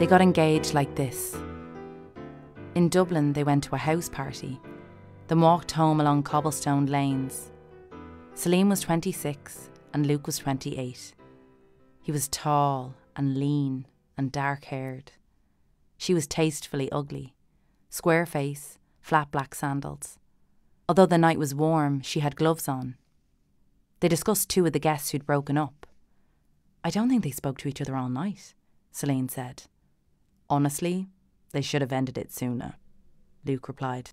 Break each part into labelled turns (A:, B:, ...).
A: They got engaged like this. In Dublin, they went to a house party, then walked home along cobblestone lanes. Celine was 26 and Luke was 28. He was tall and lean and dark haired. She was tastefully ugly, square face, flat black sandals. Although the night was warm, she had gloves on. They discussed two of the guests who'd broken up. I don't think they spoke to each other all night, Celine said. Honestly, they should have ended it sooner, Luke replied.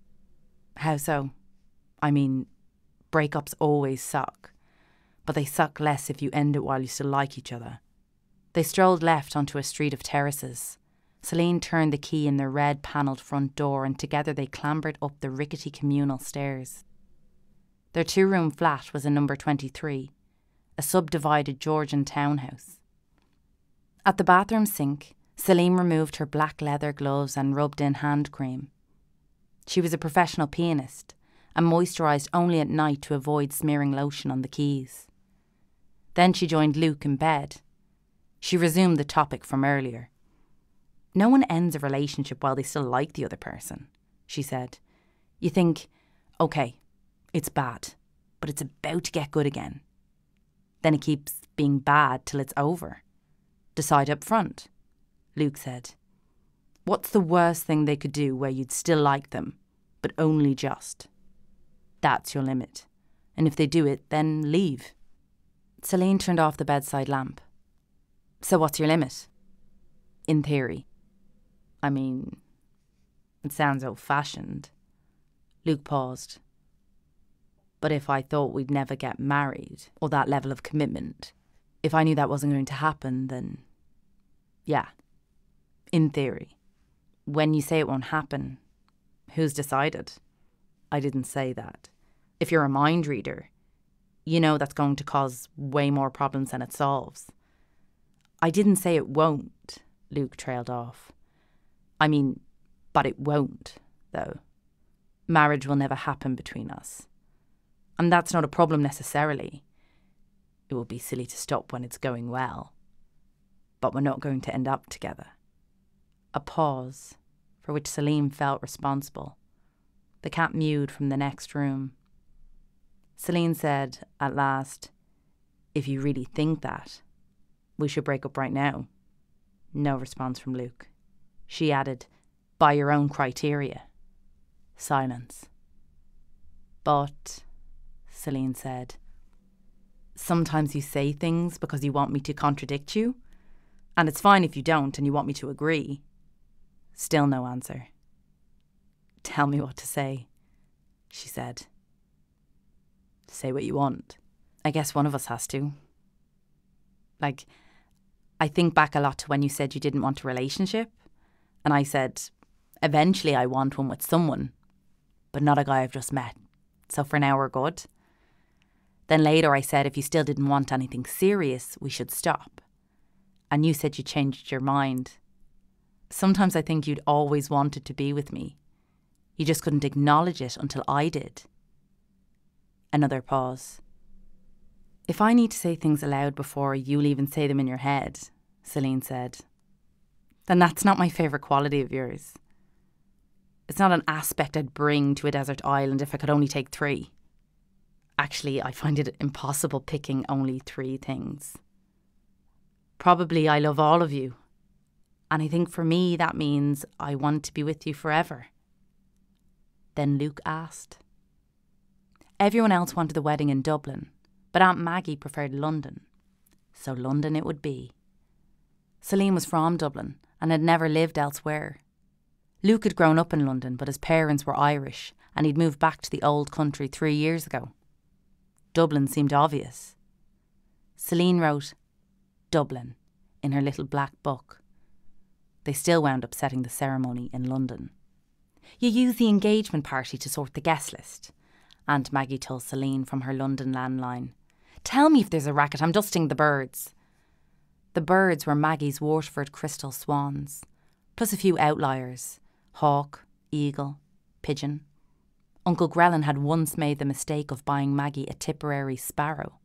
A: How so? I mean, breakups always suck, but they suck less if you end it while you still like each other. They strolled left onto a street of terraces. Celine turned the key in the red panelled front door, and together they clambered up the rickety communal stairs. Their two room flat was in number 23, a subdivided Georgian townhouse. At the bathroom sink, Celine removed her black leather gloves and rubbed in hand cream. She was a professional pianist and moisturised only at night to avoid smearing lotion on the keys. Then she joined Luke in bed. She resumed the topic from earlier. No one ends a relationship while they still like the other person, she said. You think, okay, it's bad, but it's about to get good again. Then it keeps being bad till it's over. Decide up front, Luke said. What's the worst thing they could do where you'd still like them, but only just? That's your limit. And if they do it, then leave. Celine turned off the bedside lamp. So what's your limit? In theory. I mean, it sounds old fashioned. Luke paused. But if I thought we'd never get married, or that level of commitment, if I knew that wasn't going to happen, then yeah, in theory. When you say it won't happen, who's decided? I didn't say that. If you're a mind reader, you know that's going to cause way more problems than it solves. I didn't say it won't, Luke trailed off. I mean, but it won't, though. Marriage will never happen between us. And that's not a problem necessarily. It will be silly to stop when it's going well. But we're not going to end up together. A pause, for which Celine felt responsible. The cat mewed from the next room. Celine said, at last, If you really think that, we should break up right now. No response from Luke. She added, By your own criteria. Silence. But Celine said. Sometimes you say things because you want me to contradict you, and it's fine if you don't and you want me to agree. Still no answer. Tell me what to say, she said. Say what you want. I guess one of us has to. Like, I think back a lot to when you said you didn't want a relationship, and I said, eventually I want one with someone, but not a guy I've just met. So for now, we're good. Then later I said if you still didn't want anything serious, we should stop. And you said you changed your mind. Sometimes I think you'd always wanted to be with me. You just couldn't acknowledge it until I did. Another pause. If I need to say things aloud before you'll even say them in your head, Celine said, then that's not my favourite quality of yours. It's not an aspect I'd bring to a desert island if I could only take three. Actually, I find it impossible picking only three things. Probably I love all of you. And I think for me, that means I want to be with you forever. Then Luke asked. Everyone else wanted the wedding in Dublin, but Aunt Maggie preferred London. So London it would be. Celine was from Dublin and had never lived elsewhere. Luke had grown up in London, but his parents were Irish and he'd moved back to the old country three years ago. Dublin seemed obvious. Celine wrote Dublin in her little black book. They still wound up setting the ceremony in London. You use the engagement party to sort the guest list, Aunt Maggie told Celine from her London landline. Tell me if there's a racket, I'm dusting the birds. The birds were Maggie's Waterford crystal swans, plus a few outliers hawk, eagle, pigeon. Uncle Grellan had once made the mistake of buying Maggie a Tipperary sparrow,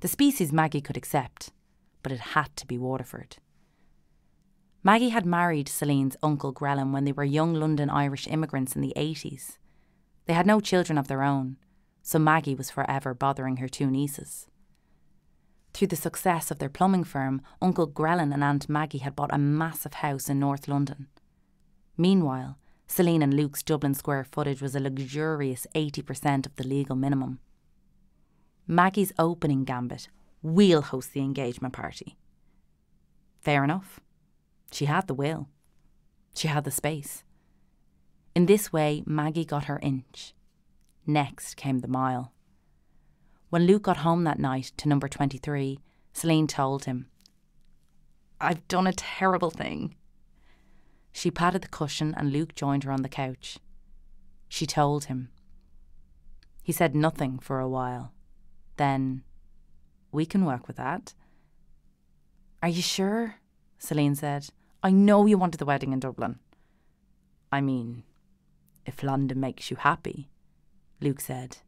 A: the species Maggie could accept, but it had to be Waterford. Maggie had married Celine's uncle Grellan when they were young London Irish immigrants in the 80s. They had no children of their own, so Maggie was forever bothering her two nieces. Through the success of their plumbing firm, Uncle Grellan and Aunt Maggie had bought a massive house in North London. Meanwhile, Celine and Luke's Dublin square footage was a luxurious 80% of the legal minimum. Maggie's opening gambit we'll host the engagement party. Fair enough. She had the will. She had the space. In this way, Maggie got her inch. Next came the mile. When Luke got home that night to number 23, Celine told him, I've done a terrible thing. She patted the cushion and Luke joined her on the couch. She told him. He said nothing for a while. Then, we can work with that. Are you sure? Celine said. I know you wanted the wedding in Dublin. I mean, if London makes you happy, Luke said.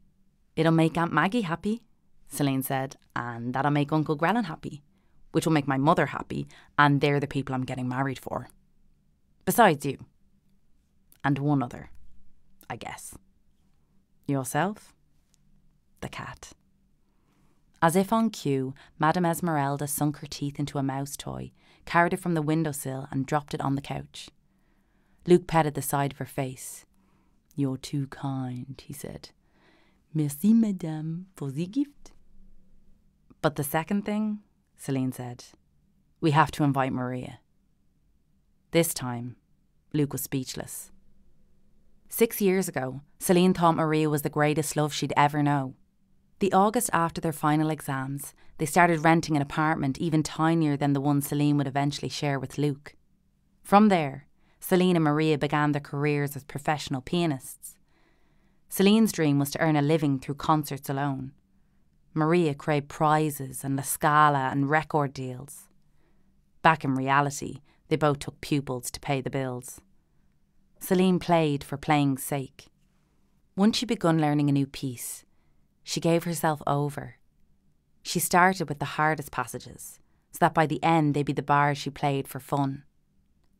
A: It'll make Aunt Maggie happy, Celine said, and that'll make Uncle Grellan happy, which will make my mother happy, and they're the people I'm getting married for. Besides you. And one other, I guess. Yourself? The cat. As if on cue, Madame Esmeralda sunk her teeth into a mouse toy, carried it from the windowsill, and dropped it on the couch. Luke petted the side of her face. You're too kind, he said. Merci, madame, for the gift. But the second thing, Celine said, we have to invite Maria. This time, Luke was speechless. Six years ago, Celine thought Maria was the greatest love she'd ever know. The August after their final exams, they started renting an apartment even tinier than the one Celine would eventually share with Luke. From there, Celine and Maria began their careers as professional pianists. Celine's dream was to earn a living through concerts alone. Maria craved prizes and La Scala and record deals. Back in reality, they both took pupils to pay the bills. Celine played for playing's sake. Once she'd begun learning a new piece, she gave herself over. She started with the hardest passages, so that by the end they'd be the bars she played for fun.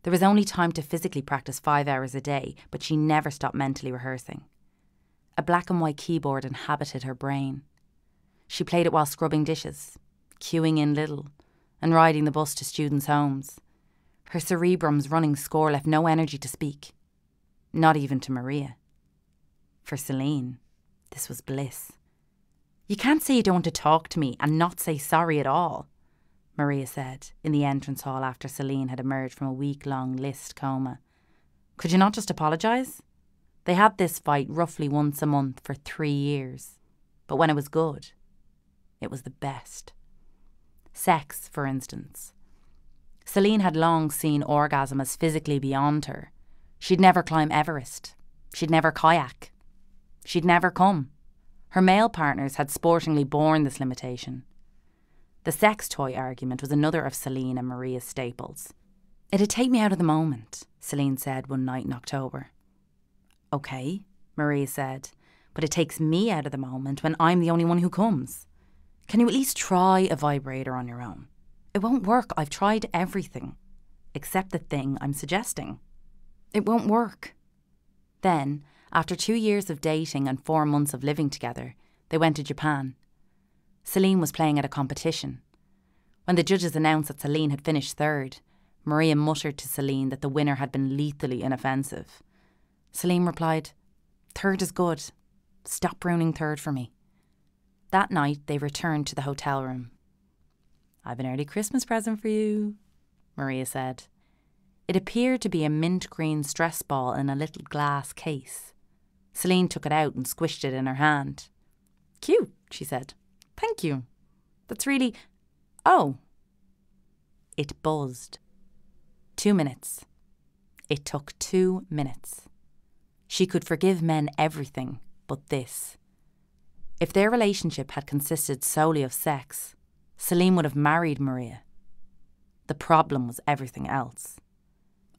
A: There was only time to physically practice five hours a day, but she never stopped mentally rehearsing. A black and white keyboard inhabited her brain. She played it while scrubbing dishes, queuing in Lidl, and riding the bus to students' homes. Her cerebrum's running score left no energy to speak, not even to Maria. For Celine, this was bliss. You can't say you don't want to talk to me and not say sorry at all, Maria said in the entrance hall after Celine had emerged from a week long Liszt coma. Could you not just apologise? They had this fight roughly once a month for three years. But when it was good, it was the best. Sex, for instance. Celine had long seen orgasm as physically beyond her. She'd never climb Everest. She'd never kayak. She'd never come. Her male partners had sportingly borne this limitation. The sex toy argument was another of Celine and Maria's staples. It'd take me out of the moment, Celine said one night in October. Okay, Maria said, but it takes me out of the moment when I'm the only one who comes. Can you at least try a vibrator on your own? It won't work. I've tried everything, except the thing I'm suggesting. It won't work. Then, after two years of dating and four months of living together, they went to Japan. Celine was playing at a competition. When the judges announced that Celine had finished third, Maria muttered to Celine that the winner had been lethally inoffensive. Celine replied, Third is good. Stop ruining third for me. That night they returned to the hotel room. I've an early Christmas present for you, Maria said. It appeared to be a mint green stress ball in a little glass case. Celine took it out and squished it in her hand. Cute, she said. Thank you. That's really. Oh. It buzzed. Two minutes. It took two minutes. She could forgive men everything but this. If their relationship had consisted solely of sex, Celine would have married Maria. The problem was everything else.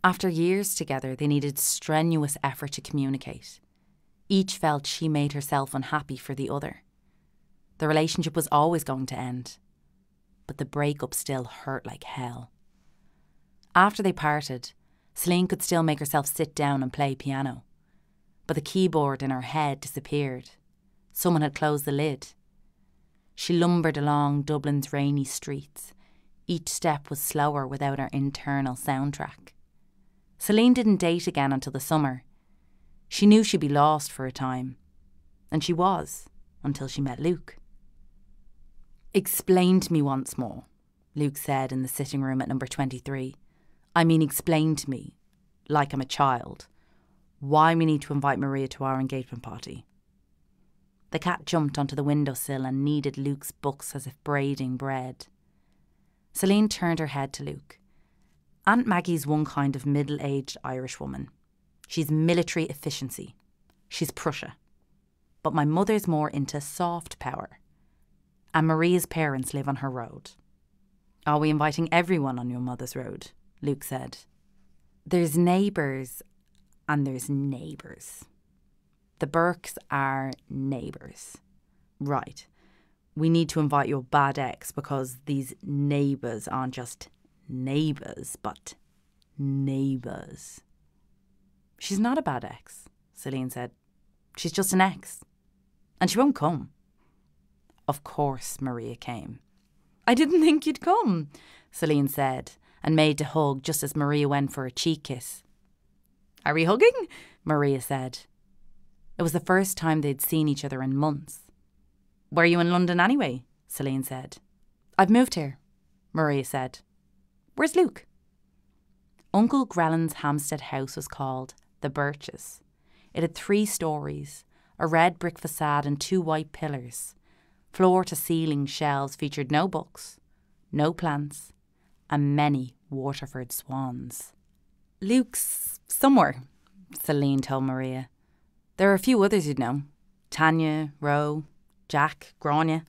A: After years together, they needed strenuous effort to communicate. Each felt she made herself unhappy for the other. The relationship was always going to end, but the breakup still hurt like hell. After they parted, Celine could still make herself sit down and play piano. But the keyboard in her head disappeared. Someone had closed the lid. She lumbered along Dublin's rainy streets. Each step was slower without her internal soundtrack. Celine didn't date again until the summer. She knew she'd be lost for a time. And she was, until she met Luke. Explain to me once more, Luke said in the sitting room at number 23. I mean, explain to me, like I'm a child, why we need to invite Maria to our engagement party. The cat jumped onto the windowsill and kneaded Luke's books as if braiding bread. Celine turned her head to Luke. Aunt Maggie's one kind of middle aged Irish woman. She's military efficiency. She's Prussia. But my mother's more into soft power. And Maria's parents live on her road. Are we inviting everyone on your mother's road? Luke said. There's neighbours and there's neighbours. The Burkes are neighbours. Right. We need to invite your bad ex because these neighbours aren't just neighbours, but neighbours. She's not a bad ex, Celine said. She's just an ex. And she won't come. Of course, Maria came. I didn't think you'd come, Celine said, and made to hug just as Maria went for a cheek kiss. Are we hugging? Maria said. It was the first time they'd seen each other in months. Were you in London anyway? Celine said. I've moved here, Maria said. Where's Luke? Uncle Grellan's Hampstead house was called The Birches. It had three stories, a red brick facade and two white pillars. Floor to ceiling shelves featured no books, no plants, and many Waterford swans. Luke's somewhere, Celine told Maria. There are a few others you'd know Tanya, Ro, Jack, Grania.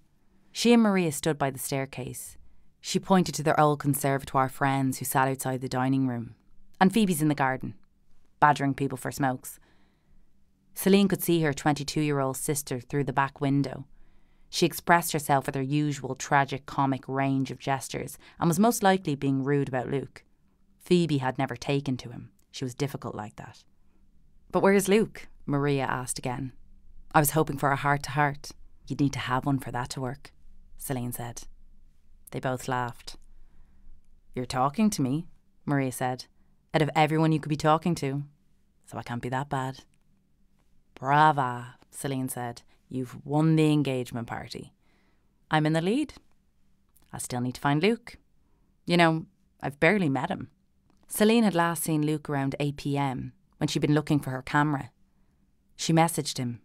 A: She and Maria stood by the staircase. She pointed to their old conservatoire friends who sat outside the dining room. And Phoebe's in the garden, badgering people for smokes. Celine could see her 22 year old sister through the back window. She expressed herself with her usual tragic comic range of gestures and was most likely being rude about Luke. Phoebe had never taken to him. She was difficult like that. But where's Luke? Maria asked again. I was hoping for a heart to heart. You'd need to have one for that to work, Celine said. They both laughed. You're talking to me, Maria said, out of everyone you could be talking to, so I can't be that bad. Brava, Celine said. You've won the engagement party. I'm in the lead. I still need to find Luke. You know, I've barely met him. Celine had last seen Luke around 8 pm when she'd been looking for her camera. She messaged him.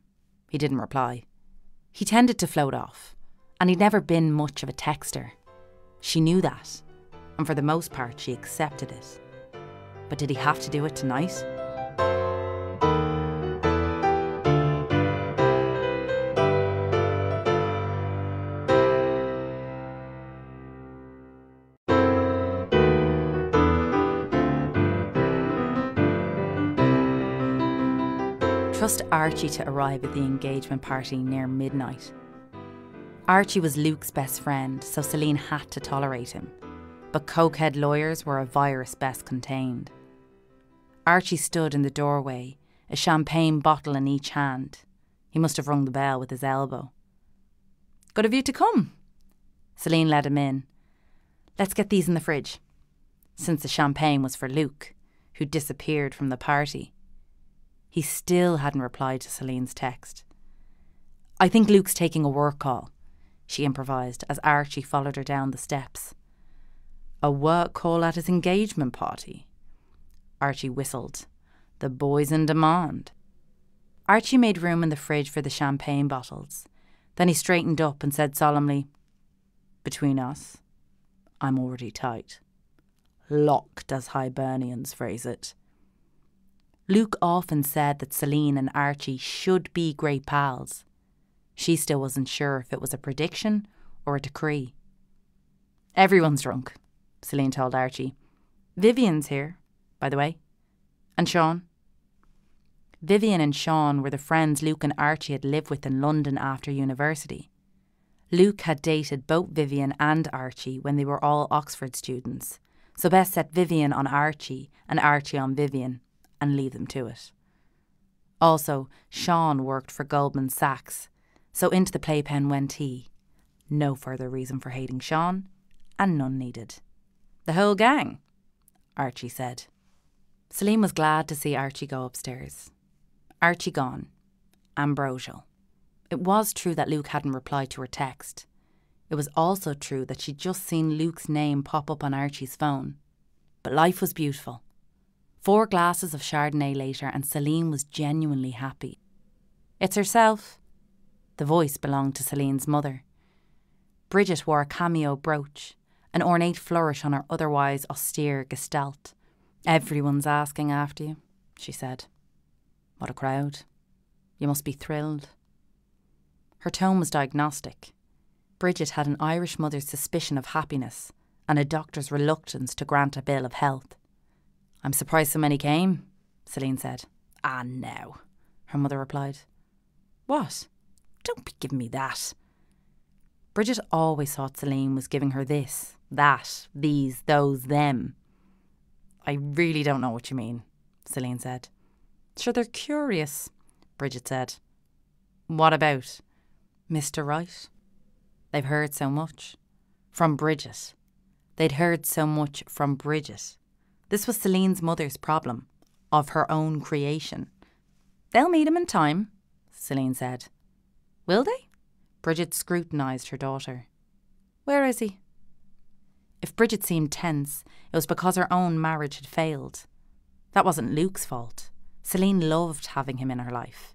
A: He didn't reply. He tended to float off, and he'd never been much of a texter. She knew that, and for the most part, she accepted it. But did he have to do it tonight? Trust Archie to arrive at the engagement party near midnight. Archie was Luke's best friend, so Celine had to tolerate him. But cokehead lawyers were a virus best contained. Archie stood in the doorway, a champagne bottle in each hand. He must have rung the bell with his elbow. Good of you to come. Celine led him in. Let's get these in the fridge. Since the champagne was for Luke, who disappeared from the party. He still hadn't replied to Celine's text. I think Luke's taking a work call, she improvised as Archie followed her down the steps. A work call at his engagement party. Archie whistled. The boy's in demand. Archie made room in the fridge for the champagne bottles. Then he straightened up and said solemnly, Between us, I'm already tight. Locked, as Hibernians phrase it. Luke often said that Celine and Archie should be great pals. She still wasn't sure if it was a prediction or a decree. Everyone's drunk, Celine told Archie. Vivian's here, by the way. And Sean. Vivian and Sean were the friends Luke and Archie had lived with in London after university. Luke had dated both Vivian and Archie when they were all Oxford students, So best set Vivian on Archie and Archie on Vivian and leave them to it. Also, Sean worked for Goldman Sachs, so into the playpen went he. No further reason for hating Sean, and none needed. The whole gang, Archie said. Celine was glad to see Archie go upstairs. Archie gone. Ambrosial. It was true that Luke hadn't replied to her text. It was also true that she'd just seen Luke's name pop up on Archie's phone. But life was beautiful. Four glasses of Chardonnay later, and Celine was genuinely happy. It's herself. The voice belonged to Celine's mother. Bridget wore a cameo brooch, an ornate flourish on her otherwise austere gestalt. Everyone's asking after you, she said. What a crowd. You must be thrilled. Her tone was diagnostic. Bridget had an Irish mother's suspicion of happiness and a doctor's reluctance to grant a bill of health. I'm surprised so many came, Celine said. Ah, no, her mother replied. What? Don't be giving me that. Bridget always thought Celine was giving her this, that, these, those, them. I really don't know what you mean, Celine said. Sure, they're curious, Bridget said. What about? Mr. Right? They've heard so much. From Bridget. They'd heard so much from Bridget. This was Celine's mother's problem, of her own creation. They'll meet him in time, Celine said. Will they? Bridget scrutinised her daughter. Where is he? If Bridget seemed tense, it was because her own marriage had failed. That wasn't Luke's fault. Celine loved having him in her life.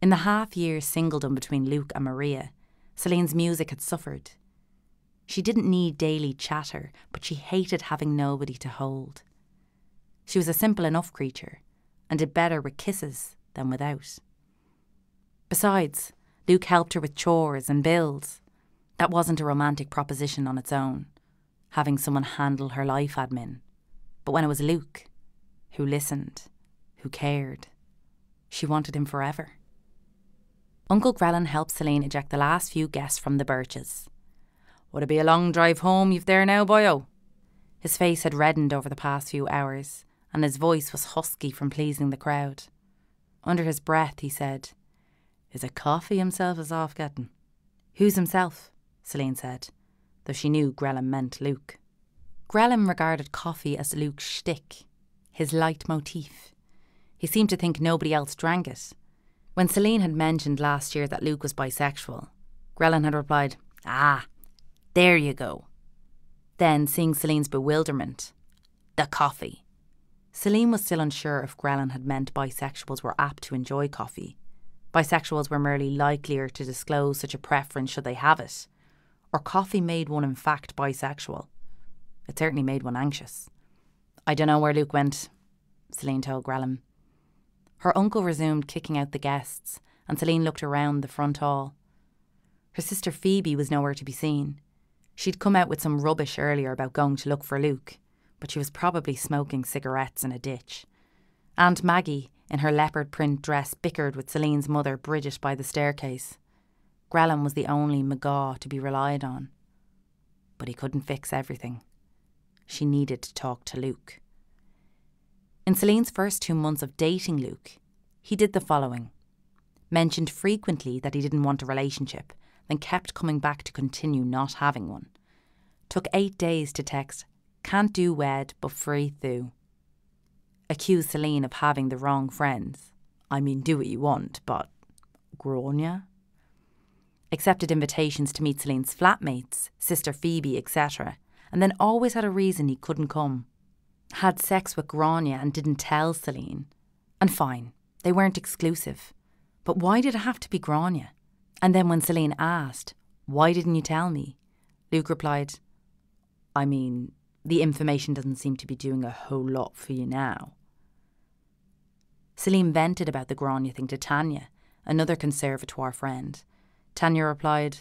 A: In the half year singledom between Luke and Maria, Celine's music had suffered. She didn't need daily chatter, but she hated having nobody to hold. She was a simple enough creature, and did better with kisses than without. Besides, Luke helped her with chores and bills. That wasn't a romantic proposition on its own, having someone handle her life admin. But when it was Luke, who listened, who cared, she wanted him forever. Uncle Grellan helped Celine eject the last few guests from the birches. Would it be a long drive home you've there now, boyo? His face had reddened over the past few hours, and his voice was husky from pleasing the crowd. Under his breath, he said, Is it coffee himself is off getting? Who's himself? Celine said, though she knew Grellan meant Luke. Grellan regarded coffee as Luke's shtick, his leitmotif. He seemed to think nobody else drank it. When Celine had mentioned last year that Luke was bisexual, Grellan had replied, Ah, there you go. Then, seeing Celine's bewilderment, the coffee. Celine was still unsure if Grellan had meant bisexuals were apt to enjoy coffee. Bisexuals were merely likelier to disclose such a preference should they have it. Or coffee made one, in fact, bisexual. It certainly made one anxious. I don't know where Luke went, Celine told Grellan. Her uncle resumed kicking out the guests, and Celine looked around the front hall. Her sister Phoebe was nowhere to be seen. She'd come out with some rubbish earlier about going to look for Luke, but she was probably smoking cigarettes in a ditch. Aunt Maggie, in her leopard print dress, bickered with Celine's mother, Bridget, by the staircase. Grellan was the only McGaw to be relied on. But he couldn't fix everything. She needed to talk to Luke. In Celine's first two months of dating Luke, he did the following mentioned frequently that he didn't want a relationship, then kept coming back to continue not having one. Took eight days to text can't do wed, but free through. Accused Celine of having the wrong friends. I mean, do what you want, but. Grania? Accepted invitations to meet Celine's flatmates, sister Phoebe, etc., and then always had a reason he couldn't come. Had sex with Grania and didn't tell Celine. And fine, they weren't exclusive. But why did it have to be Grania? And then when Celine asked, Why didn't you tell me? Luke replied, I mean, the information doesn't seem to be doing a whole lot for you now. Celine vented about the Grania thing to Tanya, another conservatoire friend. Tanya replied,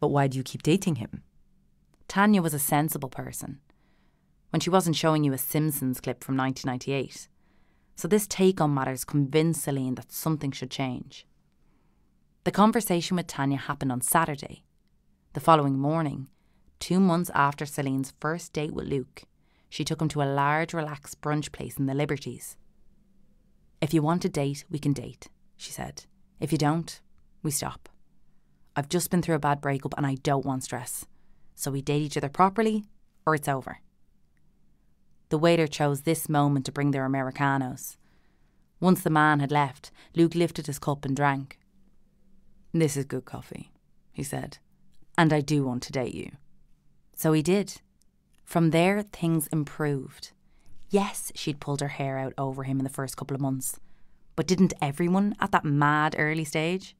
A: But why do you keep dating him? Tanya was a sensible person. When she wasn't showing you a Simpsons clip from 1998. So this take on matters convinced Celine that something should change. The conversation with Tanya happened on Saturday. The following morning, two months after Celine's first date with Luke, she took him to a large, relaxed brunch place in the Liberties. If you want to date, we can date, she said. If you don't, we stop. I've just been through a bad breakup and I don't want stress. So we date each other properly or it's over. The waiter chose this moment to bring their Americanos. Once the man had left, Luke lifted his cup and drank. This is good coffee, he said, and I do want to date you. So he did. From there, things improved. Yes, she'd pulled her hair out over him in the first couple of months, but didn't everyone at that mad early stage?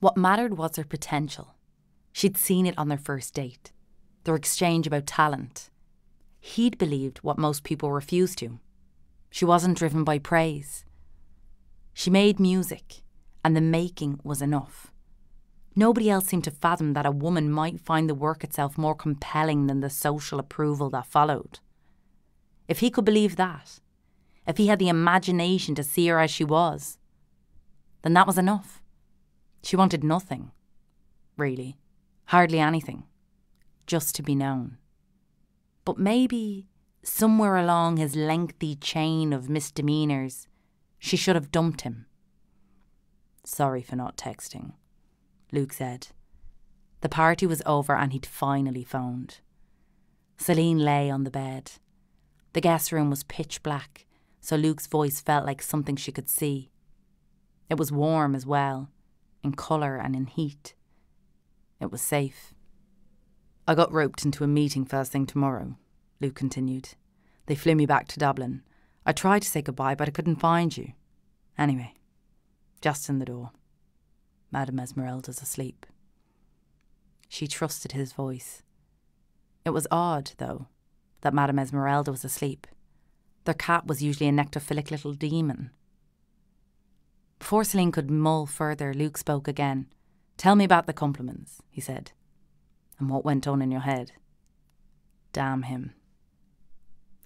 A: What mattered was her potential. She'd seen it on their first date, their exchange about talent. He'd believed what most people refused to. She wasn't driven by praise. She made music, and the making was enough. Nobody else seemed to fathom that a woman might find the work itself more compelling than the social approval that followed. If he could believe that, if he had the imagination to see her as she was, then that was enough. She wanted nothing, really, hardly anything, just to be known. But maybe somewhere along his lengthy chain of misdemeanours, she should have dumped him. Sorry for not texting, Luke said. The party was over and he'd finally phoned. Celine lay on the bed. The guest room was pitch black, so Luke's voice felt like something she could see. It was warm as well, in colour and in heat. It was safe. I got roped into a meeting first thing tomorrow, Luke continued. They flew me back to Dublin. I tried to say goodbye, but I couldn't find you. Anyway, just in the door. Madame Esmeralda's asleep. She trusted his voice. It was odd, though, that Madame Esmeralda was asleep. Their cat was usually a nectophilic little demon. Before Celine could mull further, Luke spoke again. Tell me about the compliments, he said. And what went on in your head? Damn him.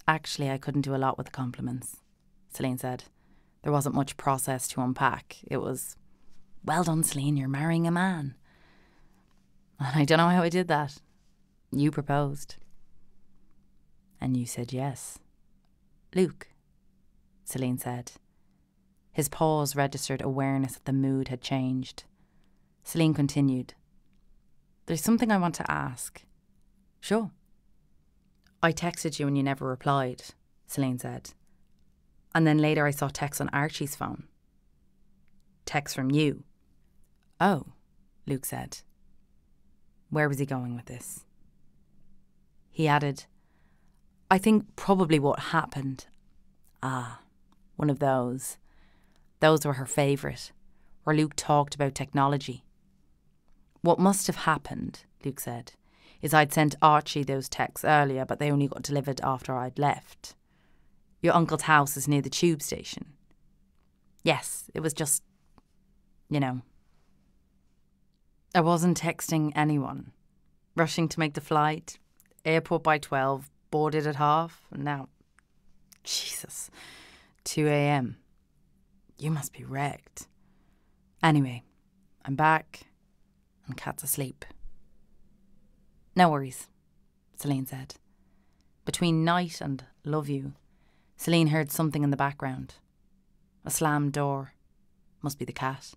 A: Actually, I couldn't do a lot with the compliments, Celine said. There wasn't much process to unpack. It was, well done, Celine, you're marrying a man. And I don't know how I did that. You proposed. And you said yes. Luke, Celine said. His pause registered awareness that the mood had changed. Celine continued. There's something I want to ask. Sure. I texted you and you never replied, Celine said. And then later I saw text on Archie's phone. Text from you. Oh, Luke said. Where was he going with this? He added, I think probably what happened. Ah, one of those. Those were her favourite, where Luke talked about technology. What must have happened, Luke said, is I'd sent Archie those texts earlier, but they only got delivered after I'd left. Your uncle's house is near the tube station. Yes, it was just, you know. I wasn't texting anyone. Rushing to make the flight, airport by 12, boarded at half, and now, Jesus, 2 a.m. You must be wrecked. Anyway, I'm back, and cat's asleep. No worries, Celine said. Between night and love you, Celine heard something in the background. A slammed door. Must be the cat.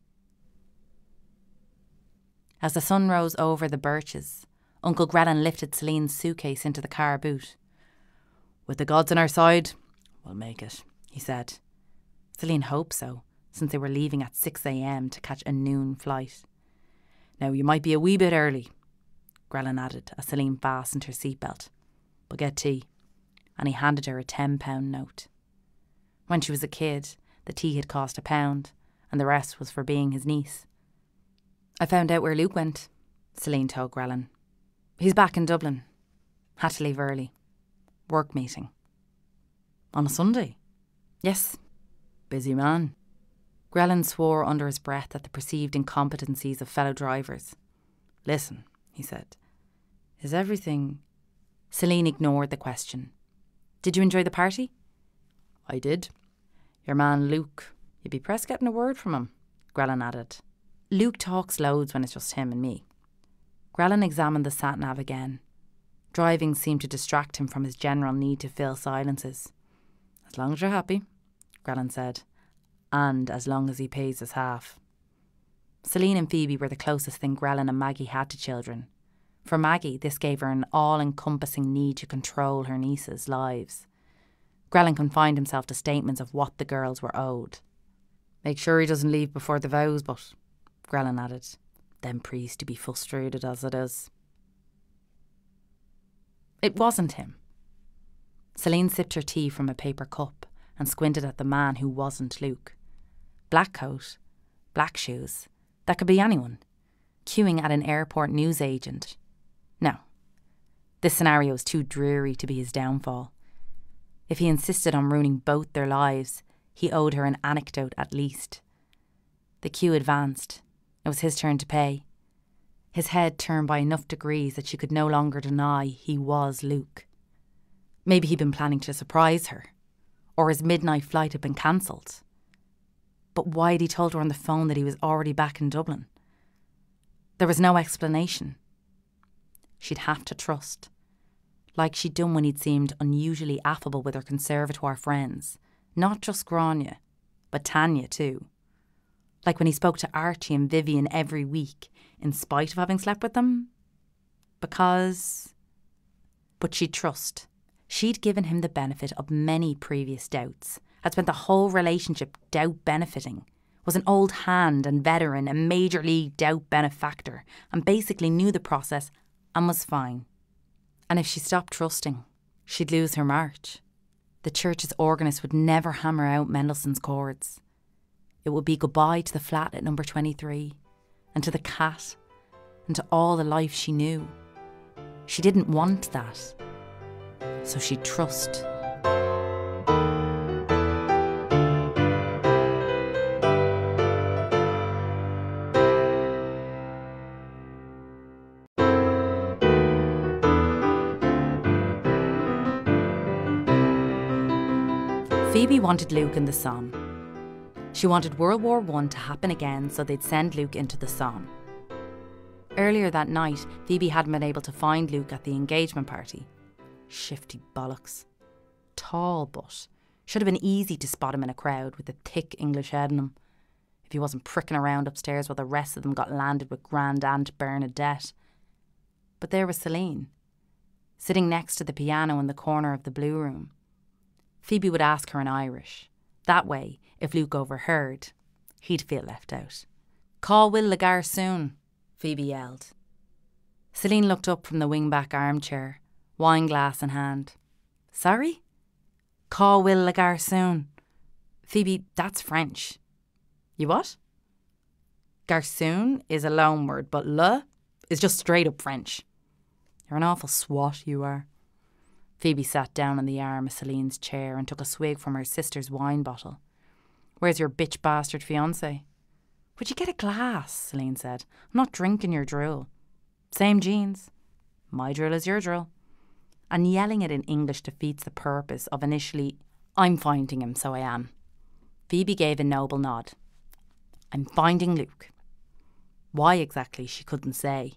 A: As the sun rose over the birches, Uncle Grellan lifted Celine's suitcase into the car boot. With the gods on our side, we'll make it, he said. Celine hoped so, since they were leaving at 6am to catch a noon flight. Now, you might be a wee bit early, Grellan added as Celine fastened her seatbelt. But get tea. And he handed her a £10 note. When she was a kid, the tea had cost a pound, and the rest was for being his niece. I found out where Luke went, Celine told Grellan. He's back in Dublin. Had to leave early. Work meeting. On a Sunday? Yes. Busy man. Grellan swore under his breath at the perceived incompetencies of fellow drivers. Listen, he said. Is everything. Celine ignored the question. Did you enjoy the party? I did. Your man Luke. You'd be pressed getting a word from him, Grellan added. Luke talks loads when it's just him and me. Grellan examined the sat nav again. Driving seemed to distract him from his general need to fill silences. As long as you're happy, Grellan said, and as long as he pays his half. Celine and Phoebe were the closest thing Grellan and Maggie had to children. For Maggie, this gave her an all encompassing need to control her nieces' lives. Grellan confined himself to statements of what the girls were owed. Make sure he doesn't leave before the vows, but, Grellan added, them priests to be frustrated as it is. It wasn't him. Celine sipped her tea from a paper cup and squinted at the man who wasn't Luke. Black coat, black shoes, that could be anyone. Queuing at an airport newsagent. No. This scenario was too dreary to be his downfall. If he insisted on ruining both their lives, he owed her an anecdote at least. The queue advanced. It was his turn to pay. His head turned by enough degrees that she could no longer deny he was Luke. Maybe he'd been planning to surprise her, or his midnight flight had been cancelled. But why had he told her on the phone that he was already back in Dublin? There was no explanation. She'd have to trust, like she'd done when he'd seemed unusually affable with her conservatoire friends, not just Grania, but Tanya too. Like when he spoke to Archie and Vivian every week, in spite of having slept with them? Because. But she'd trust. She'd given him the benefit of many previous doubts, had spent the whole relationship doubt benefiting, was an old hand and veteran, a major league doubt benefactor, and basically knew the process and was fine. And if she stopped trusting, she'd lose her march. The church's organist would never hammer out Mendelssohn's chords. It would be goodbye to the flat at number 23, and to the cat, and to all the life she knew. She didn't want that. So she'd trust. Phoebe wanted Luke in the Somme. She wanted World War I to happen again so they'd send Luke into the Somme. Earlier that night, Phoebe hadn't been able to find Luke at the engagement party. Shifty bollocks. Tall, but should have been easy to spot him in a crowd with a thick English head in him. If he wasn't pricking around upstairs while the rest of them got landed with Grand Aunt Bernadette. But there was Celine, sitting next to the piano in the corner of the blue room. Phoebe would ask her in Irish. That way, if Luke overheard, he'd feel left out. Call Will Lagar soon, Phoebe yelled. Celine looked up from the wing-back armchair, wine glass in hand. Sorry? Call Will Lagar soon. Phoebe, that's French. You what? Garçon is a loan word, but le is just straight up French. You're an awful swat, you are. Phoebe sat down on the arm of Celine's chair and took a swig from her sister's wine bottle. Where's your bitch bastard fiance? Would you get a glass? Celine said. I'm not drinking your drill. Same jeans. My drill is your drill. And yelling it in English defeats the purpose of initially, I'm finding him, so I am. Phoebe gave a noble nod. I'm finding Luke. Why exactly, she couldn't say.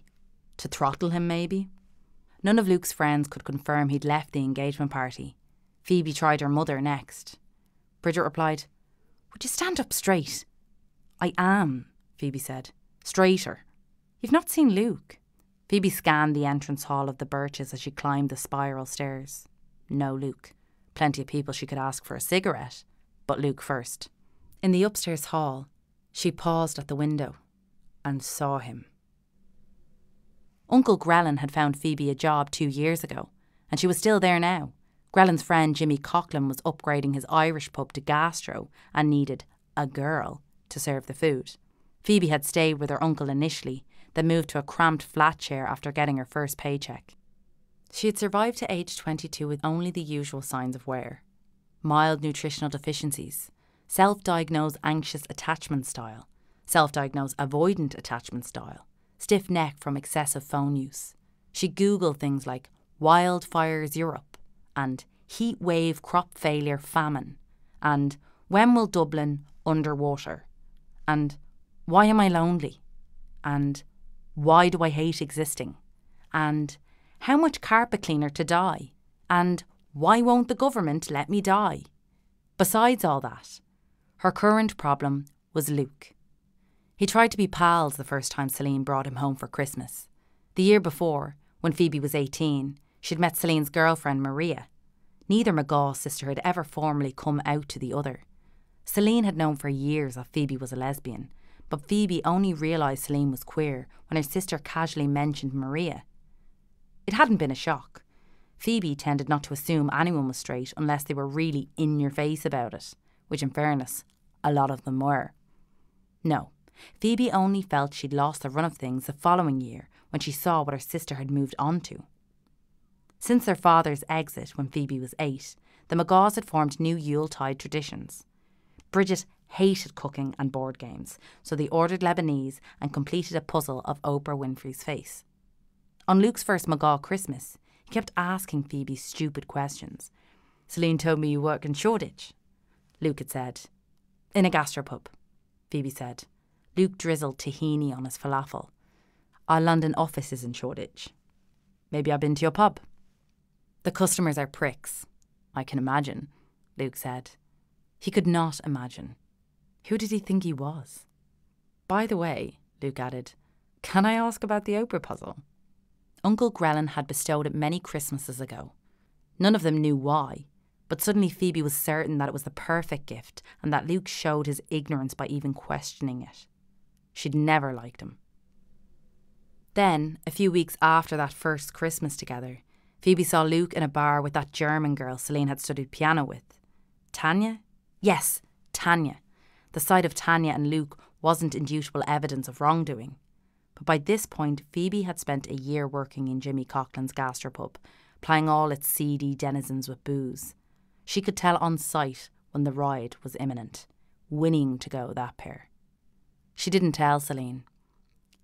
A: To throttle him, maybe? None of Luke's friends could confirm he'd left the engagement party. Phoebe tried her mother next. Bridget replied, Would you stand up straight? I am, Phoebe said. Straighter. You've not seen Luke. Phoebe scanned the entrance hall of the Birches as she climbed the spiral stairs. No Luke. Plenty of people she could ask for a cigarette, but Luke first. In the upstairs hall, she paused at the window and saw him. Uncle Grellan had found Phoebe a job two years ago, and she was still there now. Grellan's friend Jimmy Coughlin was upgrading his Irish pub to gastro and needed a girl to serve the food. Phoebe had stayed with her uncle initially, then moved to a cramped flat share after getting her first paycheck. She had survived to age 22 with only the usual signs of wear mild nutritional deficiencies, self diagnosed anxious attachment style, self diagnosed avoidant attachment style, stiff neck from excessive phone use. She Googled things like wildfires Europe and heat wave crop failure famine and when will Dublin underwater and why am I lonely and why do I hate existing and how much carpet cleaner to die, and why won't the government let me die? Besides all that, her current problem was Luke. He tried to be pals the first time Celine brought him home for Christmas. The year before, when Phoebe was 18, she'd met Celine's girlfriend Maria. Neither McGaw sister had ever formally come out to the other. Celine had known for years that Phoebe was a lesbian, but Phoebe only realised Celine was queer when her sister casually mentioned Maria. It hadn't been a shock. Phoebe tended not to assume anyone was straight unless they were really in your face about it, which, in fairness, a lot of them were. No, Phoebe only felt she'd lost the run of things the following year when she saw what her sister had moved on to. Since their father's exit when Phoebe was eight, the McGaws had formed new Yuletide traditions. Bridget hated cooking and board games, so they ordered Lebanese and completed a puzzle of Oprah Winfrey's face. On Luke's first McGaw Christmas, he kept asking Phoebe stupid questions. Celine told me you work in Shoreditch. Luke had said. In a gastropub, Phoebe said. Luke drizzled tahini on his falafel. Our London office is in Shoreditch. Maybe I've been to your pub. The customers are pricks. I can imagine, Luke said. He could not imagine. Who did he think he was? By the way, Luke added, can I ask about the Oprah puzzle? Uncle Grellan had bestowed it many Christmases ago. None of them knew why, but suddenly Phoebe was certain that it was the perfect gift and that Luke showed his ignorance by even questioning it. She'd never liked him. Then, a few weeks after that first Christmas together, Phoebe saw Luke in a bar with that German girl Celine had studied piano with. Tanya? Yes, Tanya. The sight of Tanya and Luke wasn't indubitable evidence of wrongdoing. But by this point, Phoebe had spent a year working in Jimmy Coughlin's gastropub, plying all its seedy denizens with booze. She could tell on sight when the ride was imminent, winning to go that pair. She didn't tell Celine.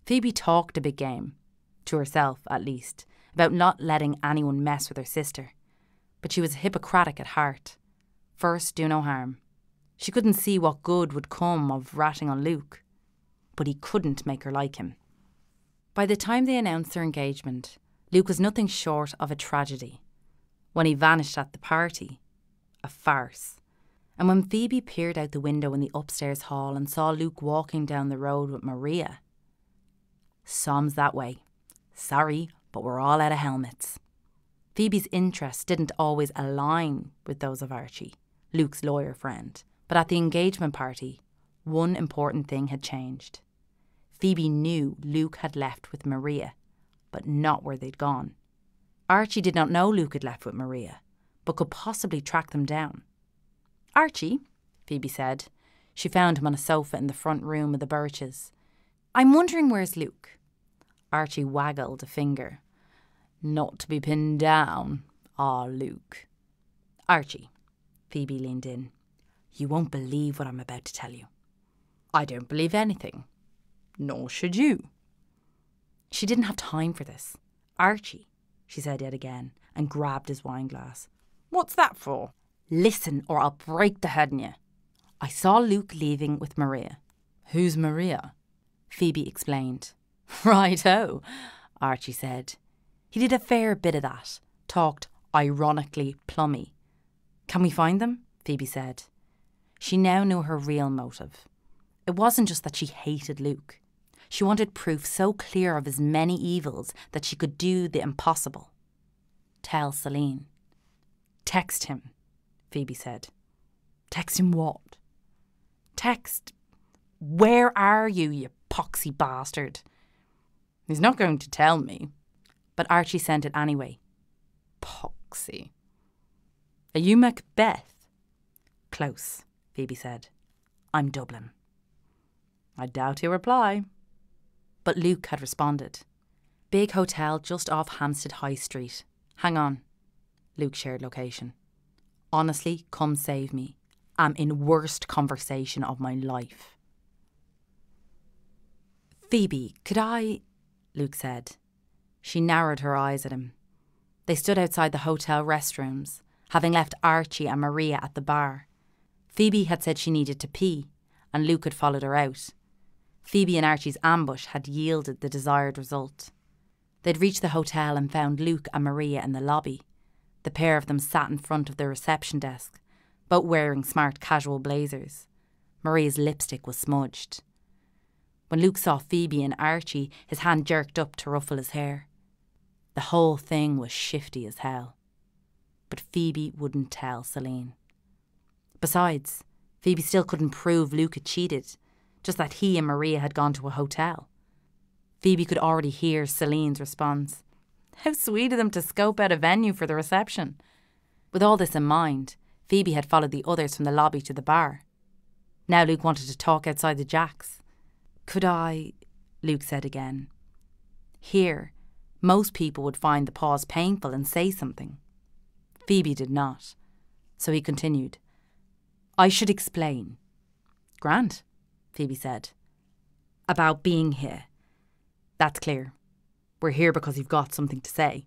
A: Phoebe talked a big game, to herself at least, about not letting anyone mess with her sister. But she was Hippocratic at heart. First, do no harm. She couldn't see what good would come of ratting on Luke. But he couldn't make her like him. By the time they announced their engagement, Luke was nothing short of a tragedy. When he vanished at the party, a farce. And when Phoebe peered out the window in the upstairs hall and saw Luke walking down the road with Maria, Som's that way. Sorry, but we're all out of helmets. Phoebe's interests didn't always align with those of Archie, Luke's lawyer friend, but at the engagement party, one important thing had changed. Phoebe knew Luke had left with Maria, but not where they'd gone. Archie did not know Luke had left with Maria, but could possibly track them down. Archie, Phoebe said. She found him on a sofa in the front room of the Birches. I'm wondering where's Luke. Archie waggled a finger. Not to be pinned down, ah, Luke. Archie, Phoebe leaned in. You won't believe what I'm about to tell you. I don't believe anything. Nor should you. She didn't have time for this. Archie, she said yet again, and grabbed his wine glass. What's that for? Listen, or I'll break the head in you. I saw Luke leaving with Maria. Who's Maria? Phoebe explained. Righto, Archie said. He did a fair bit of that, talked ironically plummy. Can we find them? Phoebe said. She now knew her real motive. It wasn't just that she hated Luke. She wanted proof so clear of his many evils that she could do the impossible. Tell Celine. Text him, Phoebe said. Text him what? Text, Where are you, you poxy bastard? He's not going to tell me. But Archie sent it anyway. Poxy. Are you Macbeth? Close, Phoebe said. I'm Dublin. I doubt he'll reply. But Luke had responded. Big hotel just off Hampstead High Street. Hang on. Luke shared location. Honestly, come save me. I'm in worst conversation of my life. Phoebe, could I Luke said. She narrowed her eyes at him. They stood outside the hotel restrooms, having left Archie and Maria at the bar. Phoebe had said she needed to pee, and Luke had followed her out. Phoebe and Archie's ambush had yielded the desired result. They'd reached the hotel and found Luke and Maria in the lobby. The pair of them sat in front of the reception desk, both wearing smart casual blazers. Maria's lipstick was smudged. When Luke saw Phoebe and Archie, his hand jerked up to ruffle his hair. The whole thing was shifty as hell. But Phoebe wouldn't tell Celine. Besides, Phoebe still couldn't prove Luke had cheated, just that he and Maria had gone to a hotel. Phoebe could already hear Celine's response. How sweet of them to scope out a venue for the reception. With all this in mind, Phoebe had followed the others from the lobby to the bar. Now Luke wanted to talk outside the Jacks. Could I? Luke said again. Here, most people would find the pause painful and say something. Phoebe did not. So he continued. I should explain. Grant, Phoebe said. About being here. That's clear. We're here because you've got something to say.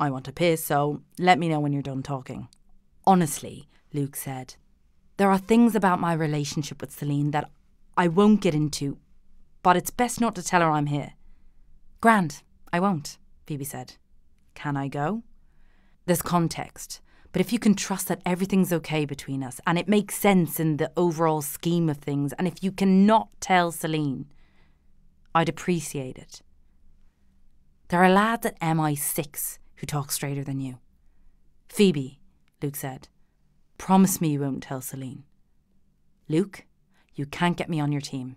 A: I want to piss, so let me know when you're done talking. Honestly, Luke said, there are things about my relationship with Celine that I won't get into, but it's best not to tell her I'm here. Grand, I won't, Phoebe said. Can I go? There's context, but if you can trust that everything's okay between us and it makes sense in the overall scheme of things, and if you cannot tell Celine, I'd appreciate it. There are lads at MI6 who talk straighter than you. Phoebe, Luke said, promise me you won't tell Celine. Luke, you can't get me on your team.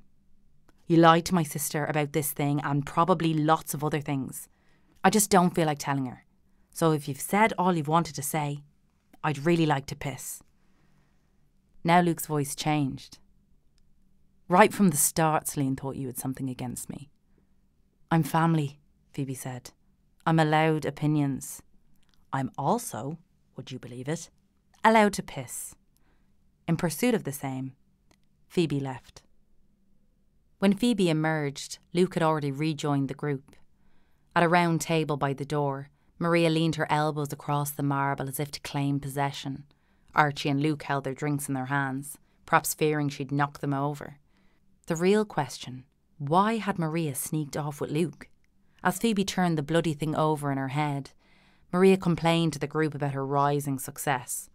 A: You lied to my sister about this thing and probably lots of other things. I just don't feel like telling her. So if you've said all you've wanted to say, I'd really like to piss. Now Luke's voice changed. Right from the start, Celine thought you had something against me. I'm family, Phoebe said. I'm allowed opinions. I'm also, would you believe it, allowed to piss. In pursuit of the same, Phoebe left. When Phoebe emerged, Luke had already rejoined the group. At a round table by the door, Maria leaned her elbows across the marble as if to claim possession. Archie and Luke held their drinks in their hands, perhaps fearing she'd knock them over. The real question why had Maria sneaked off with Luke? As Phoebe turned the bloody thing over in her head, Maria complained to the group about her rising success.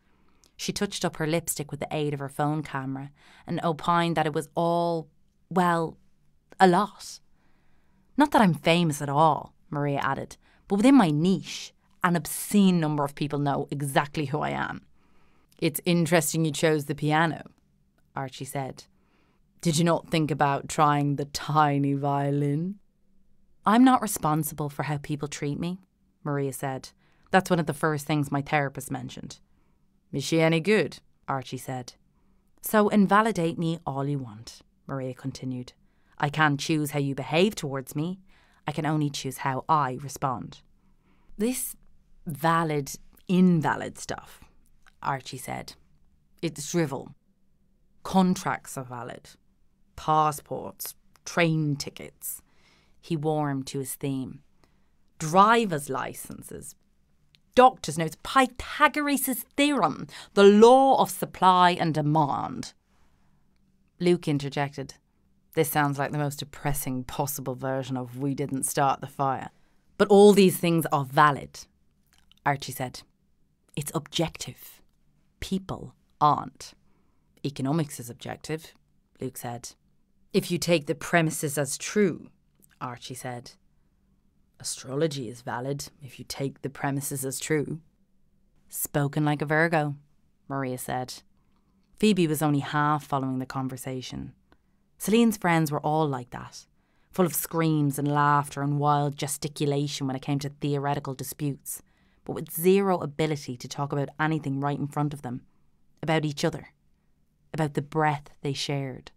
A: She touched up her lipstick with the aid of her phone camera and opined that it was all, well, a lot. Not that I'm famous at all, Maria added, but within my niche, an obscene number of people know exactly who I am. It's interesting you chose the piano, Archie said. Did you not think about trying the tiny violin? I'm not responsible for how people treat me, Maria said. That's one of the first things my therapist mentioned. Is she any good? Archie said. So invalidate me all you want, Maria continued. I can't choose how you behave towards me. I can only choose how I respond. This valid, invalid stuff, Archie said. It's drivel. Contracts are valid. Passports, train tickets he warmed to his theme. Driver's licenses, doctor's notes, Pythagoras' theorem, the law of supply and demand. Luke interjected. This sounds like the most depressing possible version of We Didn't Start the Fire. But all these things are valid, Archie said. It's objective. People aren't. Economics is objective, Luke said. If you take the premises as true, Archie said. Astrology is valid if you take the premises as true. Spoken like a Virgo, Maria said. Phoebe was only half following the conversation. Celine's friends were all like that, full of screams and laughter and wild gesticulation when it came to theoretical disputes, but with zero ability to talk about anything right in front of them, about each other, about the breath they shared.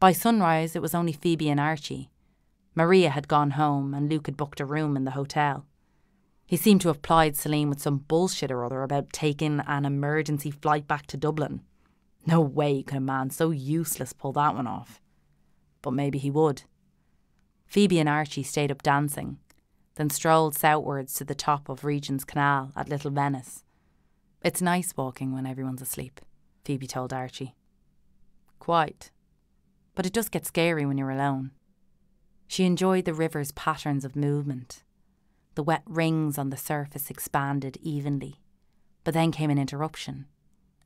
A: By sunrise, it was only Phoebe and Archie, Maria had gone home and Luke had booked a room in the hotel. He seemed to have plied Celine with some bullshit or other about taking an emergency flight back to Dublin. No way could a man so useless pull that one off. But maybe he would. Phoebe and Archie stayed up dancing, then strolled southwards to the top of Regent's Canal at Little Venice. It's nice walking when everyone's asleep, Phoebe told Archie. Quite. But it does get scary when you're alone. She enjoyed the river's patterns of movement. The wet rings on the surface expanded evenly, but then came an interruption.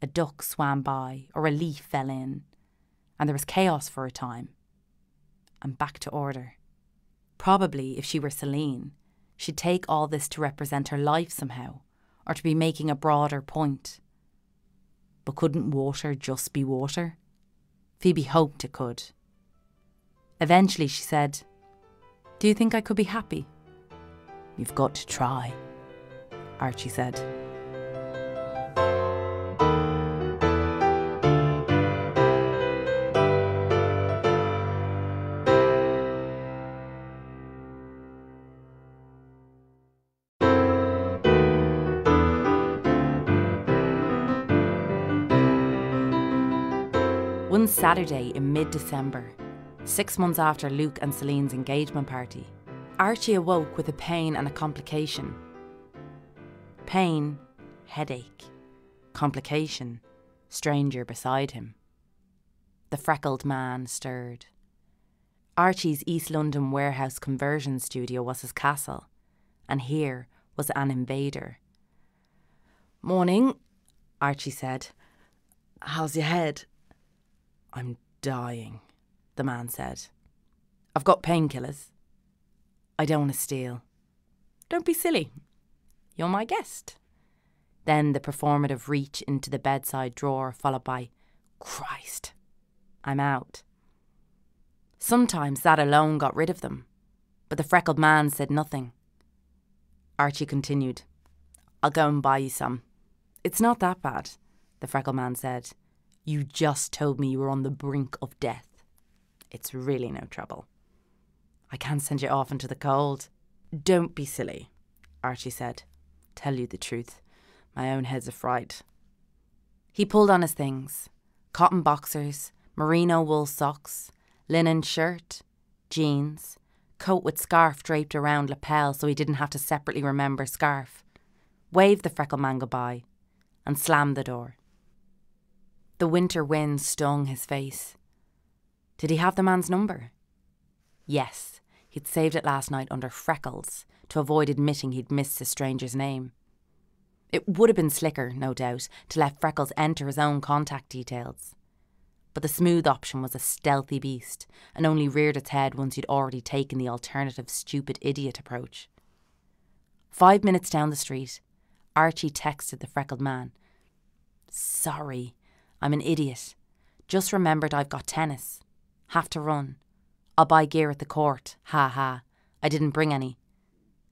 A: A duck swam by, or a leaf fell in, and there was chaos for a time. And back to order. Probably, if she were Celine, she'd take all this to represent her life somehow, or to be making a broader point. But couldn't water just be water? Phoebe hoped it could. Eventually, she said, Do you think I could be happy? You've got to try, Archie said. Saturday in mid December, six months after Luke and Celine's engagement party, Archie awoke with a pain and a complication. Pain, headache. Complication, stranger beside him. The freckled man stirred. Archie's East London warehouse conversion studio was his castle, and here was an invader. Morning, Archie said. How's your head? I'm dying, the man said. I've got painkillers. I don't want to steal. Don't be silly. You're my guest. Then the performative reach into the bedside drawer, followed by, Christ, I'm out. Sometimes that alone got rid of them, but the freckled man said nothing. Archie continued, I'll go and buy you some. It's not that bad, the freckled man said. You just told me you were on the brink of death. It's really no trouble. I can't send you off into the cold. Don't be silly, Archie said. Tell you the truth, my own head's a fright. He pulled on his things cotton boxers, merino wool socks, linen shirt, jeans, coat with scarf draped around lapel so he didn't have to separately remember scarf, waved the freckle man goodbye, and slammed the door. The winter wind stung his face. Did he have the man's number? Yes, he'd saved it last night under Freckles to avoid admitting he'd missed the stranger's name. It would have been slicker, no doubt, to let Freckles enter his own contact details. But the smooth option was a stealthy beast and only reared its head once you'd already taken the alternative stupid idiot approach. Five minutes down the street, Archie texted the freckled man. Sorry, I'm an idiot. Just remembered I've got tennis. Have to run. I'll buy gear at the court. Ha ha. I didn't bring any.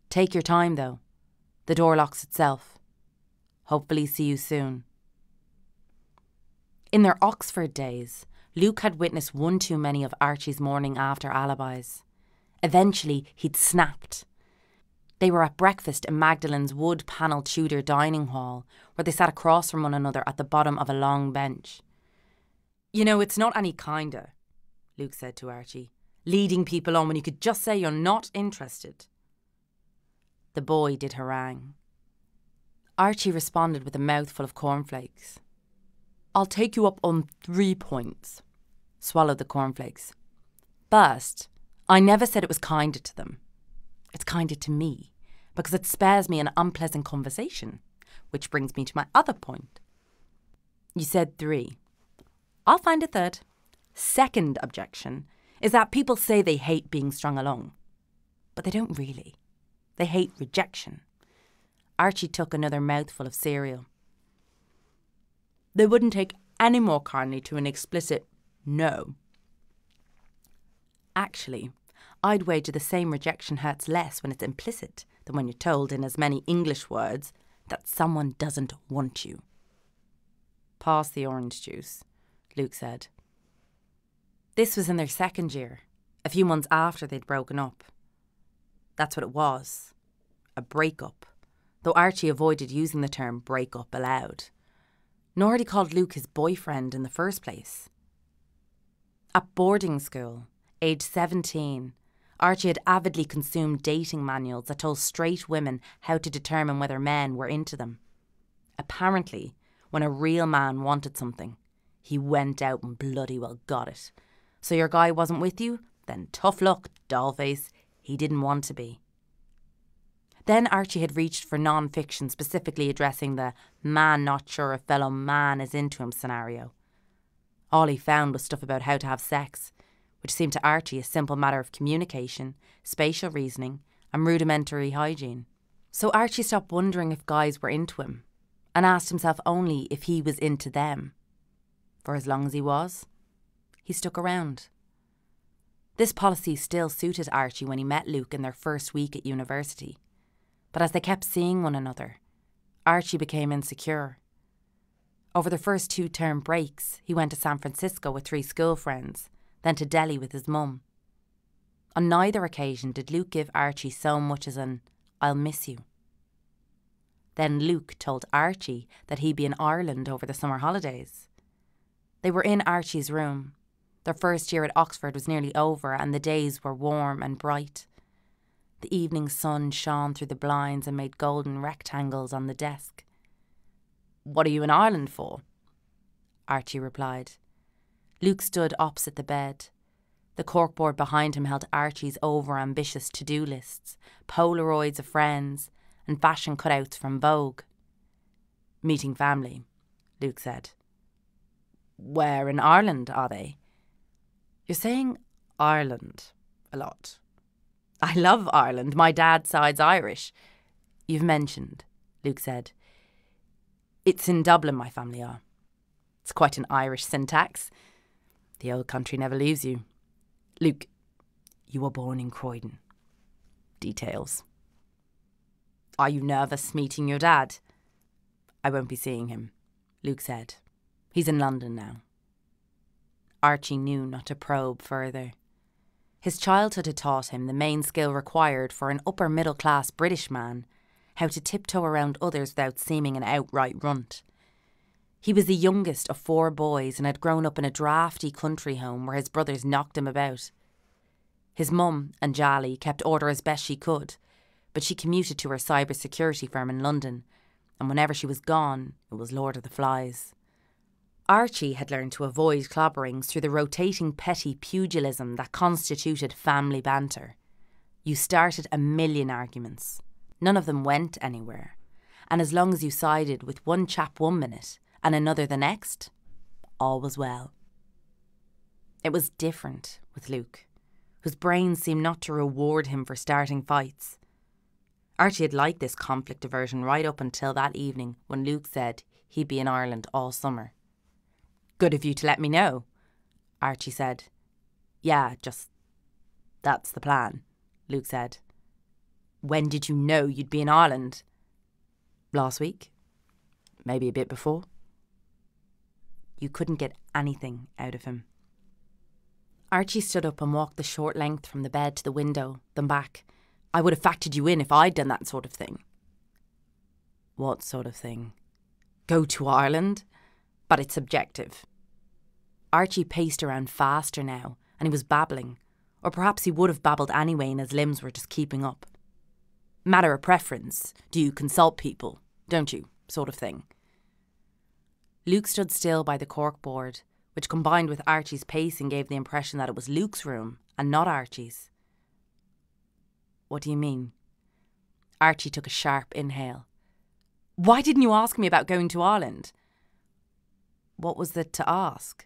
A: Take your time, though. The door locks itself. Hopefully, see you soon. In their Oxford days, Luke had witnessed one too many of Archie's morning after alibis. Eventually, he'd snapped. They were at breakfast in Magdalen's wood panelled Tudor dining hall, where they sat across from one another at the bottom of a long bench. You know, it's not any kinder, Luke said to Archie, leading people on when you could just say you're not interested. The boy did harangue. Archie responded with a mouthful of cornflakes. I'll take you up on three points. Swallowed the cornflakes. First, I never said it was kinder to them. It's kinder to me because it spares me an unpleasant conversation, which brings me to my other point. You said three. I'll find a third. Second objection is that people say they hate being strung along, but they don't really. They hate rejection. Archie took another mouthful of cereal. They wouldn't take any more kindly to an explicit no. Actually, I'd wager the same rejection hurts less when it's implicit than when you're told in as many English words that someone doesn't want you. Pass the orange juice, Luke said. This was in their second year, a few months after they'd broken up. That's what it was a breakup, though Archie avoided using the term breakup aloud. Nor had he called Luke his boyfriend in the first place. At boarding school, age 17, Archie had avidly consumed dating manuals that told straight women how to determine whether men were into them. Apparently, when a real man wanted something, he went out and bloody well got it. So your guy wasn't with you? Then tough luck, Dollface, he didn't want to be. Then Archie had reached for non fiction specifically addressing the man not sure a fellow man is into him scenario. All he found was stuff about how to have sex, which seemed to Archie a simple matter of communication, spatial reasoning, and rudimentary hygiene. So Archie stopped wondering if guys were into him and asked himself only if he was into them. For as long as he was, he stuck around. This policy still suited Archie when he met Luke in their first week at university. But as they kept seeing one another, Archie became insecure. Over the first two term breaks, he went to San Francisco with three school friends, then to Delhi with his mum. On neither occasion did Luke give Archie so much as an I'll miss you. Then Luke told Archie that he'd be in Ireland over the summer holidays. They were in Archie's room. Their first year at Oxford was nearly over, and the days were warm and bright. The evening sun shone through the blinds and made golden rectangles on the desk. What are you in Ireland for? Archie replied. Luke stood opposite the bed. The corkboard behind him held Archie's over ambitious to do lists, Polaroids of friends, and fashion cutouts from Vogue. Meeting family, Luke said. Where in Ireland are they? You're saying Ireland a lot. I love Ireland. My dad's side's Irish. You've mentioned, Luke said. It's in Dublin, my family are. It's quite an Irish syntax. The old country never leaves you. Luke, you were born in Croydon. Details. Are you nervous meeting your dad? I won't be seeing him, Luke said. He's in London now. Archie knew not to probe further. His childhood had taught him the main skill required for an upper middle class British man how to tiptoe around others without seeming an outright runt. He was the youngest of four boys and had grown up in a drafty country home where his brothers knocked him about. His mum, Anjali, kept order as best she could, but she commuted to her cyber security firm in London, and whenever she was gone, it was Lord of the Flies. Archie had learned to avoid clobberings through the rotating petty pugilism that constituted family banter. You started a million arguments. None of them went anywhere. And as long as you sided with one chap one minute and another the next, all was well. It was different with Luke, whose brain seemed not to reward him for starting fights. Archie had liked this conflict aversion right up until that evening when Luke said he'd be in Ireland all summer. Good of you to let me know, Archie said. Yeah, just. That's the plan, Luke said. When did you know you'd be in Ireland? Last week. Maybe a bit before. You couldn't get anything out of him. Archie stood up and walked the short length from the bed to the window, then back. I would have factored you in if I'd done that sort of thing. What sort of thing? Go to Ireland? but it's subjective. Archie paced around faster now, and he was babbling, or perhaps he would have babbled anyway and his limbs were just keeping up. Matter of preference. Do you consult people? Don't you? Sort of thing. Luke stood still by the corkboard, which combined with Archie's pacing gave the impression that it was Luke's room and not Archie's. What do you mean? Archie took a sharp inhale. Why didn't you ask me about going to Ireland? What was there to ask?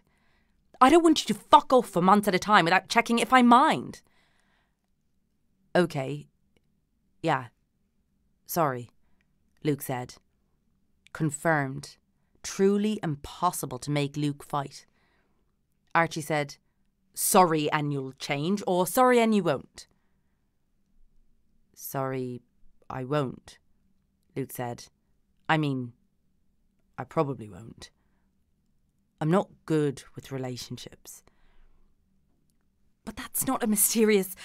A: I don't want you to fuck off for months at a time without checking if I mind. Okay. Yeah. Sorry, Luke said. Confirmed. Truly impossible to make Luke fight. Archie said, Sorry and you'll change, or sorry and you won't. Sorry, I won't, Luke said. I mean, I probably won't. I'm not good with relationships. But that's not a mysterious.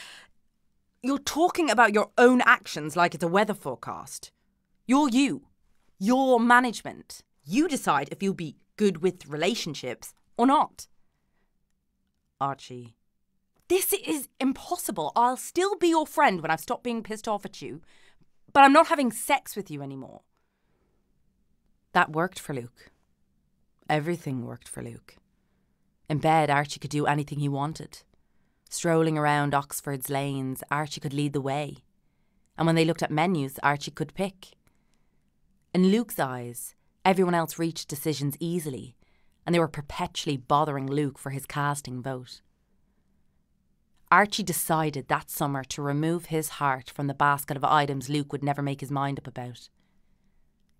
A: You're talking about your own actions like it's a weather forecast. You're you. Your management. You decide if you'll be good with relationships or not. Archie. This is impossible. I'll still be your friend when I've stopped being pissed off at you, but I'm not having sex with you anymore. That worked for Luke. Everything worked for Luke. In bed, Archie could do anything he wanted. Strolling around Oxford's lanes, Archie could lead the way. And when they looked at menus, Archie could pick. In Luke's eyes, everyone else reached decisions easily, and they were perpetually bothering Luke for his casting vote. Archie decided that summer to remove his heart from the basket of items Luke would never make his mind up about.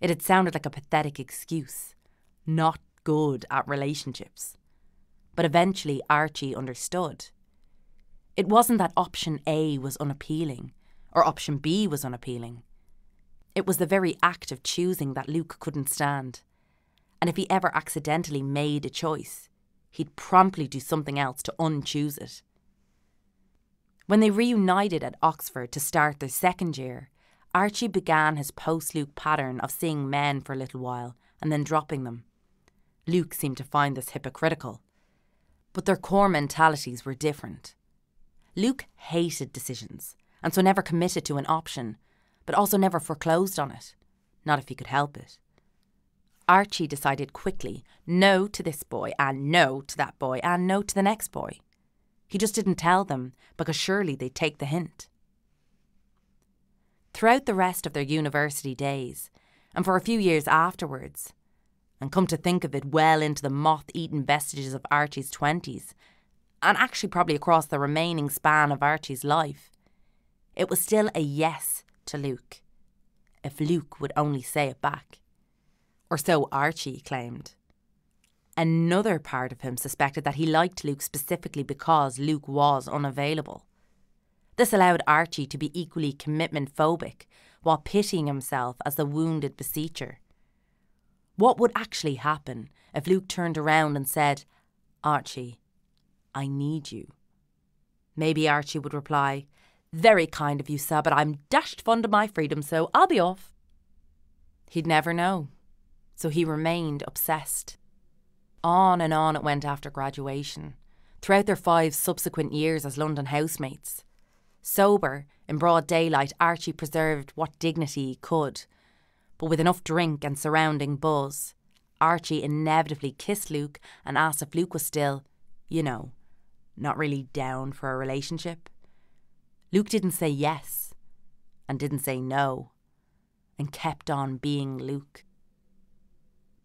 A: It had sounded like a pathetic excuse, not good at relationships. But eventually, Archie understood. It wasn't that option A was unappealing or option B was unappealing. It was the very act of choosing that Luke couldn't stand. And if he ever accidentally made a choice, he'd promptly do something else to unchoose it. When they reunited at Oxford to start their second year, Archie began his post Luke pattern of seeing men for a little while and then dropping them. Luke seemed to find this hypocritical. But their core mentalities were different. Luke hated decisions and so never committed to an option, but also never foreclosed on it, not if he could help it. Archie decided quickly no to this boy and no to that boy and no to the next boy. He just didn't tell them because surely they'd take the hint. Throughout the rest of their university days, and for a few years afterwards, and come to think of it, well into the moth eaten vestiges of Archie's 20s, and actually probably across the remaining span of Archie's life, it was still a yes to Luke, if Luke would only say it back. Or so Archie claimed. Another part of him suspected that he liked Luke specifically because Luke was unavailable. This allowed Archie to be equally commitment phobic while pitying himself as the wounded beseecher. What would actually happen if Luke turned around and said, Archie, I need you? Maybe Archie would reply, Very kind of you, sir, but I'm dashed fond of my freedom, so I'll be off. He'd never know, so he remained obsessed. On and on it went after graduation, throughout their five subsequent years as London housemates. Sober, in broad daylight, Archie preserved what dignity he could. But with enough drink and surrounding buzz, Archie inevitably kissed Luke and asked if Luke was still, you know, not really down for a relationship. Luke didn't say yes and didn't say no and kept on being Luke.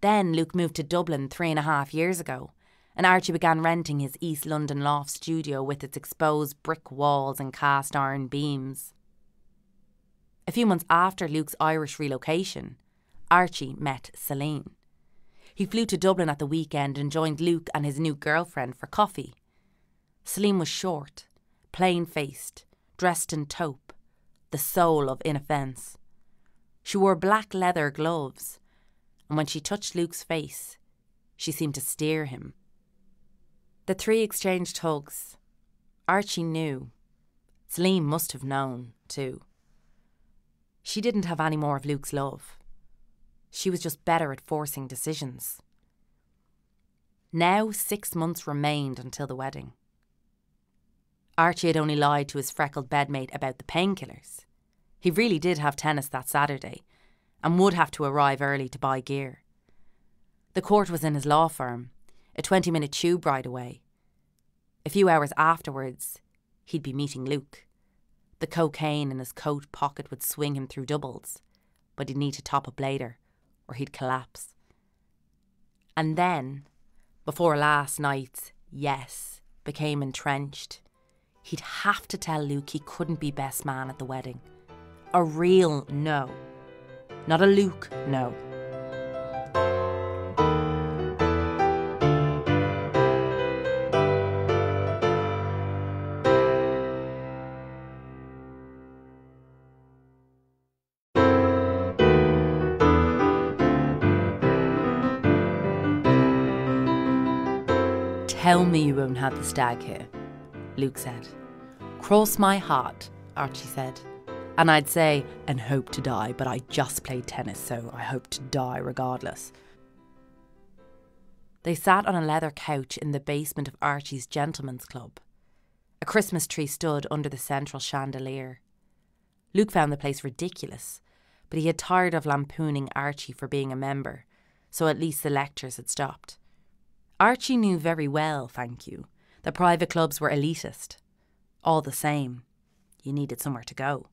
A: Then Luke moved to Dublin three and a half years ago, and Archie began renting his East London loft studio with its exposed brick walls and cast iron beams. A few months after Luke's Irish relocation, Archie met Celine. He flew to Dublin at the weekend and joined Luke and his new girlfriend for coffee. Celine was short, plain faced, dressed in taupe, the soul of inoffence. She wore black leather gloves and when she touched Luke's face, she seemed to steer him. The three exchanged hugs. Archie knew. Celine must have known, too. She didn't have any more of Luke's love. She was just better at forcing decisions. Now, six months remained until the wedding. Archie had only lied to his freckled bedmate about the painkillers. He really did have tennis that Saturday, and would have to arrive early to buy gear. The court was in his law firm, a 20 minute tube ride away. A few hours afterwards, he'd be meeting Luke. The cocaine in his coat pocket would swing him through doubles, but he'd need to top up later, or he'd collapse. And then, before last night's yes became entrenched, he'd have to tell Luke he couldn't be best man at the wedding. A real no. Not a Luke, no. Tell me you won't have the stag here, Luke said. Cross my heart, Archie said. And I'd say, and hope to die, but I just played tennis, so I hope to die regardless. They sat on a leather couch in the basement of Archie's Gentlemen's Club. A Christmas tree stood under the central chandelier. Luke found the place ridiculous, but he had tired of lampooning Archie for being a member, so at least the lectures had stopped. Archie knew very well, thank you, that private clubs were elitist, All the same, you needed somewhere to go.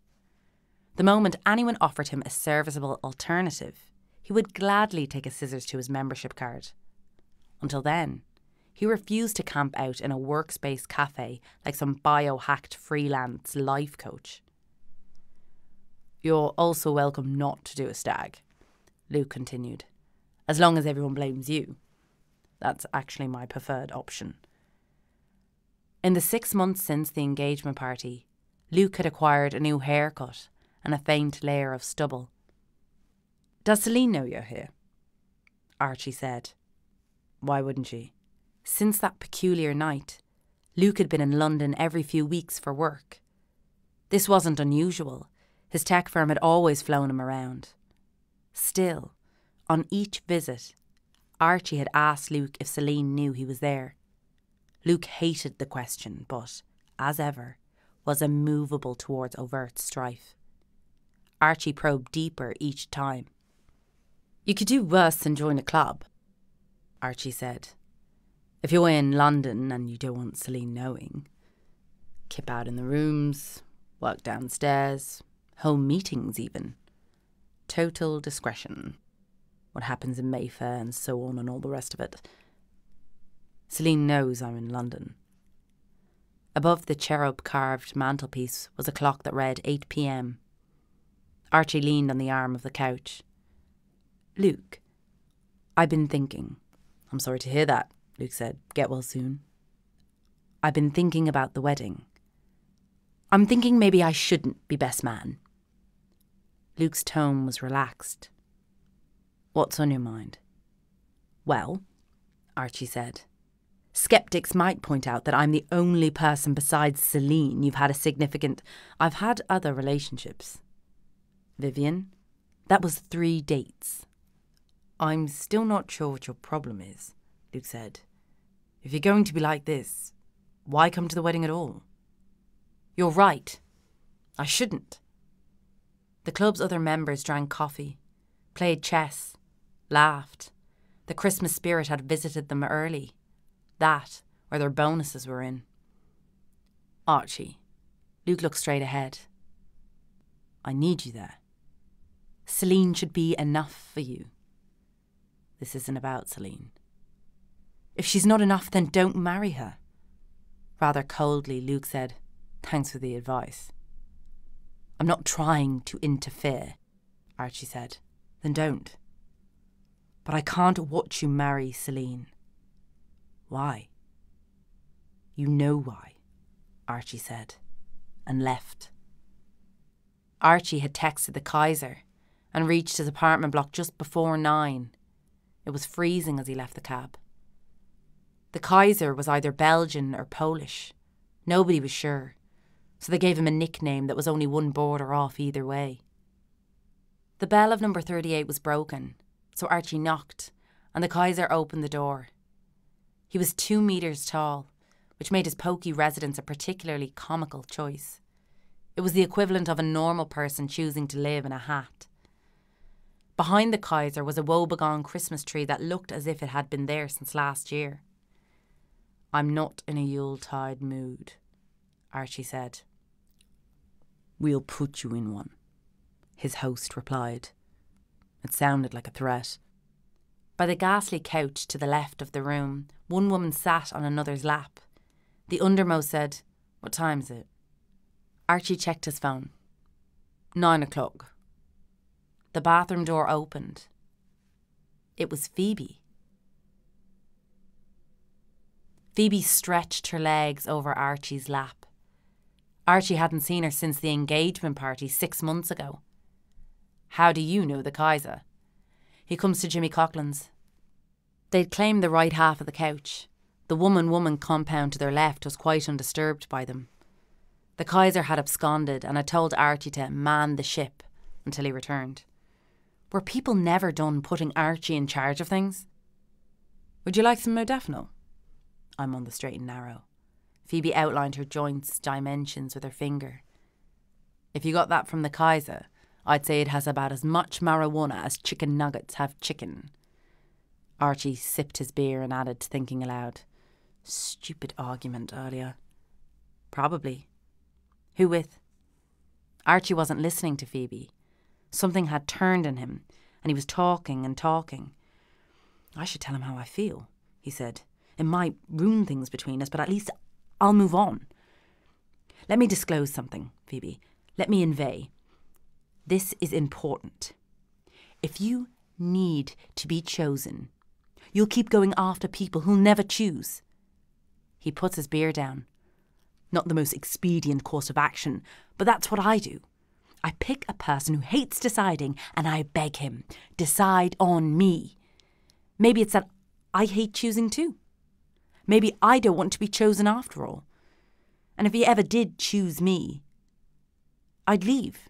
A: The moment anyone offered him a serviceable alternative, he would gladly take a scissors to his membership card. Until then, he refused to camp out in a workspace cafe like some biohacked freelance life coach. You're also welcome not to do a stag, Luke continued, as long as everyone blames you. That's actually my preferred option. In the six months since the engagement party, Luke had acquired a new haircut and a faint layer of stubble. Does Celine know you're here? Archie said. Why wouldn't she? Since that peculiar night, Luke had been in London every few weeks for work. This wasn't unusual. His tech firm had always flown him around. Still, on each visit, Archie had asked Luke if Celine knew he was there. Luke hated the question, but, as ever, was immovable towards overt strife. Archie probed deeper each time. You could do worse than join a club, Archie said. If you're in London and you don't want Celine knowing, kip out in the rooms, work downstairs, home meetings even. Total discretion. What happens in Mayfair and so on and all the rest of it. Celine knows I'm in London. Above the cherub carved mantelpiece was a clock that read 8 pm. Archie leaned on the arm of the couch. Luke, I've been thinking. I'm sorry to hear that, Luke said. Get well soon. I've been thinking about the wedding. I'm thinking maybe I shouldn't be best man. Luke's tone was relaxed. What's on your mind? Well, Archie said, skeptics might point out that I'm the only person besides Celine you've had a significant. I've had other relationships. Vivian, that was three dates. I'm still not sure what your problem is, Luke said. If you're going to be like this, why come to the wedding at all? You're right. I shouldn't. The club's other members drank coffee, played chess, laughed. The Christmas spirit had visited them early. That, or their bonuses were in. Archie. Luke looked straight ahead. I need you there. Celine should be enough for you. This isn't about Celine. If she's not enough, then don't marry her. Rather coldly, Luke said, Thanks for the advice. I'm not trying to interfere, Archie said. Then don't. But I can't watch you marry Celine. Why? You know why, Archie said, and left. Archie had texted the Kaiser and reached his apartment block just before nine. It was freezing as he left the cab. The Kaiser was either Belgian or Polish. Nobody was sure so they gave him a nickname that was only one border off either way. The bell of number 38 was broken, so Archie knocked, and the Kaiser opened the door. He was two metres tall, which made his pokey residence a particularly comical choice. It was the equivalent of a normal person choosing to live in a hat. Behind the Kaiser was a woebegone Christmas tree that looked as if it had been there since last year. I'm not in a Yuletide mood, Archie said. We'll put you in one, his host replied. It sounded like a threat. By the ghastly couch to the left of the room, one woman sat on another's lap. The undermost said, What time's it? Archie checked his phone. Nine o'clock. The bathroom door opened. It was Phoebe. Phoebe stretched her legs over Archie's lap. Archie hadn't seen her since the engagement party six months ago. How do you know the Kaiser? He comes to Jimmy Coughlin's. They'd claimed the right half of the couch. The woman woman compound to their left was quite undisturbed by them. The Kaiser had absconded and had told Archie to man the ship until he returned. Were people never done putting Archie in charge of things? Would you like some modafinil? I'm on the straight and narrow. Phoebe outlined her joints' dimensions with her finger. If you got that from the Kaiser, I'd say it has about as much marijuana as chicken nuggets have chicken. Archie sipped his beer and added, thinking aloud, Stupid argument earlier. Probably, Who with? Archie wasn't listening to Phoebe. Something had turned in him, and he was talking and talking. I should tell him how I feel, he said. It might ruin things between us, but at least I'll move on. Let me disclose something, Phoebe. Let me inveigh. This is important. If you need to be chosen, you'll keep going after people who'll never choose. He puts his beer down. Not the most expedient course of action, but that's what I do. I pick a person who hates deciding and I beg him, decide on me. Maybe it's that I hate choosing too. Maybe I don't want to be chosen after all. And if he ever did choose me, I'd leave.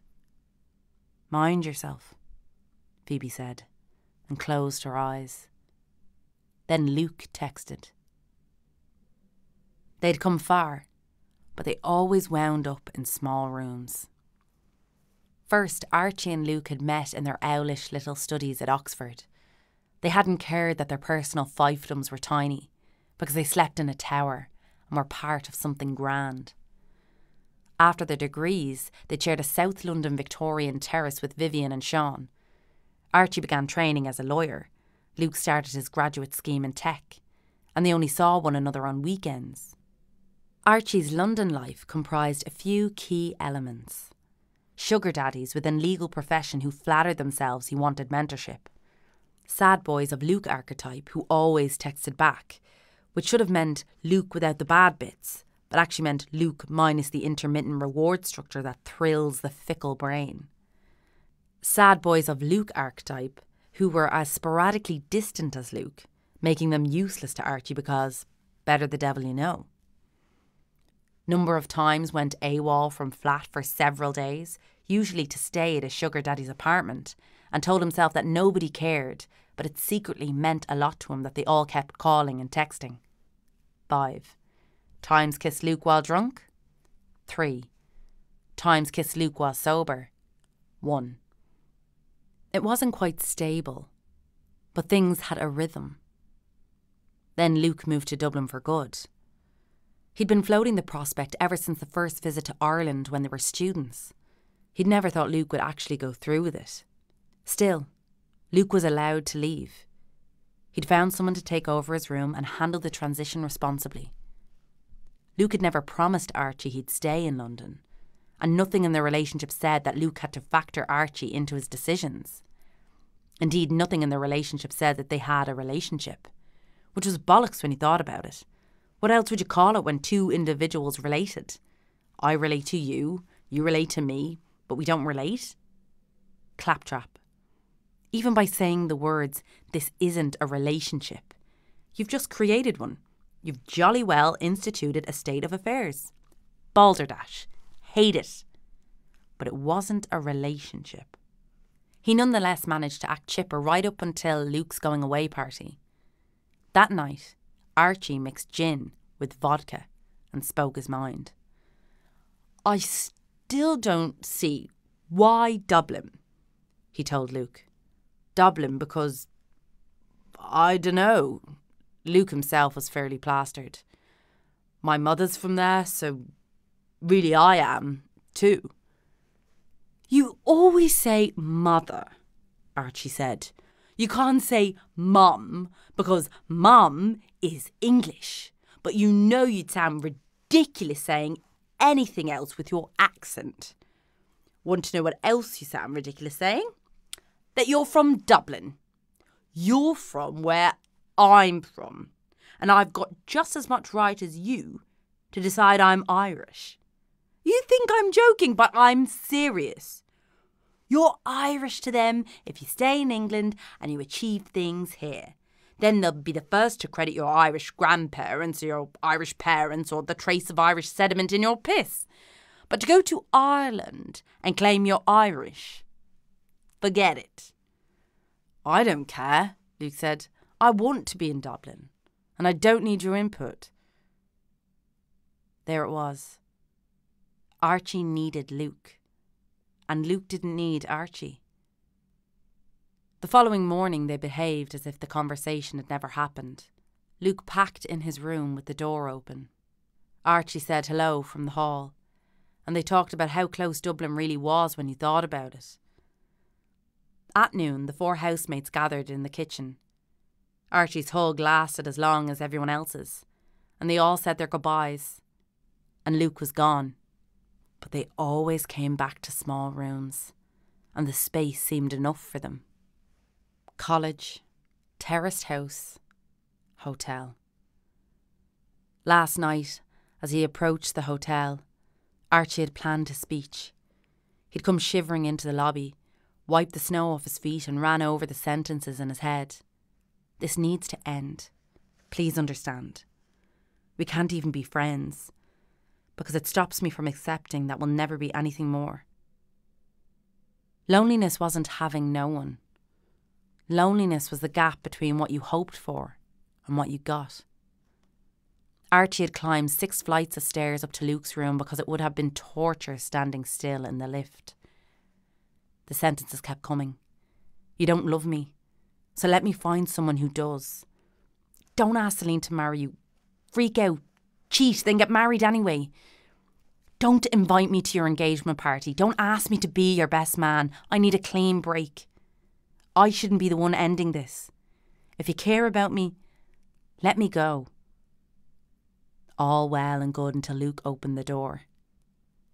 A: Mind yourself, Phoebe said, and closed her eyes. Then Luke texted. They'd come far, but they always wound up in small rooms. First, Archie and Luke had met in their owlish little studies at Oxford. They hadn't cared that their personal fiefdoms were tiny, because they slept in a tower and were part of something grand. After their degrees, they shared a South London Victorian terrace with Vivian and Sean. Archie began training as a lawyer. Luke started his graduate scheme in tech, and they only saw one another on weekends. Archie's London life comprised a few key elements sugar daddies within legal profession who flattered themselves he wanted mentorship, sad boys of Luke archetype who always texted back, which should have meant Luke without the bad bits, but actually meant Luke minus the intermittent reward structure that thrills the fickle brain. Sad boys of Luke archetype who were as sporadically distant as Luke, making them useless to Archie because better the devil you know. Number of times went AWOL from flat for several days, usually to stay at his sugar daddy's apartment, and told himself that nobody cared, but it secretly meant a lot to him that they all kept calling and texting. 5. Times kissed Luke while drunk? 3. Times kissed Luke while sober? 1. It wasn't quite stable, but things had a rhythm. Then Luke moved to Dublin for good. He'd been floating the prospect ever since the first visit to Ireland when they were students. He'd never thought Luke would actually go through with it. Still, Luke was allowed to leave. He'd found someone to take over his room and handle the transition responsibly. Luke had never promised Archie he'd stay in London, and nothing in their relationship said that Luke had to factor Archie into his decisions. Indeed, nothing in their relationship said that they had a relationship, which was bollocks when he thought about it. What else would you call it when two individuals related? I relate to you, you relate to me, but we don't relate? Claptrap. Even by saying the words, this isn't a relationship, you've just created one. You've jolly well instituted a state of affairs. Balderdash. Hate it. But it wasn't a relationship. He nonetheless managed to act chipper right up until Luke's going away party. That night, Archie mixed gin with vodka and spoke his mind. I still don't see why Dublin, he told Luke. Dublin because I dunno. Luke himself was fairly plastered. My mother's from there, so really I am too. You always say mother, Archie said. You can't say mum because mum is English, but you know you'd sound ridiculous saying anything else with your accent. Want to know what else you sound ridiculous saying? That you're from Dublin. You're from where I'm from, and I've got just as much right as you to decide I'm Irish. You think I'm joking, but I'm serious. You're Irish to them if you stay in England and you achieve things here. Then they'll be the first to credit your Irish grandparents or your Irish parents or the trace of Irish sediment in your piss. But to go to Ireland and claim you're Irish, forget it. I don't care, Luke said. I want to be in Dublin, and I don't need your input. There it was. Archie needed Luke, and Luke didn't need Archie. The following morning, they behaved as if the conversation had never happened. Luke packed in his room with the door open. Archie said hello from the hall, and they talked about how close Dublin really was when you thought about it. At noon, the four housemates gathered in the kitchen. Archie's hug lasted as long as everyone else's, and they all said their goodbyes. And Luke was gone. But they always came back to small rooms, and the space seemed enough for them. College, terraced house, hotel. Last night, as he approached the hotel, Archie had planned his speech. He'd come shivering into the lobby, wiped the snow off his feet, and ran over the sentences in his head. This needs to end. Please understand. We can't even be friends, because it stops me from accepting that we'll never be anything more. Loneliness wasn't having no one. Loneliness was the gap between what you hoped for and what you got. Archie had climbed six flights of stairs up to Luke's room because it would have been torture standing still in the lift. The sentences kept coming. You don't love me, so let me find someone who does. Don't ask Celine to marry you. Freak out, cheat, then get married anyway. Don't invite me to your engagement party. Don't ask me to be your best man. I need a clean break. I shouldn't be the one ending this. If you care about me, let me go. All well and good until Luke opened the door.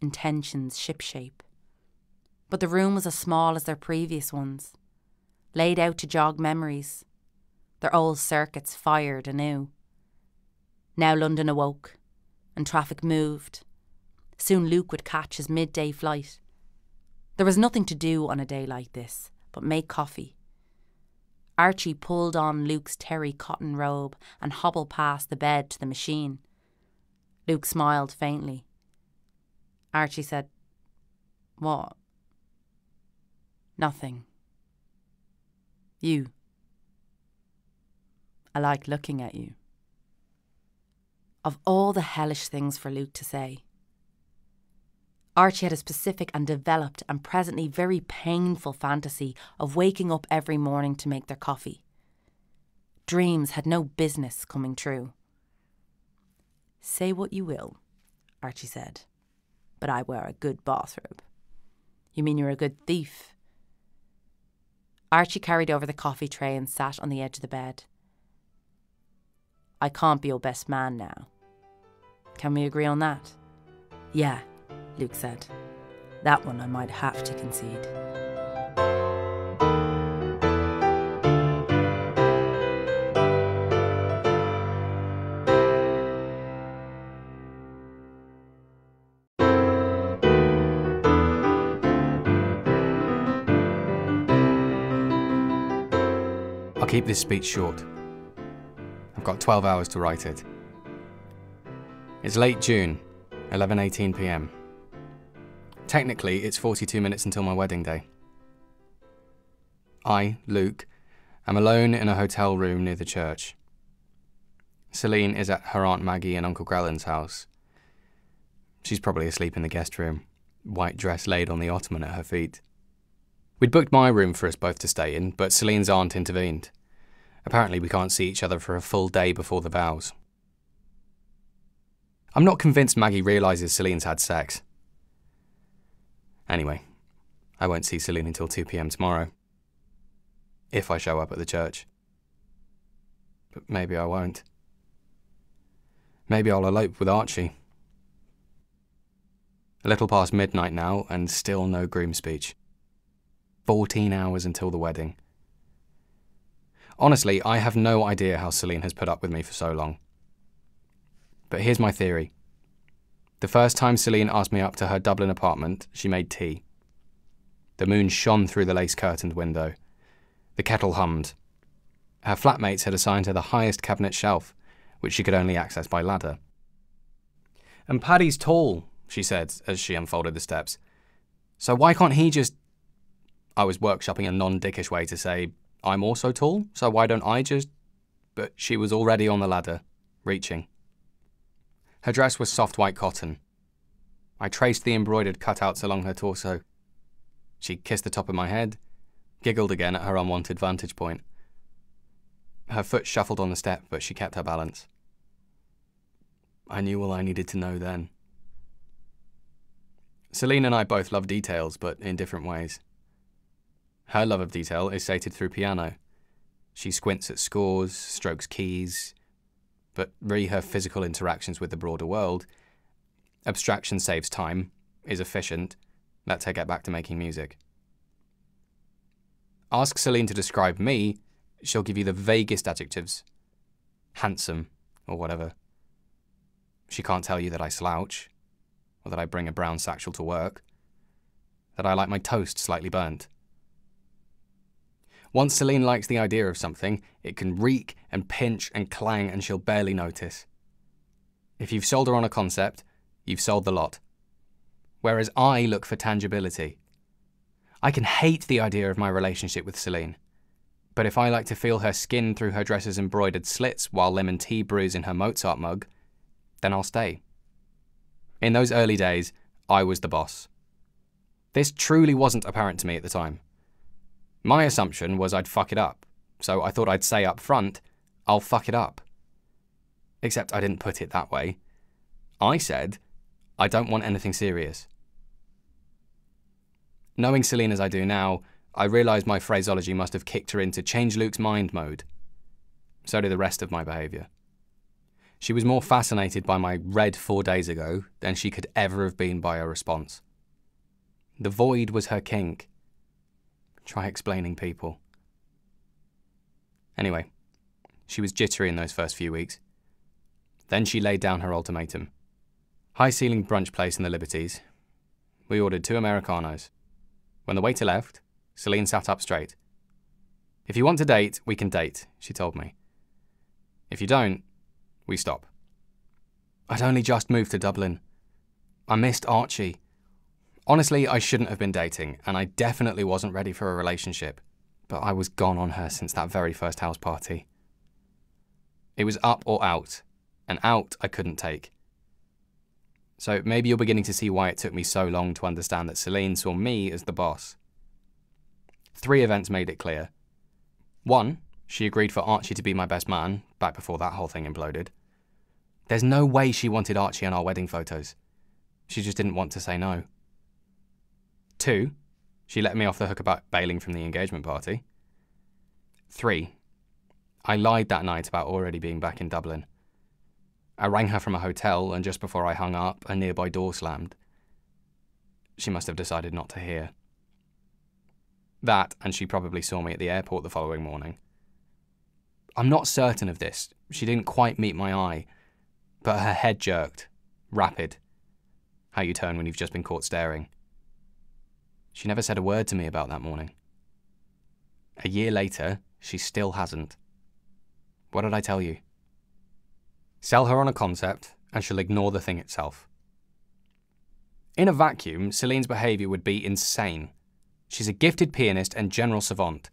A: Intentions shipshape. But the room was as small as their previous ones, laid out to jog memories, their old circuits fired anew. Now London awoke, and traffic moved. Soon Luke would catch his midday flight. There was nothing to do on a day like this but make coffee. Archie pulled on Luke's terry cotton robe and hobbled past the bed to the machine. Luke smiled faintly. Archie said, What? Nothing. You. I like looking at you. Of all the hellish things for Luke to say, Archie had a specific and developed and presently very painful fantasy of waking up every morning to make their coffee. Dreams had no business coming true. Say what you will, Archie said, but I wear a good bathrobe. You mean you're a good thief? Archie carried over the coffee tray and sat on the edge of the bed. I can't be your best man now. Can we agree on that? Yeah, Luke said. That one I might have to concede.
B: I'll keep this speech short. I've got 12 hours to write it. It's late June, 11:18 p.m. Technically, it's 42 minutes until my wedding day. I, Luke, am alone in a hotel room near the church. Celine is at her Aunt Maggie and Uncle Grellan's house. She's probably asleep in the guest room, white dress laid on the ottoman at her feet. We'd booked my room for us both to stay in, but Celine's aunt intervened. Apparently, we can't see each other for a full day before the vows. I'm not convinced Maggie realises Celine's had sex. Anyway, I won't see Celine until 2 pm tomorrow. If I show up at the church. But maybe I won't. Maybe I'll elope with Archie. A little past midnight now, and still no groom speech. 14 hours until the wedding. Honestly, I have no idea how Celine has put up with me for so long. But here's my theory. The first time Celine asked me up to her Dublin apartment, she made tea. The moon shone through the lace curtained window. The kettle hummed. Her flatmates had assigned her the highest cabinet shelf, which she could only access by ladder. And Paddy's tall, she said as she unfolded the steps. So why can't he just. I was workshopping a non dickish way to say, I'm also tall, so why don't I just. But she was already on the ladder, reaching. Her dress was soft white cotton. I traced the embroidered cutouts along her torso. She kissed the top of my head, giggled again at her unwanted vantage point. Her foot shuffled on the step, but she kept her balance. I knew all I needed to know then. Celine and I both love details, but in different ways. Her love of detail is sated through piano. She squints at scores, strokes keys, but re her physical interactions with the broader world, abstraction saves time, is efficient, lets her get back to making music. Ask Celine to describe me, she'll give you the vaguest adjectives handsome, or whatever. She can't tell you that I slouch, or that I bring a brown satchel to work, that I like my toast slightly burnt. Once Celine likes the idea of something, it can reek and pinch and clang and she'll barely notice. If you've sold her on a concept, you've sold the lot. Whereas I look for tangibility. I can hate the idea of my relationship with Celine. But if I like to feel her skin through her dress's embroidered slits while lemon tea brews in her Mozart mug, then I'll stay. In those early days, I was the boss. This truly wasn't apparent to me at the time. My assumption was I'd fuck it up, so I thought I'd say up front, I'll fuck it up. Except I didn't put it that way. I said, I don't want anything serious. Knowing Celine as I do now, I realised my phraseology must have kicked her into change Luke's mind mode. So did the rest of my behaviour. She was more fascinated by my red four days ago than she could ever have been by a response. The void was her kink, Try explaining people. Anyway, she was jittery in those first few weeks. Then she laid down her ultimatum. High ceiling brunch place in the Liberties. We ordered two Americanos. When the waiter left, Celine sat up straight. If you want to date, we can date, she told me. If you don't, we stop. I'd only just moved to Dublin. I missed Archie. Honestly, I shouldn't have been dating, and I definitely wasn't ready for a relationship, but I was gone on her since that very first house party. It was up or out, and out I couldn't take. So maybe you're beginning to see why it took me so long to understand that Celine saw me as the boss. Three events made it clear. One, she agreed for Archie to be my best man, back before that whole thing imploded. There's no way she wanted Archie on our wedding photos. She just didn't want to say no. Two, she let me off the hook about bailing from the engagement party. Three, I lied that night about already being back in Dublin. I rang her from a hotel, and just before I hung up, a nearby door slammed. She must have decided not to hear. That, and she probably saw me at the airport the following morning. I'm not certain of this. She didn't quite meet my eye, but her head jerked. Rapid. How you turn when you've just been caught staring. She never said a word to me about that morning. A year later, she still hasn't. What did I tell you? Sell her on a concept, and she'll ignore the thing itself. In a vacuum, Celine's behaviour would be insane. She's a gifted pianist and general savant.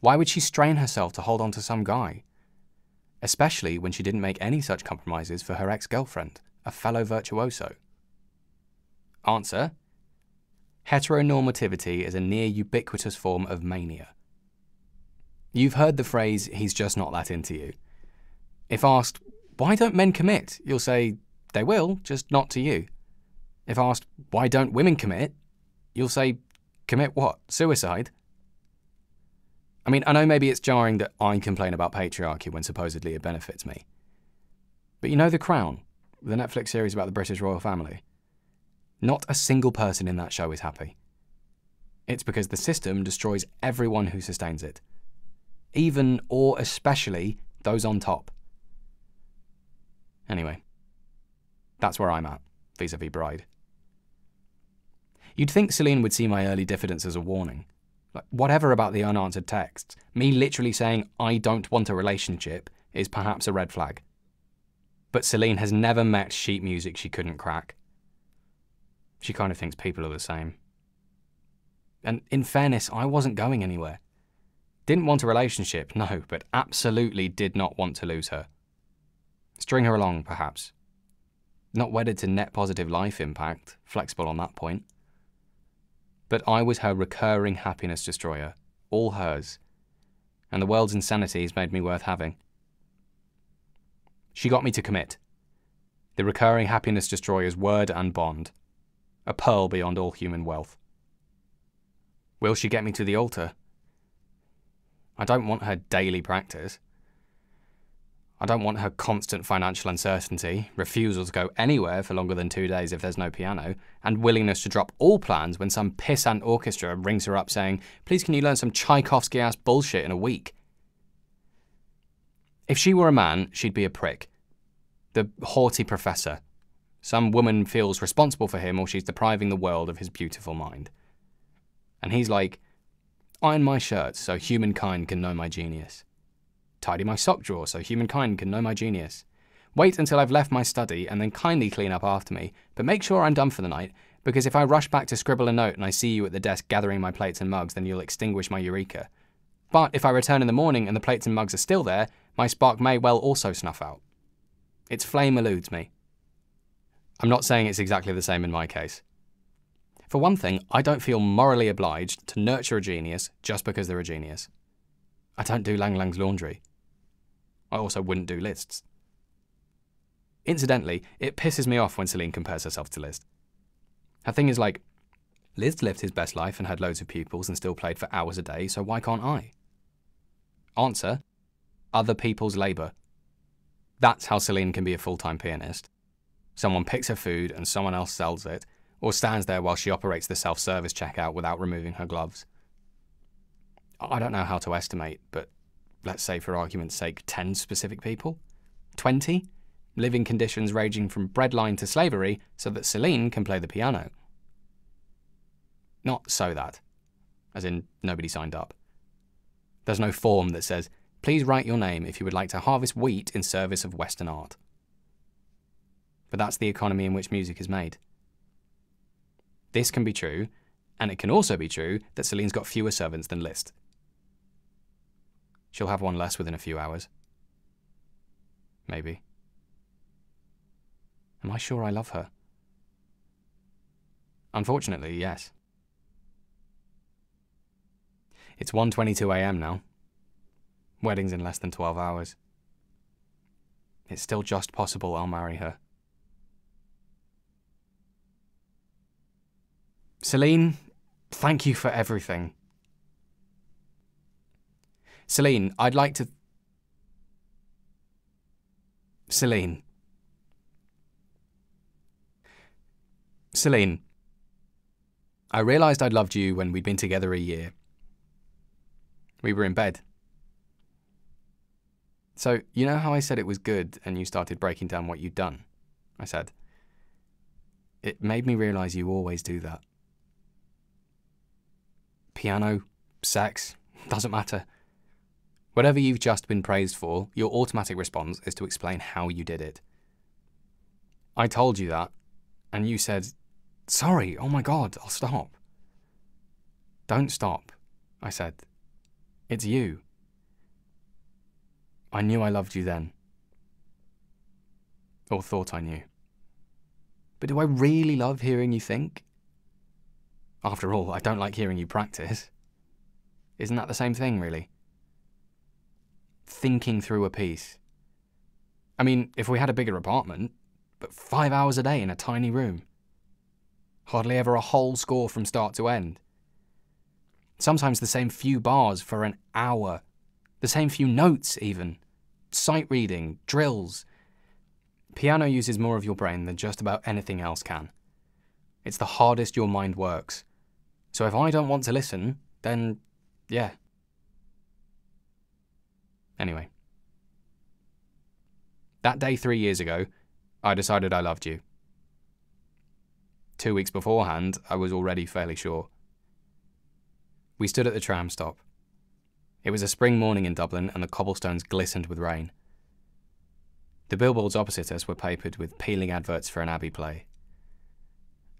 B: Why would she strain herself to hold on to some guy? Especially when she didn't make any such compromises for her ex girlfriend, a fellow virtuoso. Answer heteronormativity is a near ubiquitous form of mania. You've heard the phrase, he's just not that into you. If asked, why don't men commit? You'll say, they will, just not to you. If asked, why don't women commit? You'll say, commit what? Suicide? I mean, I know maybe it's jarring that I complain about patriarchy when supposedly it benefits me. But you know The Crown, the Netflix series about the British royal family? Not a single person in that show is happy. It's because the system destroys everyone who sustains it, even or especially those on top. Anyway, that's where I'm at vis a vis Bride. You'd think Celine would see my early diffidence as a warning. Like, whatever about the unanswered texts, me literally saying, I don't want a relationship, is perhaps a red flag. But Celine has never met sheet music she couldn't crack. She kind of thinks people are the same. And in fairness, I wasn't going anywhere. Didn't want a relationship, no, but absolutely did not want to lose her. String her along, perhaps. Not wedded to net positive life impact, flexible on that point. But I was her recurring happiness destroyer, all hers, and the world's insanities made me worth having. She got me to commit. The recurring happiness destroyer's word and bond. A pearl beyond all human wealth. Will she get me to the altar? I don't want her daily practice. I don't want her constant financial uncertainty, refusal to go anywhere for longer than two days if there's no piano, and willingness to drop all plans when some pissant orchestra rings her up saying, Please can you learn some Tchaikovsky ass bullshit in a week? If she were a man, she'd be a prick. The haughty professor. Some woman feels responsible for him or she's depriving the world of his beautiful mind. And he's like, Iron my shirts so humankind can know my genius. Tidy my sock drawer so humankind can know my genius. Wait until I've left my study and then kindly clean up after me, but make sure I'm done for the night, because if I rush back to scribble a note and I see you at the desk gathering my plates and mugs, then you'll extinguish my eureka. But if I return in the morning and the plates and mugs are still there, my spark may well also snuff out. Its flame eludes me. I'm not saying it's exactly the same in my case. For one thing, I don't feel morally obliged to nurture a genius just because they're a genius. I don't do Lang Lang's laundry. I also wouldn't do Liszt's. Incidentally, it pisses me off when Celine compares herself to Liszt. Her thing is like, Liszt lived his best life and had loads of pupils and still played for hours a day, so why can't I? Answer Other people's labour. That's how Celine can be a full time pianist. Someone picks her food and someone else sells it, or stands there while she operates the self service checkout without removing her gloves. I don't know how to estimate, but let's say for argument's sake, 10 specific people? 20? Living conditions ranging from breadline to slavery so that Celine can play the piano. Not so that, as in nobody signed up. There's no form that says, please write your name if you would like to harvest wheat in service of Western art. But that's the economy in which music is made. This can be true, and it can also be true that Celine's got fewer servants than Liszt. She'll have one less within a few hours. Maybe. Am I sure I love her? Unfortunately, yes. It's 1:22 a.m. now. Wedding's in less than 12 hours. It's still just possible I'll marry her. Celine, thank you for everything. Celine, I'd like to. Celine. Celine. I realised I'd loved you when we'd been together a year. We were in bed. So, you know how I said it was good and you started breaking down what you'd done? I said. It made me realise you always do that. Piano, sex, doesn't matter. Whatever you've just been praised for, your automatic response is to explain how you did it. I told you that, and you said, Sorry, oh my god, I'll stop. Don't stop, I said. It's you. I knew I loved you then. Or thought I knew. But do I really love hearing you think? After all, I don't like hearing you practice. Isn't that the same thing, really? thinking through a piece. I mean, if we had a bigger apartment, but five hours a day in a tiny room. Hardly ever a whole score from start to end. Sometimes the same few bars for an hour. The same few notes, even. Sight reading, drills. Piano uses more of your brain than just about anything else can. It's the hardest your mind works. So if I don't want to listen, then yeah, Anyway. That day three years ago, I decided I loved you. Two weeks beforehand, I was already fairly sure. We stood at the tram stop. It was a spring morning in Dublin, and the cobblestones glistened with rain. The billboards opposite us were papered with peeling adverts for an Abbey play.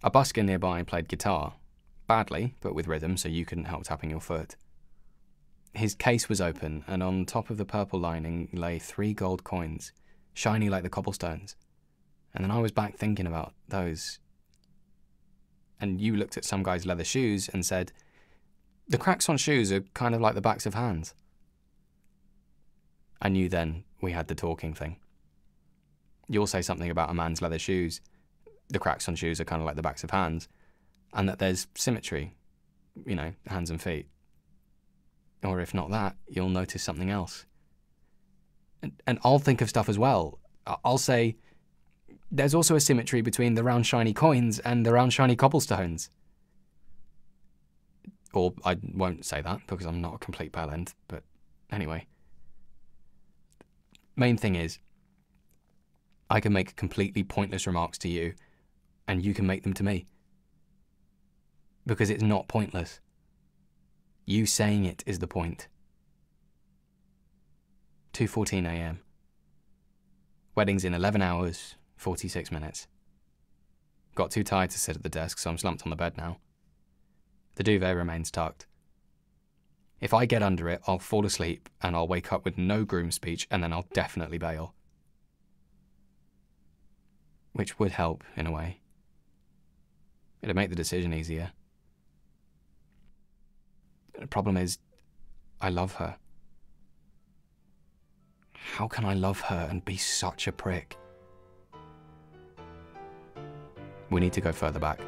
B: A busker nearby played guitar, badly, but with rhythm so you couldn't help tapping your foot. His case was open, and on top of the purple lining lay three gold coins, shiny like the cobblestones. And then I was back thinking about those. And you looked at some guy's leather shoes and said, The cracks on shoes are kind of like the backs of hands. I knew then we had the talking thing. You'll say something about a man's leather shoes. the cracks on shoes are kind of like the backs of hands, and that there's symmetry, you know, hands and feet. Or if not that, you'll notice something else. And, and I'll think of stuff as well. I'll say, there's also a symmetry between the round shiny coins and the round shiny cobblestones. Or I won't say that because I'm not a complete bellend, but anyway. Main thing is, I can make completely pointless remarks to you, and you can make them to me. Because it's not pointless. You saying it is the point. 2:14 a.m. Wedding's in 11 hours, 46 minutes. Got too tired to sit at the desk, so I'm slumped on the bed now. The duvet remains tucked. If I get under it, I'll fall asleep and I'll wake up with no groom speech and then I'll definitely bail. Which would help, in a way. It'd make the decision easier. The problem is, I love her. How can I love her and be such a prick? We need to go further back.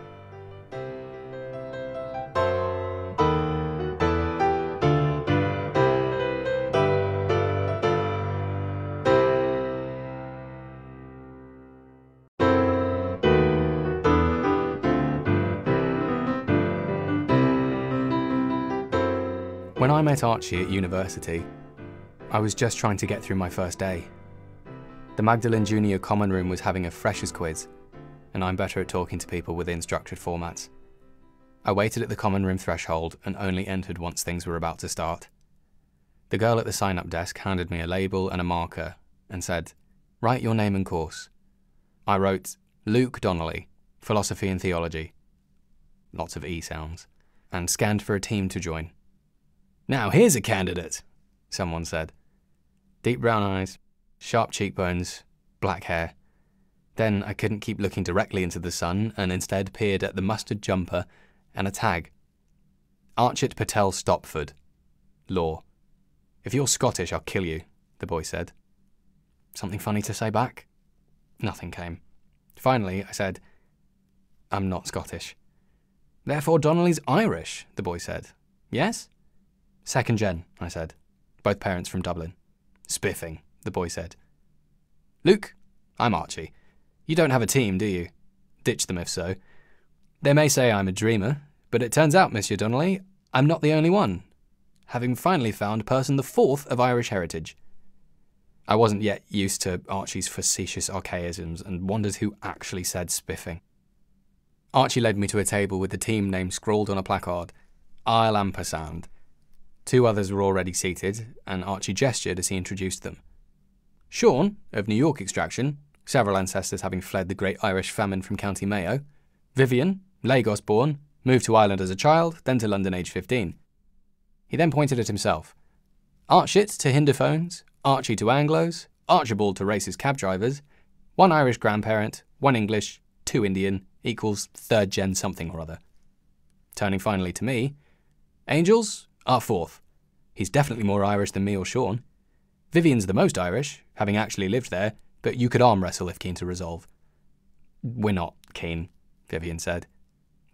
B: Met Archie at university, I was just trying to get through my first day. The Magdalen Junior Common Room was having a freshers quiz, and I'm better at talking to people within structured formats. I waited at the common room threshold and only entered once things were about to start. The girl at the sign up desk handed me a label and a marker and said, Write your name and course. I wrote, Luke Donnelly, Philosophy and Theology. Lots of E sounds. And scanned for a team to join. Now here's a candidate, someone said. Deep brown eyes, sharp cheekbones, black hair. Then I couldn't keep looking directly into the sun and instead peered at the mustard jumper and a tag. Archit Patel Stopford. Law. If you're Scottish, I'll kill you, the boy said. Something funny to say back? Nothing came. Finally, I said, I'm not Scottish. Therefore, Donnelly's Irish, the boy said. Yes? Second gen, I said. Both parents from Dublin. Spiffing, the boy said. Luke, I'm Archie. You don't have a team, do you? Ditch them if so. They may say I'm a dreamer, but it turns out, Monsieur Donnelly, I'm not the only one, having finally found person the fourth of Irish heritage. I wasn't yet used to Archie's facetious archaisms and wondered who actually said spiffing. Archie led me to a table with the team name scrawled on a placard Isle Ampersand. Two others were already seated, and Archie gestured as he introduced them. Sean, of New York extraction, several ancestors having fled the great Irish famine from County Mayo. Vivian, Lagos born, moved to Ireland as a child, then to London age 15. He then pointed at himself. Archit to Hindophones, Archie to Anglos, Archibald to racist cab drivers, one Irish grandparent, one English, two Indian, equals third gen something or other. Turning finally to me, Angels, our fourth. He's definitely more Irish than me or Sean. Vivian's the most Irish, having actually lived there, but you could arm wrestle if keen to resolve. We're not keen, Vivian said.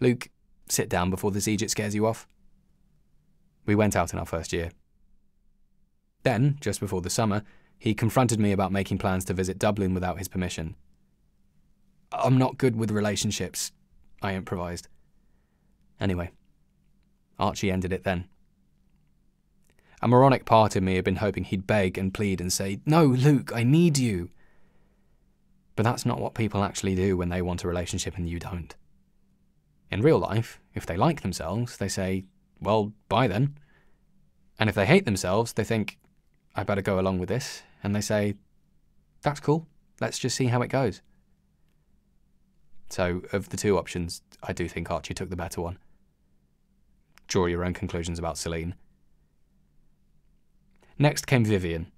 B: Luke, sit down before this eejit scares you off. We went out in our first year. Then, just before the summer, he confronted me about making plans to visit Dublin without his permission. I'm not good with relationships, I improvised. Anyway, Archie ended it then. A moronic part of me had been hoping he'd beg and plead and say, No, Luke, I need you. But that's not what people actually do when they want a relationship and you don't. In real life, if they like themselves, they say, Well, bye then. And if they hate themselves, they think, I better go along with this. And they say, That's cool. Let's just see how it goes. So, of the two options, I do think Archie took the better one. Draw your own conclusions about Celine. Next came Vivian.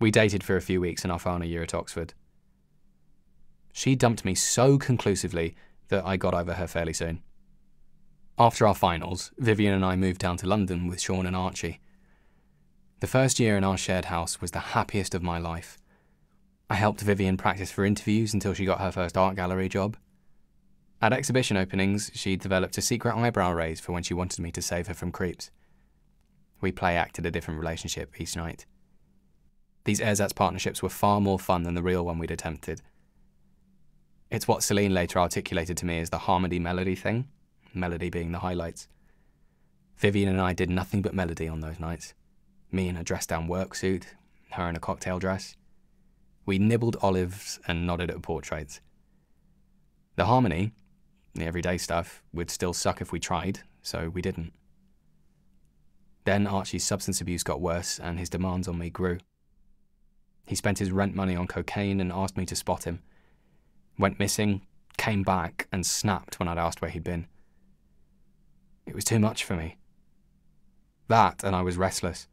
B: We dated for a few weeks in our final year at Oxford. She dumped me so conclusively that I got over her fairly soon. After our finals, Vivian and I moved down to London with Sean and Archie. The first year in our shared house was the happiest of my life. I helped Vivian practice for interviews until she got her first art gallery job. At exhibition openings, she developed a secret eyebrow raise for when she wanted me to save her from creeps. We play acted a different relationship each night. These ersatz partnerships were far more fun than the real one we'd attempted. It's what Celine later articulated to me as the harmony melody thing, melody being the highlights. Vivian and I did nothing but melody on those nights. Me in a dress down work suit, her in a cocktail dress. We nibbled olives and nodded at portraits. The harmony, the everyday stuff, would still suck if we tried, so we didn't. Then Archie's substance abuse got worse and his demands on me grew. He spent his rent money on cocaine and asked me to spot him. Went missing, came back, and snapped when I'd asked where he'd been. It was too much for me. That, and I was restless.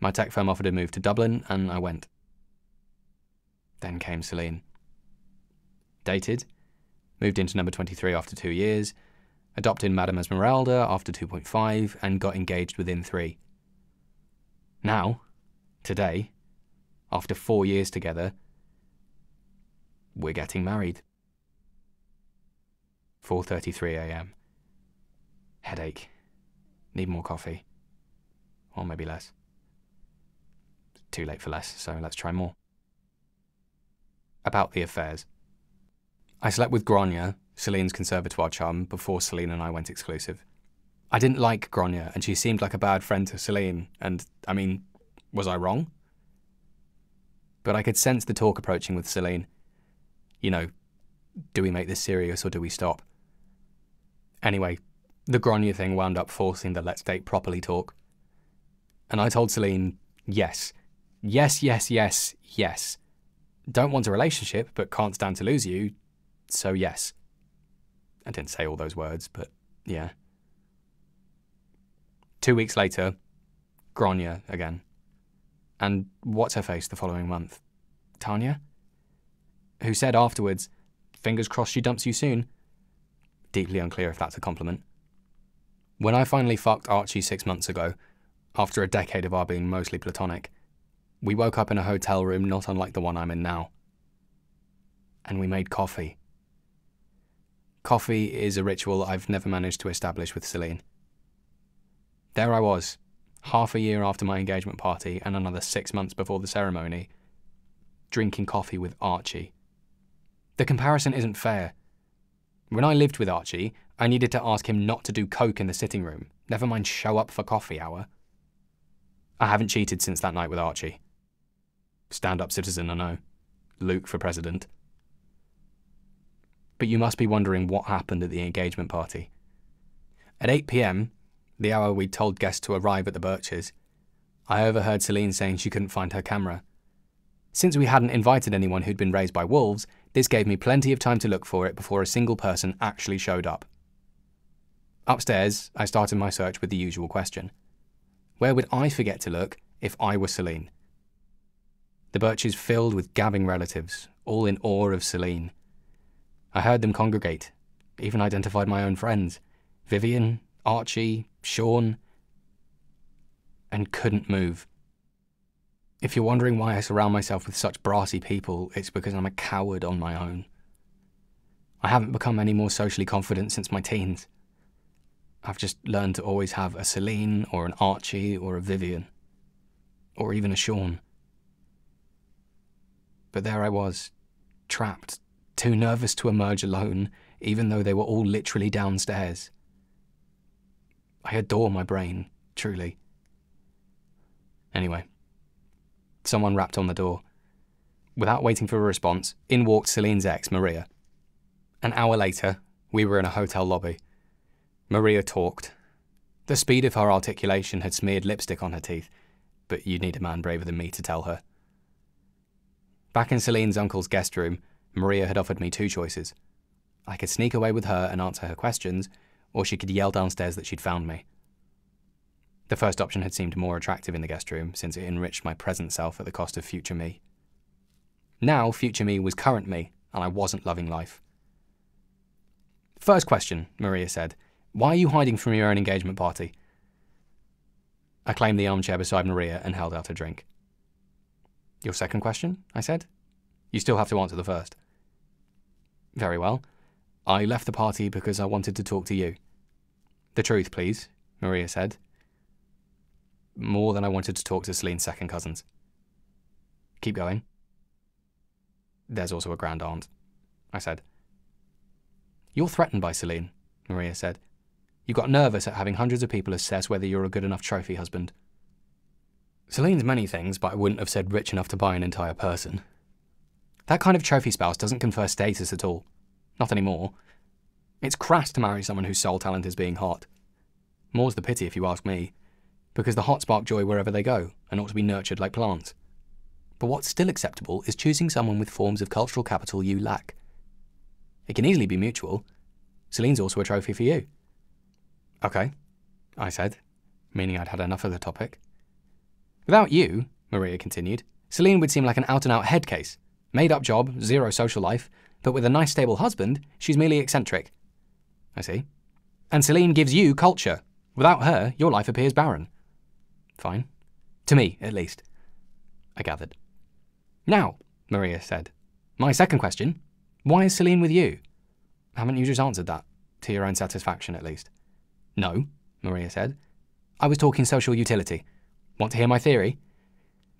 B: My tech firm offered a move to Dublin, and I went. Then came Celine. Dated, moved into number 23 after two years, adopted Madame Esmeralda after 2.5, and got engaged within three. Now, today, after four years together, we're getting married. 4:33 a.m. Headache. Need more coffee. Or maybe less. Too late for less, so let's try more. About the affairs. I slept with Grania, Celine's conservatoire chum, before Celine and I went exclusive. I didn't like Grania, and she seemed like a bad friend to Celine, and, I mean, was I wrong? But I could sense the talk approaching with Celine. You know, do we make this serious or do we stop? Anyway, the Grania thing wound up forcing the let's date properly talk. And I told Celine, yes. Yes, yes, yes, yes. Don't want a relationship, but can't stand to lose you, so yes. I didn't say all those words, but yeah. Two weeks later, Grania again. And what's her face the following month? Tanya? Who said afterwards, fingers crossed she dumps you soon. Deeply unclear if that's a compliment. When I finally fucked Archie six months ago, after a decade of our being mostly platonic, we woke up in a hotel room not unlike the one I'm in now. And we made coffee. Coffee is a ritual I've never managed to establish with Celine. There I was, half a year after my engagement party and another six months before the ceremony, drinking coffee with Archie. The comparison isn't fair. When I lived with Archie, I needed to ask him not to do coke in the sitting room, never mind show up for coffee hour. I haven't cheated since that night with Archie. Stand up citizen, I know. Luke for president. But you must be wondering what happened at the engagement party. At 8 pm, the hour we'd told guests to arrive at the Birches, I overheard Celine saying she couldn't find her camera. Since we hadn't invited anyone who'd been raised by wolves, this gave me plenty of time to look for it before a single person actually showed up. Upstairs, I started my search with the usual question Where would I forget to look if I were Celine? The birches filled with gabbing relatives, all in awe of Celine. I heard them congregate, even identified my own friends Vivian, Archie, Sean, and couldn't move. If you're wondering why I surround myself with such brassy people, it's because I'm a coward on my own. I haven't become any more socially confident since my teens. I've just learned to always have a Celine or an Archie or a Vivian, or even a Sean. But there I was, trapped, too nervous to emerge alone, even though they were all literally downstairs. I adore my brain, truly. Anyway, someone rapped on the door. Without waiting for a response, in walked Celine's ex, Maria. An hour later, we were in a hotel lobby. Maria talked. The speed of her articulation had smeared lipstick on her teeth, but you'd need a man braver than me to tell her. Back in Celine's uncle's guest room, Maria had offered me two choices. I could sneak away with her and answer her questions, or she could yell downstairs that she'd found me. The first option had seemed more attractive in the guest room, since it enriched my present self at the cost of future me. Now, future me was current me, and I wasn't loving life. First question, Maria said. Why are you hiding from your own engagement party? I claimed the armchair beside Maria and held out a drink. Your second question? I said. You still have to answer the first. Very well. I left the party because I wanted to talk to you. The truth, please, Maria said. More than I wanted to talk to Celine's second cousins. Keep going. There's also a grand aunt, I said. You're threatened by Celine, Maria said. You got nervous at having hundreds of people assess whether you're a good enough trophy husband. Celine's many things, but I wouldn't have said rich enough to buy an entire person. That kind of trophy spouse doesn't confer status at all. Not anymore. It's crass to marry someone whose sole talent is being hot. More's the pity if you ask me, because the hot spark joy wherever they go and ought to be nurtured like plants. But what's still acceptable is choosing someone with forms of cultural capital you lack. It can easily be mutual. Celine's also a trophy for you. Okay, I said, meaning I'd had enough of the topic. Without you, Maria continued, Celine would seem like an out and out head case. Made up job, zero social life, but with a nice stable husband, she's merely eccentric. I see. And Celine gives you culture. Without her, your life appears barren. Fine. To me, at least. I gathered. Now, Maria said, my second question why is Celine with you? Haven't you just answered that? To your own satisfaction, at least. No, Maria said. I was talking social utility. Want to hear my theory?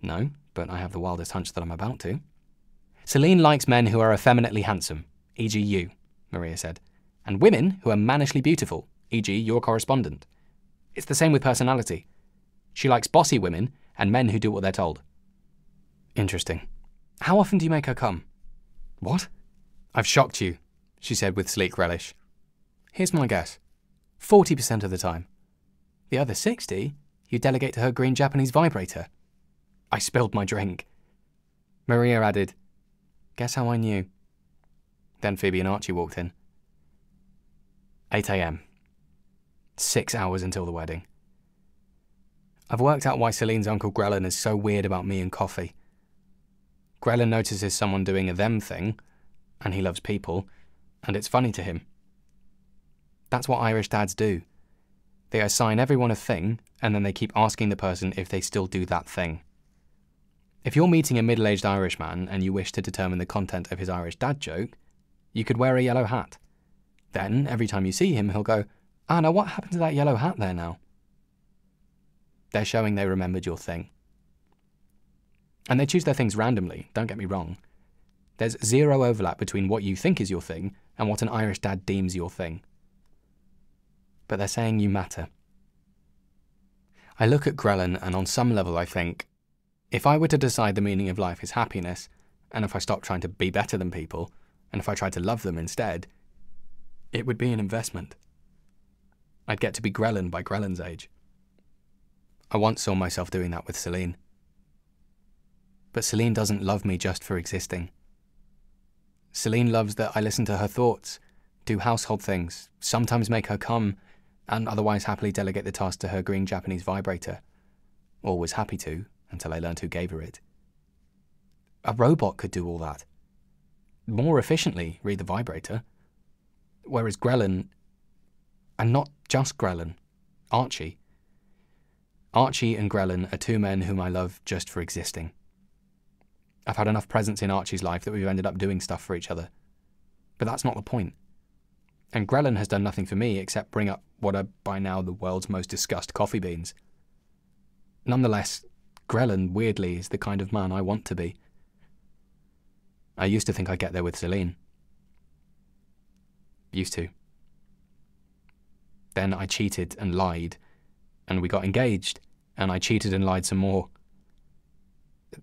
B: No, but I have the wildest hunch that I'm about to. Celine likes men who are effeminately handsome, e.g., you, Maria said, and women who are mannishly beautiful, e.g., your correspondent. It's the same with personality. She likes bossy women and men who do what they're told. Interesting. How often do you make her come? What? I've shocked you, she said with sleek relish. Here's my guess 40% of the time. The other 60, you delegate to her green Japanese vibrator. I spilled my drink. Maria added, Guess how I knew? Then Phoebe and Archie walked in. 8 a.m. Six hours until the wedding. I've worked out why Celine's Uncle Grellan is so weird about me and coffee. Grellan notices someone doing a them thing, and he loves people, and it's funny to him. That's what Irish dads do. They assign everyone a thing, and then they keep asking the person if they still do that thing. If you're meeting a middle aged Irish man and you wish to determine the content of his Irish dad joke, you could wear a yellow hat. Then, every time you see him, he'll go, Ah, now what happened to that yellow hat there now? They're showing they remembered your thing. And they choose their things randomly, don't get me wrong. There's zero overlap between what you think is your thing and what an Irish dad deems your thing. But they're saying you matter. I look at Grellan and on some level I think, if I were to decide the meaning of life is happiness, and if I stopped trying to be better than people, and if I tried to love them instead, it would be an investment. I'd get to be Grellan by Grellan's age. I once saw myself doing that with Celine. But Celine doesn't love me just for existing. Celine loves that I listen to her thoughts, do household things, sometimes make her come, and otherwise happily delegate the task to her green Japanese vibrator. Always happy to, until I learned who gave her it. A robot could do all that. More efficiently, read the vibrator. Whereas Grellan, and not just Grellan, Archie. Archie and Grellan are two men whom I love just for existing. I've had enough presence in Archie's life that we've ended up doing stuff for each other. But that's not the point. And Grellan has done nothing for me except bring up what are by now the world's most discussed coffee beans. Nonetheless, Grellan, weirdly, is the kind of man I want to be. I used to think I'd get there with Celine. Used to. Then I cheated and lied, and we got engaged, and I cheated and lied some more.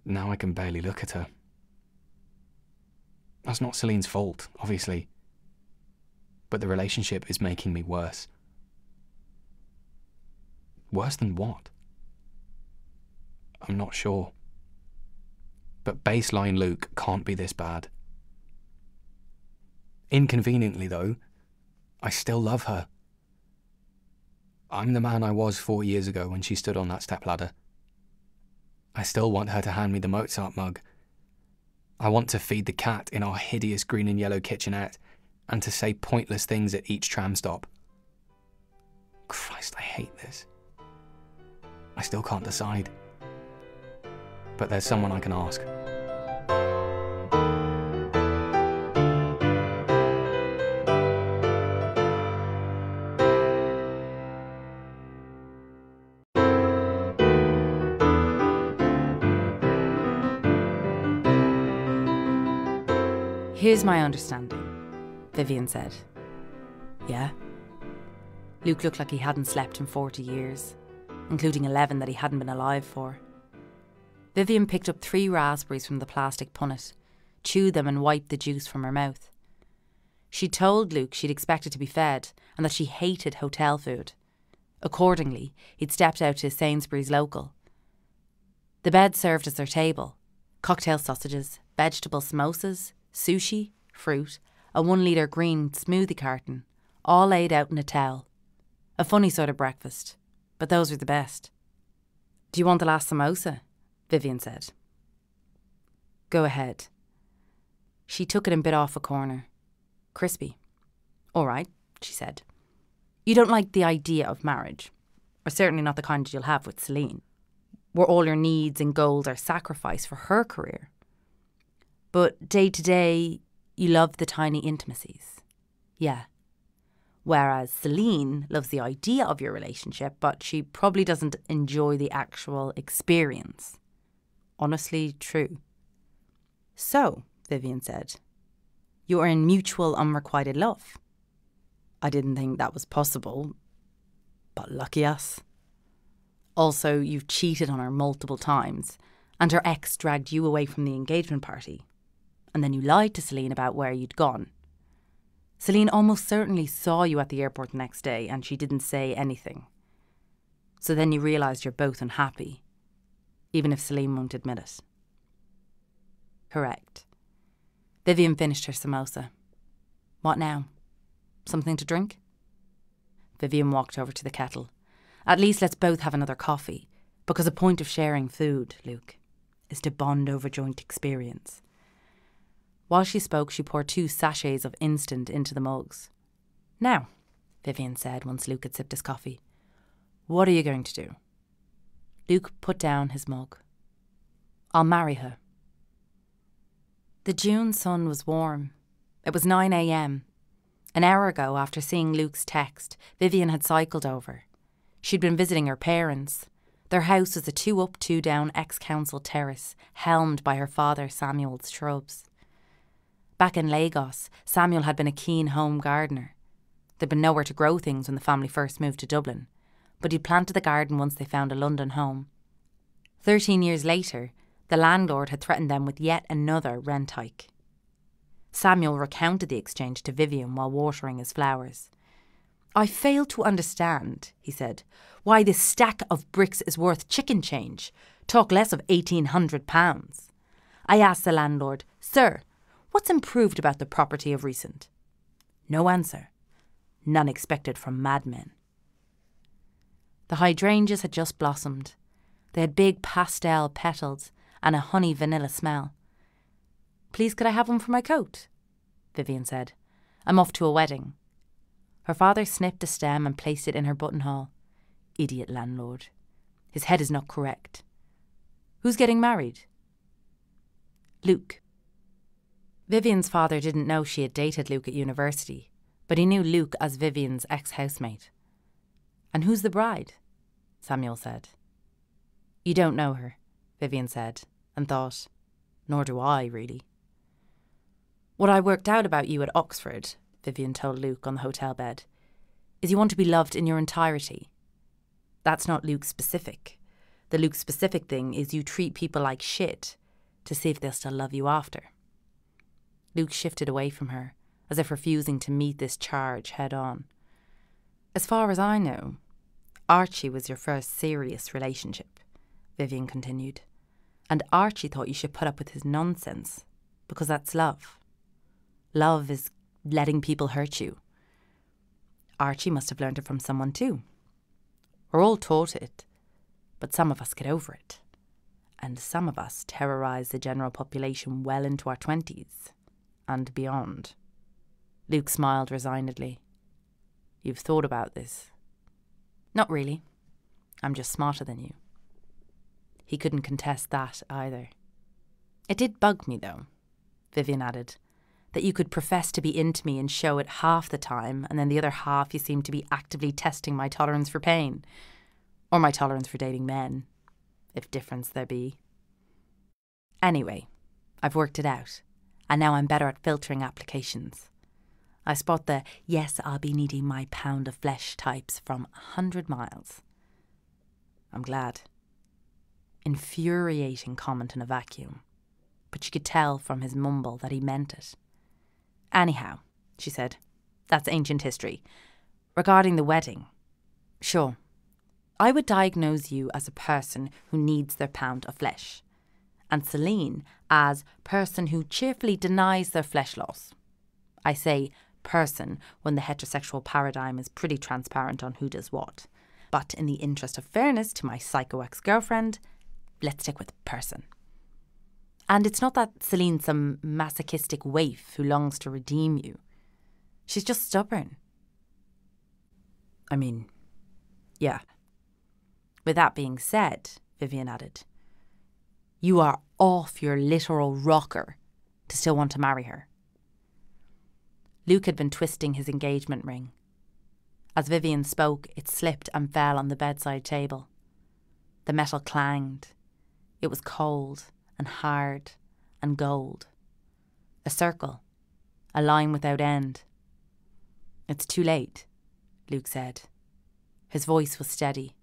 B: Now I can barely look at her. That's not Celine's fault, obviously. But the relationship is making me worse. Worse than what? I'm not sure. But baseline Luke can't be this bad. Inconveniently, though, I still love her. I'm the man I was four years ago when she stood on that stepladder. I still want her to hand me the Mozart mug. I want to feed the cat in our hideous green and yellow kitchenette and to say pointless things at each tram stop. Christ, I hate this. I still can't decide but there's someone I can ask.
A: Here's my understanding, Vivian said. Yeah? Luke looked like he hadn't slept in 40 years, including 11 that he hadn't been alive for. Vivian picked up three raspberries from the plastic punnet, chewed them, and wiped the juice from her mouth. She told Luke she'd expected to be fed and that she hated hotel food. Accordingly, he'd stepped out to Sainsbury's local. The bed served as their table cocktail sausages, vegetable samosas, sushi, fruit, a one litre green smoothie carton, all laid out in a towel. A funny sort of breakfast, but those were the best. Do you want the last samosa? Vivian said. Go ahead. She took it and bit off a corner. Crispy. All right, she said. You don't like the idea of marriage, or certainly not the kind you'll have with Celine, where all your needs and goals are sacrificed for her career. But day to day, you love the tiny intimacies. Yeah, Whereas Celine loves the idea of your relationship, but she probably doesn't enjoy the actual experience. Honestly, true. So, Vivian said, you are in mutual unrequited love. I didn't think that was possible, but lucky us. Also, you've cheated on her multiple times, and her ex dragged you away from the engagement party. And then you lied to Celine about where you'd gone Celine almost certainly saw you at the airport the next day and she didn't say anything. So then you realised you're both unhappy, even if Celine won't admit it. Correct. Vivian finished her samosa. What now? Something to drink? Vivian walked over to the kettle. At least let's both have another coffee, because the point of sharing food, Luke, is to bond over joint experience. While she spoke, she poured two sachets of instant into the mugs. Now, Vivian said once Luke had sipped his coffee, what are you going to do? Luke put down his mug. I'll marry her. The June sun was warm. It was 9 a.m. An hour ago, after seeing Luke's text, Vivian had cycled over. She'd been visiting her parents. Their house was a two up, two down ex council terrace, helmed by her father Samuel's shrubs. Back in Lagos, Samuel had been a keen home gardener. There'd been nowhere to grow things when the family first moved to Dublin, but he'd planted the garden once they found a London home. Thirteen years later, the landlord had threatened them with yet another rent hike. Samuel recounted the exchange to Vivian while watering his flowers. I fail to understand, he said, why this stack of bricks is worth chicken change, talk less of eighteen hundred pounds. I asked the landlord, Sir, What's improved about the property of recent? No answer. None expected from madmen. The hydrangeas had just blossomed. They had big pastel petals and a honey vanilla smell. Please, could I have one for my coat? Vivian said. I'm off to a wedding. Her father snipped a stem and placed it in her buttonhole. Idiot landlord. His head is not correct. Who's getting married? Luke. Vivian's father didn't know she had dated Luke at university, but he knew Luke as Vivian's ex housemate. And who's the bride? Samuel said. You don't know her, Vivian said, and thought, nor do I, really. What I worked out about you at Oxford, Vivian told Luke on the hotel bed, is you want to be loved in your entirety. That's not Luke specific. The Luke specific thing is you treat people like shit to see if they'll still love you after. Luke shifted away from her, as if refusing to meet this charge head on. As far as I know, Archie was your first serious relationship, Vivian continued. And Archie thought you should put up with his nonsense, because that's love. Love is letting people hurt you. Archie must have learned it from someone too. We're all taught it, but some of us get over it. And some of us terrorise the general population well into our twenties and beyond. Luke smiled resignedly. You've thought about this? Not really. I'm just smarter than you. He couldn't contest that either. It did bug me, though, Vivian added, that you could profess to be into me and show it half the time, and then the other half you seemed to be actively testing my tolerance for pain. Or my tolerance for dating men, if difference there be. Anyway, I've worked it out and now I'm better at filtering applications. I spot the yes, I'll be needing my pound of flesh types from a hundred miles. I'm glad. Infuriating comment in a vacuum, but she could tell from his mumble that he meant it. Anyhow, she said, that's ancient history. Regarding the wedding, sure, I would diagnose you as a person who needs their pound of flesh, and Celine as person who cheerfully denies their flesh loss. I say person when the heterosexual paradigm is pretty transparent on who does what. But in the interest of fairness to my psycho ex girlfriend, let's stick with person. And it's not that Celine's some masochistic waif who longs to redeem you. She's just stubborn. I mean, yeah. With that being said, Vivian added, you are off your literal rocker to still want to marry her. Luke had been twisting his engagement ring. As Vivian spoke, it slipped and fell on the bedside table. The metal clanged. It was cold and hard and gold. A circle, a line without end. It's too late, Luke said. His voice was steady.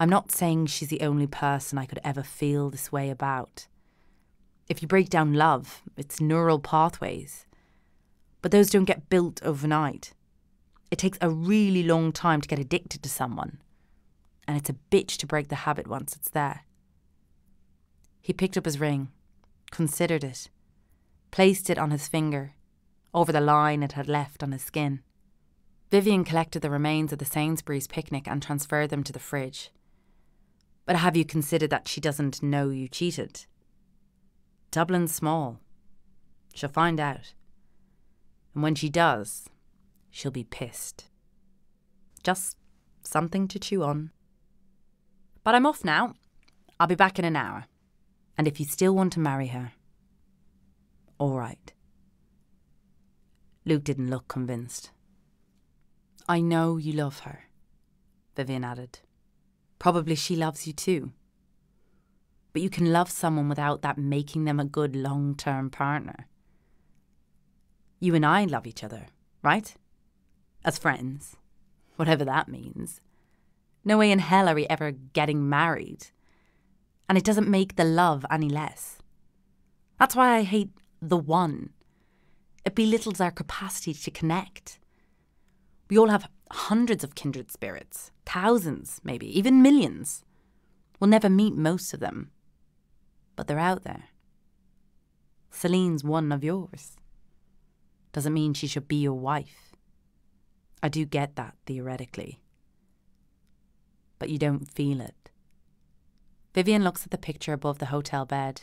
A: I'm not saying she's the only person I could ever feel this way about. If you break down love, it's neural pathways but those don't get built overnight. It takes a really long time to get addicted to someone, and it's a bitch to break the habit once it's there. He picked up his ring, considered it, placed it on his finger, over the line it had left on his skin. Vivian collected the remains of the Sainsbury's picnic and transferred them to the fridge. But have you considered that she doesn't know you cheated? Dublin's small. She'll find out and when she does, she'll be pissed. Just something to chew on. But I'm off now. I'll be back in an hour. And if you still want to marry her, all right. Luke didn't look convinced. I know you love her, Vivian added. Probably she loves you too. But you can love someone without that making them a good long term partner. You and I love each other, right? As friends, whatever that means. No way in hell are we ever getting married. And it doesn't make the love any less. That's why I hate the one. It belittles our capacity to connect. We all have hundreds of kindred spirits, thousands, maybe, even millions. We'll never meet most of them, but they're out there. Celine's one of yours doesn't mean she should be your wife. I do get that, theoretically. But you don't feel it. Vivian looks at the picture above the hotel bed.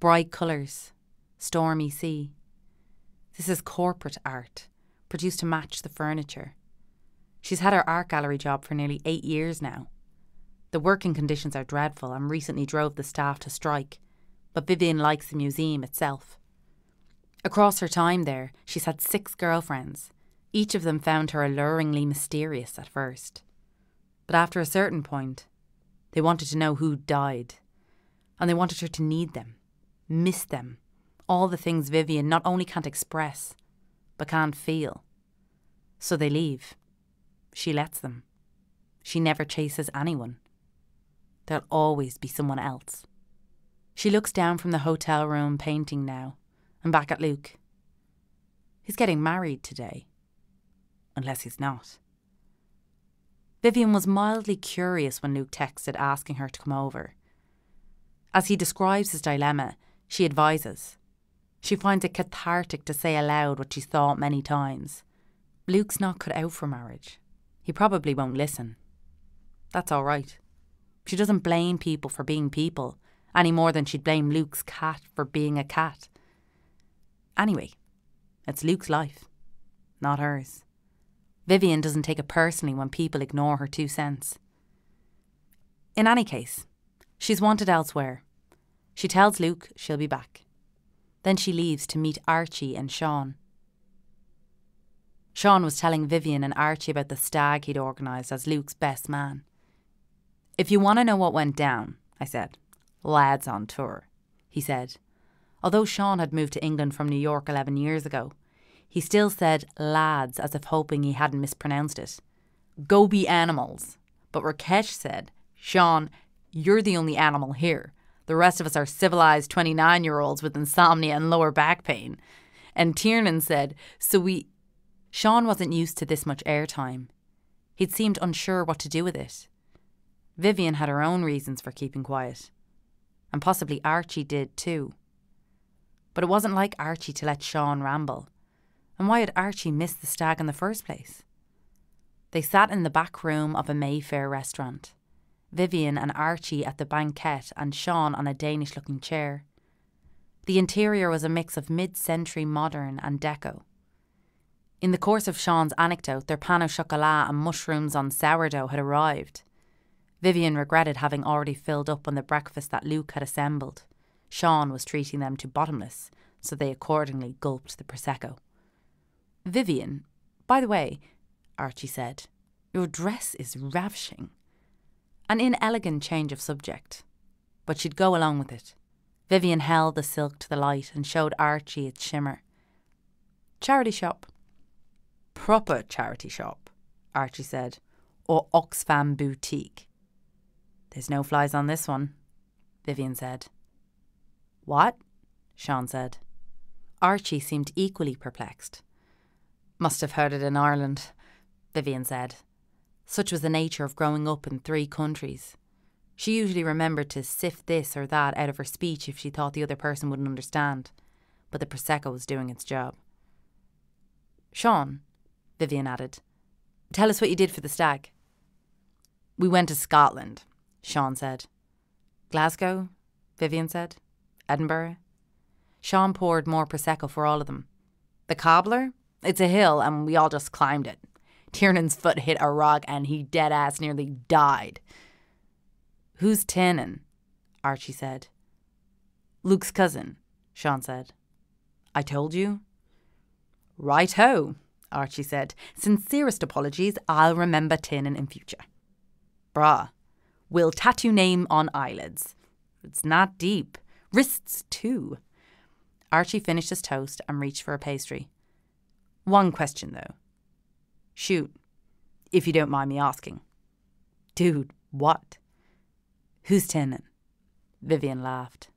A: Bright colours, stormy sea. This is corporate art, produced to match the furniture. She's had her art gallery job for nearly eight years now. The working conditions are dreadful and recently drove the staff to strike, but Vivian likes the museum itself. Across her time there, she's had six girlfriends. Each of them found her alluringly mysterious at first. But after a certain point, they wanted to know who died. And they wanted her to need them, miss them, all the things Vivian not only can't express, but can't feel. So they leave. She lets them. She never chases anyone. There'll always be someone else. She looks down from the hotel room painting now and back at Luke. He's getting married today. Unless he's not. Vivian was mildly curious when Luke texted asking her to come over. As he describes his dilemma, she advises. She finds it cathartic to say aloud what she's thought many times. Luke's not cut out for marriage. He probably won't listen. That's all right. She doesn't blame people for being people any more than she'd blame Luke's cat for being a cat. Anyway, it's Luke's life, not hers. Vivian doesn't take it personally when people ignore her two cents. In any case, she's wanted elsewhere. She tells Luke she'll be back. Then she leaves to meet Archie and Sean. Sean was telling Vivian and Archie about the stag he'd organised as Luke's best man. If you want to know what went down, I said, lads on tour, he said, Although Sean had moved to England from New York 11 years ago, he still said lads as if hoping he hadn't mispronounced it. Go be animals. But Rakesh said, Sean, you're the only animal here. The rest of us are civilized 29 year olds with insomnia and lower back pain. And Tiernan said, So we. Sean wasn't used to this much airtime. He'd seemed unsure what to do with it. Vivian had her own reasons for keeping quiet. And possibly Archie did too. But it wasn't like Archie to let Sean ramble. And why had Archie missed the stag in the first place? They sat in the back room of a Mayfair restaurant. Vivian and Archie at the banquette, and Sean on a Danish looking chair. The interior was a mix of mid century modern and deco. In the course of Sean's anecdote, their pain au chocolat and mushrooms on sourdough had arrived. Vivian regretted having already filled up on the breakfast that Luke had assembled. Sean was treating them to bottomless, so they accordingly gulped the Prosecco. Vivian, by the way, Archie said, your dress is ravishing. An inelegant change of subject, but she'd go along with it. Vivian held the silk to the light and showed Archie its shimmer. Charity shop. Proper charity shop, Archie said, or Oxfam boutique. There's no flies on this one, Vivian said. What? Sean said. Archie seemed equally perplexed. Must have heard it in Ireland, Vivian said. Such was the nature of growing up in three countries. She usually remembered to sift this or that out of her speech if she thought the other person wouldn't understand, but the Prosecco was doing its job. Sean, Vivian added, tell us what you did for the stag. We went to Scotland, Sean said. Glasgow, Vivian said. Edinburgh. Sean poured more Prosecco for all of them. The cobbler? It's a hill, and we all just climbed it. Tiernan's foot hit a rock, and he dead ass nearly died. Who's Tiernan? Archie said. Luke's cousin, Sean said. I told you? Right ho, Archie said. Sincerest apologies. I'll remember Tiernan in future. Brah. Will tattoo name on eyelids. It's not deep. Wrists, too. Archie finished his toast and reached for a pastry. One question, though. Shoot, if you don't mind me asking. Dude, what? Who's Tiernan? Vivian laughed.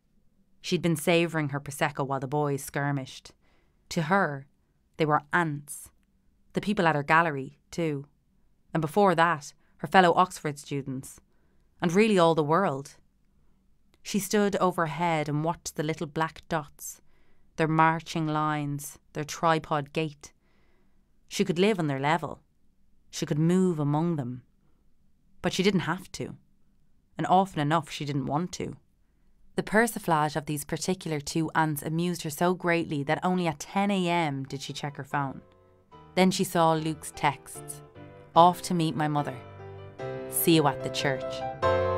A: She'd been savouring her Prosecco while the boys skirmished. To her, they were ants. The people at her gallery, too. And before that, her fellow Oxford students. And really all the world. She stood overhead and watched the little black dots, their marching lines, their tripod gait. She could live on their level. She could move among them. But she didn't have to. And often enough, she didn't want to. The persiflage of these particular two ants amused her so greatly that only at 10 am did she check her phone. Then she saw Luke's texts Off to meet my mother. See you at the church.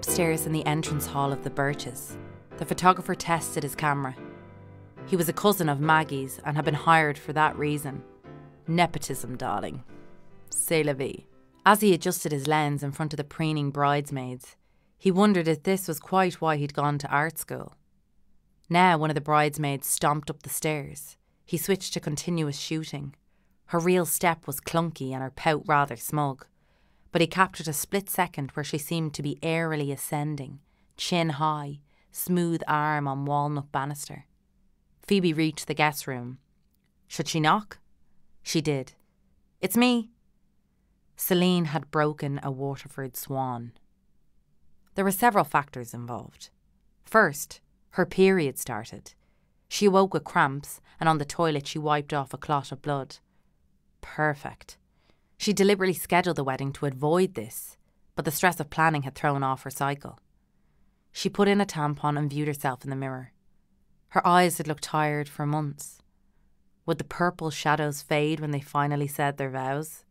A: Upstairs in the entrance hall of the Birches, the photographer tested his camera. He was a cousin of Maggie's and had been hired for that reason. Nepotism, darling. C'est la vie. As he adjusted his lens in front of the preening bridesmaids, he wondered if this was quite why he'd gone to art school. Now, one of the bridesmaids stomped up the stairs. He switched to continuous shooting. Her real step was clunky and her pout rather smug but he captured a split second where she seemed to be airily ascending, chin high, smooth arm on walnut banister. Phoebe reached the guest room. Should she knock? She did. It's me. Celine had broken a Waterford swan. There were several factors involved. First, her period started. She awoke with cramps, and on the toilet she wiped off a clot of blood. Perfect. She deliberately scheduled the wedding to avoid this, but the stress of planning had thrown off her cycle. She put in a tampon and viewed herself in the mirror. Her eyes had looked tired for months. Would the purple shadows fade when they finally said their vows?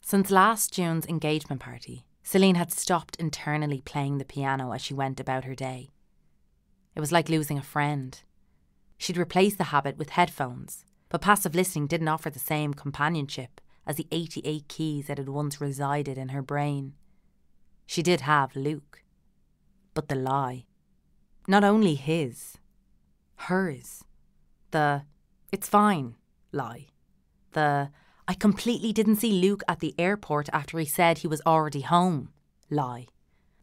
A: Since last June's engagement party, Celine had stopped internally playing the piano as she went about her day. It was like losing a friend. She'd replaced the habit with headphones, but passive listening didn't offer the same companionship as the 88 keys that had once resided in her brain. She did have Luke. But the lie. Not only his, hers. The, it's fine lie. The, I completely didn't see Luke at the airport after he said he was already home lie.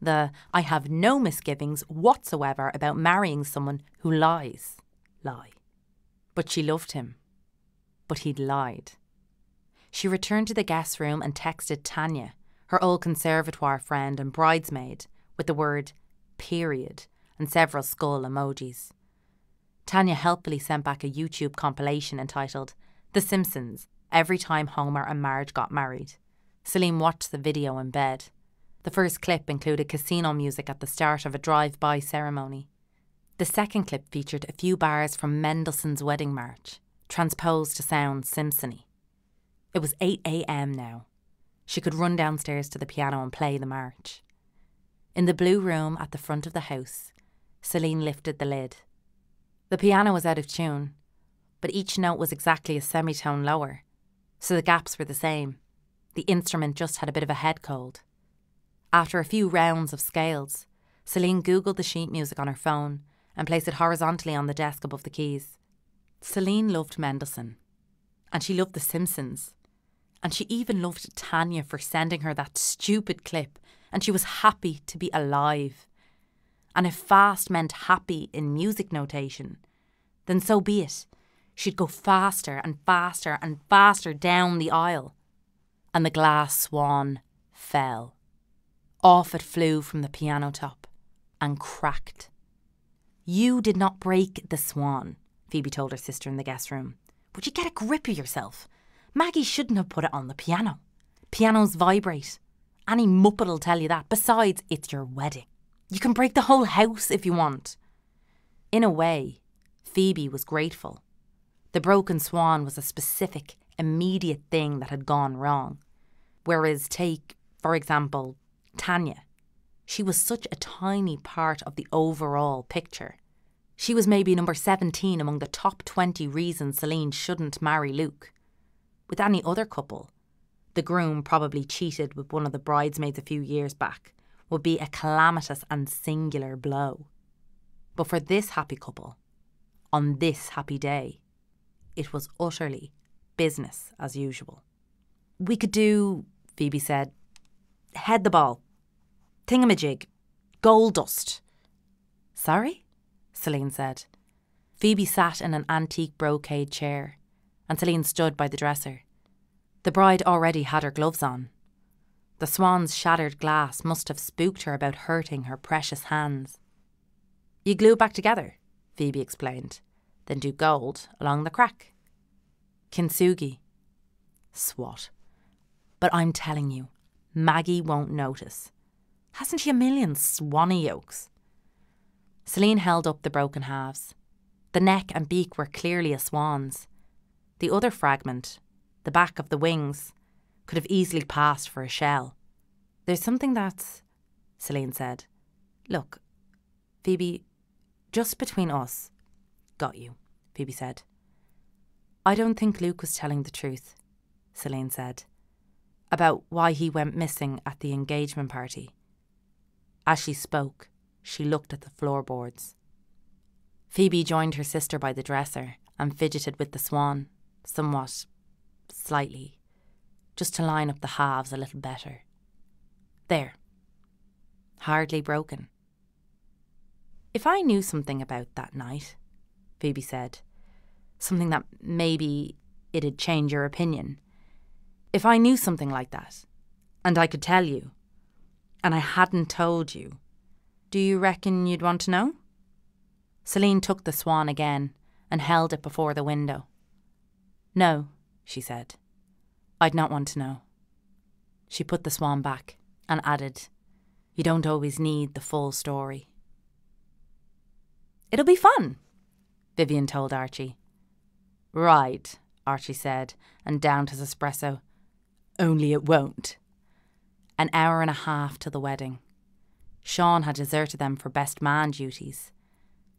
A: The, I have no misgivings whatsoever about marrying someone who lies lie. But she loved him. But he'd lied. She returned to the guest room and texted Tanya, her old conservatoire friend and bridesmaid, with the word period and several skull emojis. Tanya helpfully sent back a YouTube compilation entitled The Simpsons Every Time Homer and Marge Got Married. Celine watched the video in bed. The first clip included casino music at the start of a drive by ceremony. The second clip featured a few bars from Mendelssohn's Wedding March, transposed to sound Simpsony. It was 8 a.m. now. She could run downstairs to the piano and play the march. In the blue room at the front of the house, Celine lifted the lid. The piano was out of tune, but each note was exactly a semitone lower, so the gaps were the same. The instrument just had a bit of a head cold. After a few rounds of scales, Celine Googled the sheet music on her phone and placed it horizontally on the desk above the keys. Celine loved Mendelssohn, and she loved The Simpsons, and she even loved Tanya for sending her that stupid clip and she was happy to be alive. And if fast meant happy in music notation, then so be it. She'd go faster and faster and faster down the aisle. And the glass swan fell. Off it flew from the piano top and cracked. You did not break the swan, Phoebe told her sister in the guest room. Would you get a grip of yourself? Maggie shouldn't have put it on the piano. Pianos vibrate. Any muppet'll tell you that. Besides, it's your wedding. You can break the whole house if you want. In a way, Phoebe was grateful. The broken swan was a specific, immediate thing that had gone wrong. Whereas, take, for example, Tanya. She was such a tiny part of the overall picture. She was maybe number 17 among the top 20 reasons Celine shouldn't marry Luke. With any other couple, the groom probably cheated with one of the bridesmaids a few years back would be a calamitous and singular blow. But for this happy couple, on this happy day, it was utterly business as usual. We could do, Phoebe said, head the ball, thingamajig, gold dust. Sorry? Celine said. Phoebe sat in an antique brocade chair, and Celine stood by the dresser. The bride already had her gloves on. The swan's shattered glass must have spooked her about hurting her precious hands. You glue back together, Phoebe explained, then do gold along the crack. Kintsugi. Swat. But I'm telling you, Maggie won't notice. Hasn't she a million swanny yokes? Celine held up the broken halves. The neck and beak were clearly a swan's. The other fragment, the back of the wings, could have easily passed for a shell. There's something that's. Celine said. Look, Phoebe, just between us. Got you, Phoebe said. I don't think Luke was telling the truth, Celine said, about why he went missing at the engagement party. As she spoke, she looked at the floorboards. Phoebe joined her sister by the dresser and fidgeted with the swan, somewhat slightly, just to line up the halves a little better. There. Hardly broken. If I knew something about that night, Phoebe said, something that maybe it'd change your opinion. If I knew something like that, and I could tell you, and I hadn't told you, do you reckon you'd want to know? Celine took the swan again and held it before the window. No, she said. I'd not want to know. She put the swan back and added, You don't always need the full story. It'll be fun, Vivian told Archie. Right, Archie said, and downed his espresso. Only it won't. An hour and a half to the wedding. Sean had deserted them for best man duties.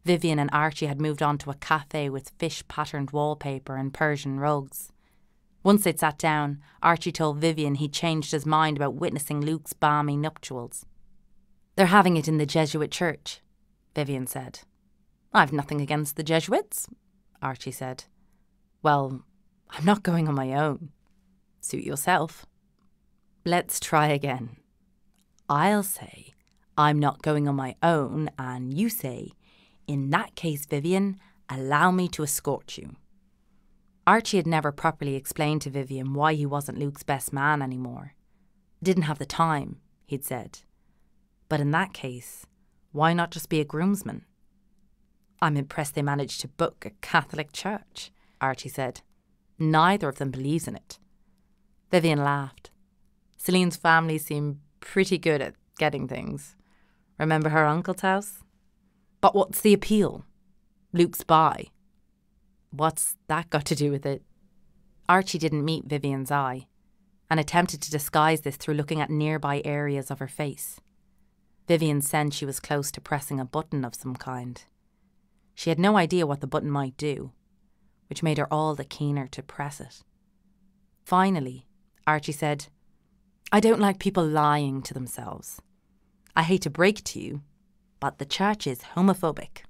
A: Vivian and Archie had moved on to a cafe with fish patterned wallpaper and Persian rugs. Once they'd sat down, Archie told Vivian he'd changed his mind about witnessing Luke's balmy nuptials. They're having it in the Jesuit church, Vivian said. I've nothing against the Jesuits, Archie said. Well, I'm not going on my own. Suit yourself. Let's try again. I'll say, I'm not going on my own, and you say, in that case, Vivian, allow me to escort you. Archie had never properly explained to Vivian why he wasn't Luke's best man anymore. Didn't have the time, he'd said. But in that case, why not just be a groomsman? I'm impressed they managed to book a Catholic church, Archie said. Neither of them believes in it. Vivian laughed. Celine's family seemed pretty good at getting things. Remember her uncle's house? But what's the appeal? Luke's bi. What's that got to do with it? Archie didn't meet Vivian's eye and attempted to disguise this through looking at nearby areas of her face. Vivian sensed she was close to pressing a button of some kind. She had no idea what the button might do, which made her all the keener to press it. Finally, Archie said, I don't like people lying to themselves. I hate to break to you, but the church is homophobic.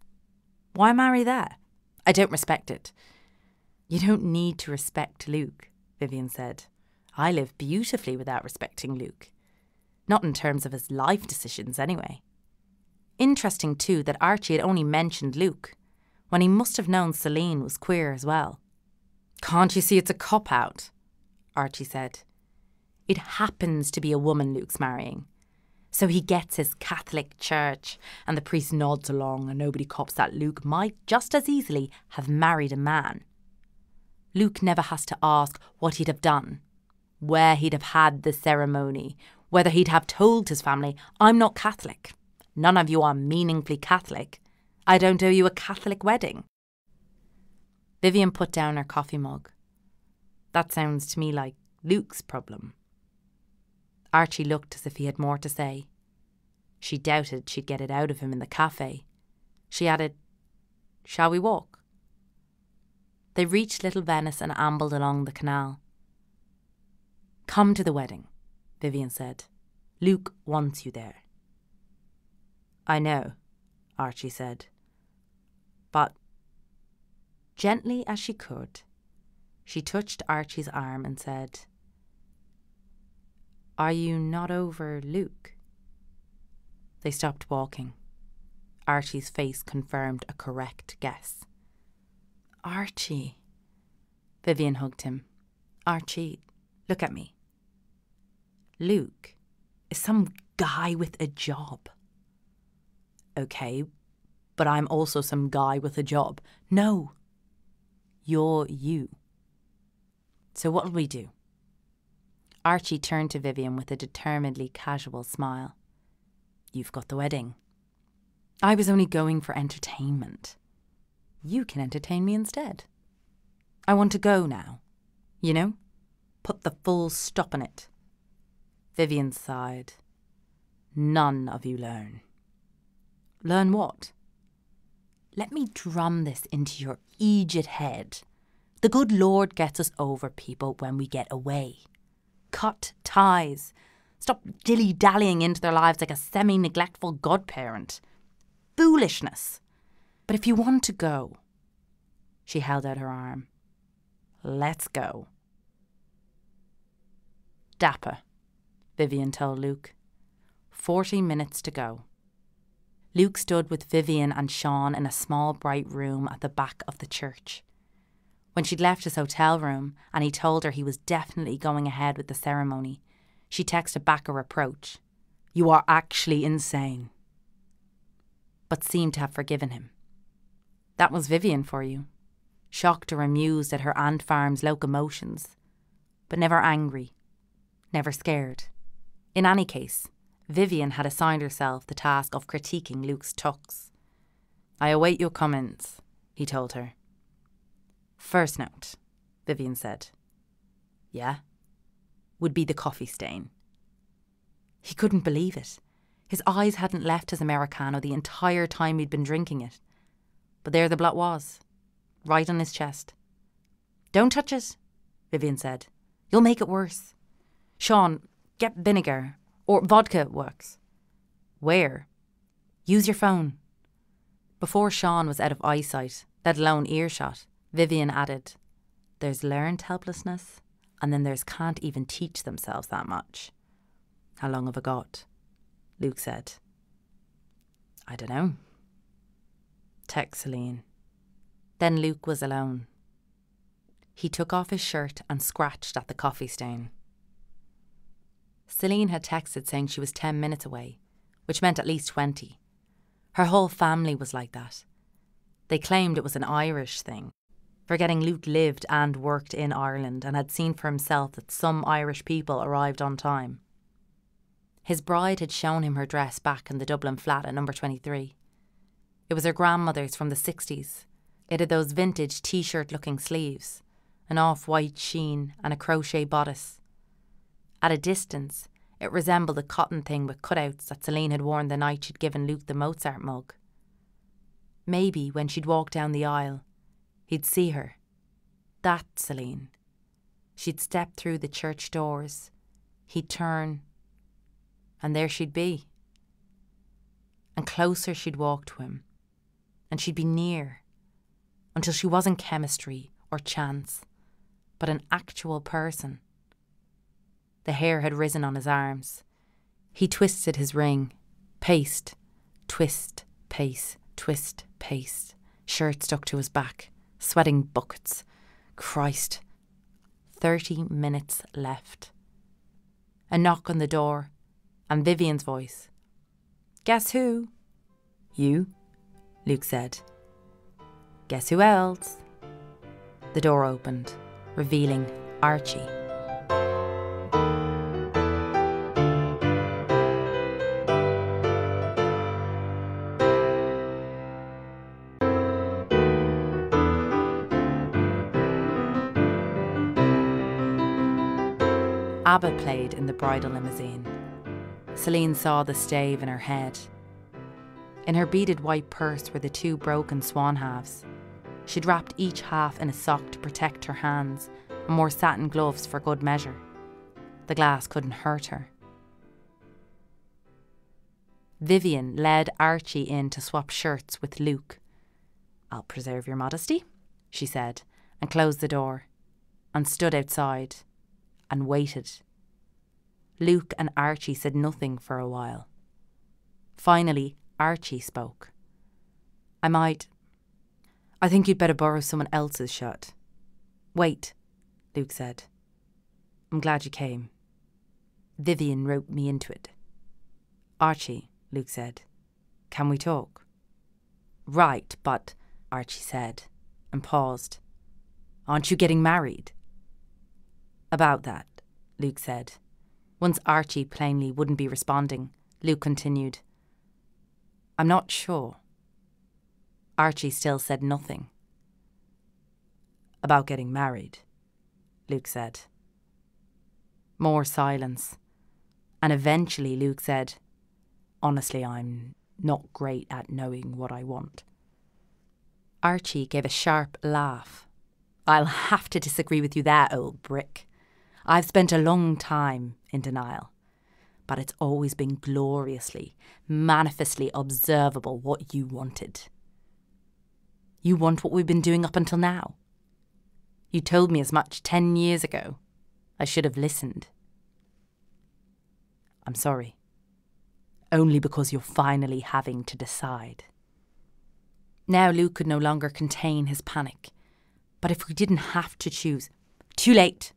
A: Why marry there? I don't respect it. You don't need to respect Luke, Vivian said. I live beautifully without respecting Luke. Not in terms of his life decisions, anyway. Interesting, too, that Archie had only mentioned Luke, when he must have known Celine was queer as well. Can't you see it's a cop out? Archie said. It happens to be a woman Luke's marrying. So he gets his Catholic church, and the priest nods along, and nobody cops that Luke might just as easily have married a man. Luke never has to ask what he'd have done, where he'd have had the ceremony, whether he'd have told his family, I'm not Catholic. None of you are meaningfully Catholic. I don't owe you a Catholic wedding. Vivian put down her coffee mug. That sounds to me like Luke's problem. Archie looked as if he had more to say. She doubted she'd get it out of him in the cafe. She added, Shall we walk? They reached Little Venice and ambled along the canal. Come to the wedding, Vivian said. Luke wants you there. I know, Archie said. But, gently as she could, she touched Archie's arm and said, are you not over Luke? They stopped walking. Archie's face confirmed a correct guess. Archie. Vivian hugged him. Archie, look at me. Luke is some guy with a job. Okay, but I'm also some guy with a job. No, you're you. So what'll we do? Archie turned to Vivian with a determinedly casual smile. You've got the wedding. I was only going for entertainment. You can entertain me instead. I want to go now. You know? Put the full stop on it. Vivian sighed. None of you learn. Learn what? Let me drum this into your aged head. The good Lord gets us over people when we get away cut ties. Stop dilly dallying into their lives like a semi neglectful godparent. Foolishness. But if you want to go, she held out her arm. Let's go. Dapper, Vivian told Luke. Forty minutes to go. Luke stood with Vivian and Sean in a small bright room at the back of the church when she'd left his hotel room and he told her he was definitely going ahead with the ceremony, she texted back a reproach You are actually insane. But seemed to have forgiven him. That was Vivian for you. Shocked or amused at her Ant Farm's locomotions, but never angry, never scared. In any case, Vivian had assigned herself the task of critiquing Luke's tux. I await your comments, he told her. First note, Vivian said. Yeah? Would be the coffee stain. He couldn't believe it. His eyes hadn't left his Americano the entire time he'd been drinking it. but there the blot was, right on his chest. Don't touch it, Vivian said. You'll make it worse. Sean, get vinegar, or vodka works. Where? Use your phone. Before Sean was out of eyesight, let alone earshot, Vivian added, There's learned helplessness, and then there's can't even teach themselves that much. How long have I got? Luke said. I don't know. Text Celine. Then Luke was alone. He took off his shirt and scratched at the coffee stain. Celine had texted saying she was 10 minutes away, which meant at least 20. Her whole family was like that. They claimed it was an Irish thing, forgetting Luke lived and worked in Ireland and had seen for himself that some Irish people arrived on time. His bride had shown him her dress back in the Dublin flat at number 23. It was her grandmother's from the 60s. It had those vintage t shirt looking sleeves, an off white sheen, and a crochet bodice. At a distance, it resembled a cotton thing with cutouts that Celine had worn the night she'd given Luke the Mozart mug. Maybe when she'd walk down the aisle, he'd see her. That Celine. She'd step through the church doors. He'd turn, and there she'd be. And closer she'd walk to him, and she'd be near, until she wasn't chemistry or chance, but an actual person. The hair had risen on his arms. He twisted his ring, paced, twist, pace, twist, pace. Shirt stuck to his back, sweating buckets. Christ. Thirty minutes left. A knock on the door, and Vivian's voice. Guess who? You, Luke said. Guess who else? The door opened, revealing Archie. ABBA played in the bridal limousine. Celine saw the stave in her head. In her beaded white purse were the two broken swan halves. She'd wrapped each half in a sock to protect her hands and wore satin gloves for good measure. The glass couldn't hurt her. Vivian led Archie in to swap shirts with Luke. I'll preserve your modesty, she said, and closed the door, and stood outside, and waited Luke and Archie said nothing for a while. Finally, Archie spoke. I might. I think you'd better borrow someone else's shirt. Wait, Luke said. I'm glad you came. Vivian roped me into it. Archie, Luke said, can we talk? Right, but, Archie said, and paused. Aren't you getting married? About that, Luke said, once Archie plainly wouldn't be responding, Luke continued. I'm not sure. Archie still said nothing. About getting married, Luke said. More silence. And eventually Luke said, Honestly, I'm not great at knowing what I want. Archie gave a sharp laugh. I'll have to disagree with you there, old brick. I've spent a long time in denial, but it's always been gloriously, manifestly observable what you wanted. You want what we've been doing up until now. You told me as much ten years ago. I should have listened. I'm sorry. Only because you're finally having to decide. Now Luke could no longer contain his panic. But if we didn't have to choose, too late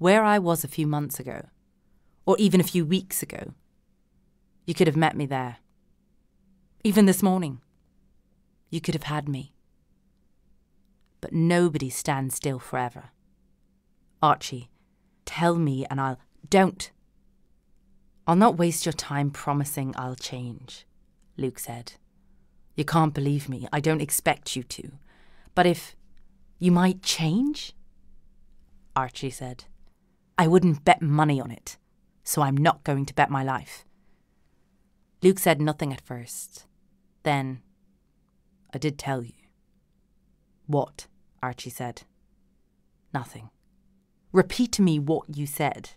A: where I was a few months ago, or even a few weeks ago. You could have met me there. Even this morning, you could have had me. But nobody stands still forever. Archie, tell me and I'll. Don't! I'll not waste your time promising I'll change, Luke said. You can't believe me. I don't expect you to. But if you might change? Archie said. I wouldn't bet money on it, so I'm not going to bet my life. Luke said nothing at first. Then, I did tell you. What? Archie said. Nothing. Repeat to me what you said.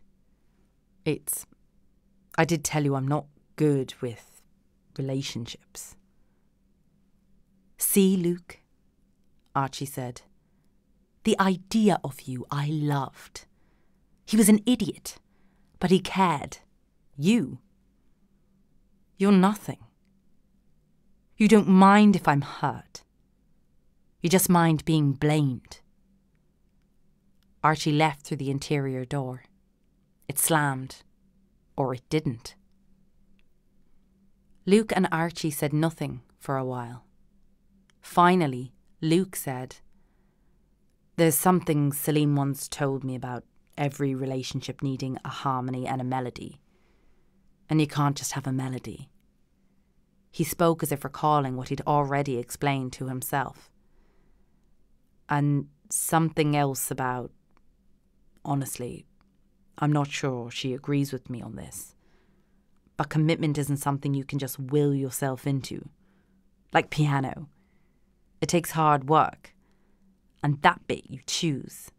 A: It's. I did tell you I'm not good with relationships. See, Luke, Archie said. The idea of you I loved. He was an idiot, but he cared. You. You're nothing. You don't mind if I'm hurt. You just mind being blamed. Archie left through the interior door. It slammed, or it didn't. Luke and Archie said nothing for a while. Finally, Luke said, There's something Celine once told me about every relationship needing a harmony and a melody. And you can't just have a melody. He spoke as if recalling what he'd already explained to himself. And something else about. Honestly, I'm not sure she agrees with me on this. But commitment isn't something you can just will yourself into. Like piano. It takes hard work. And that bit you choose.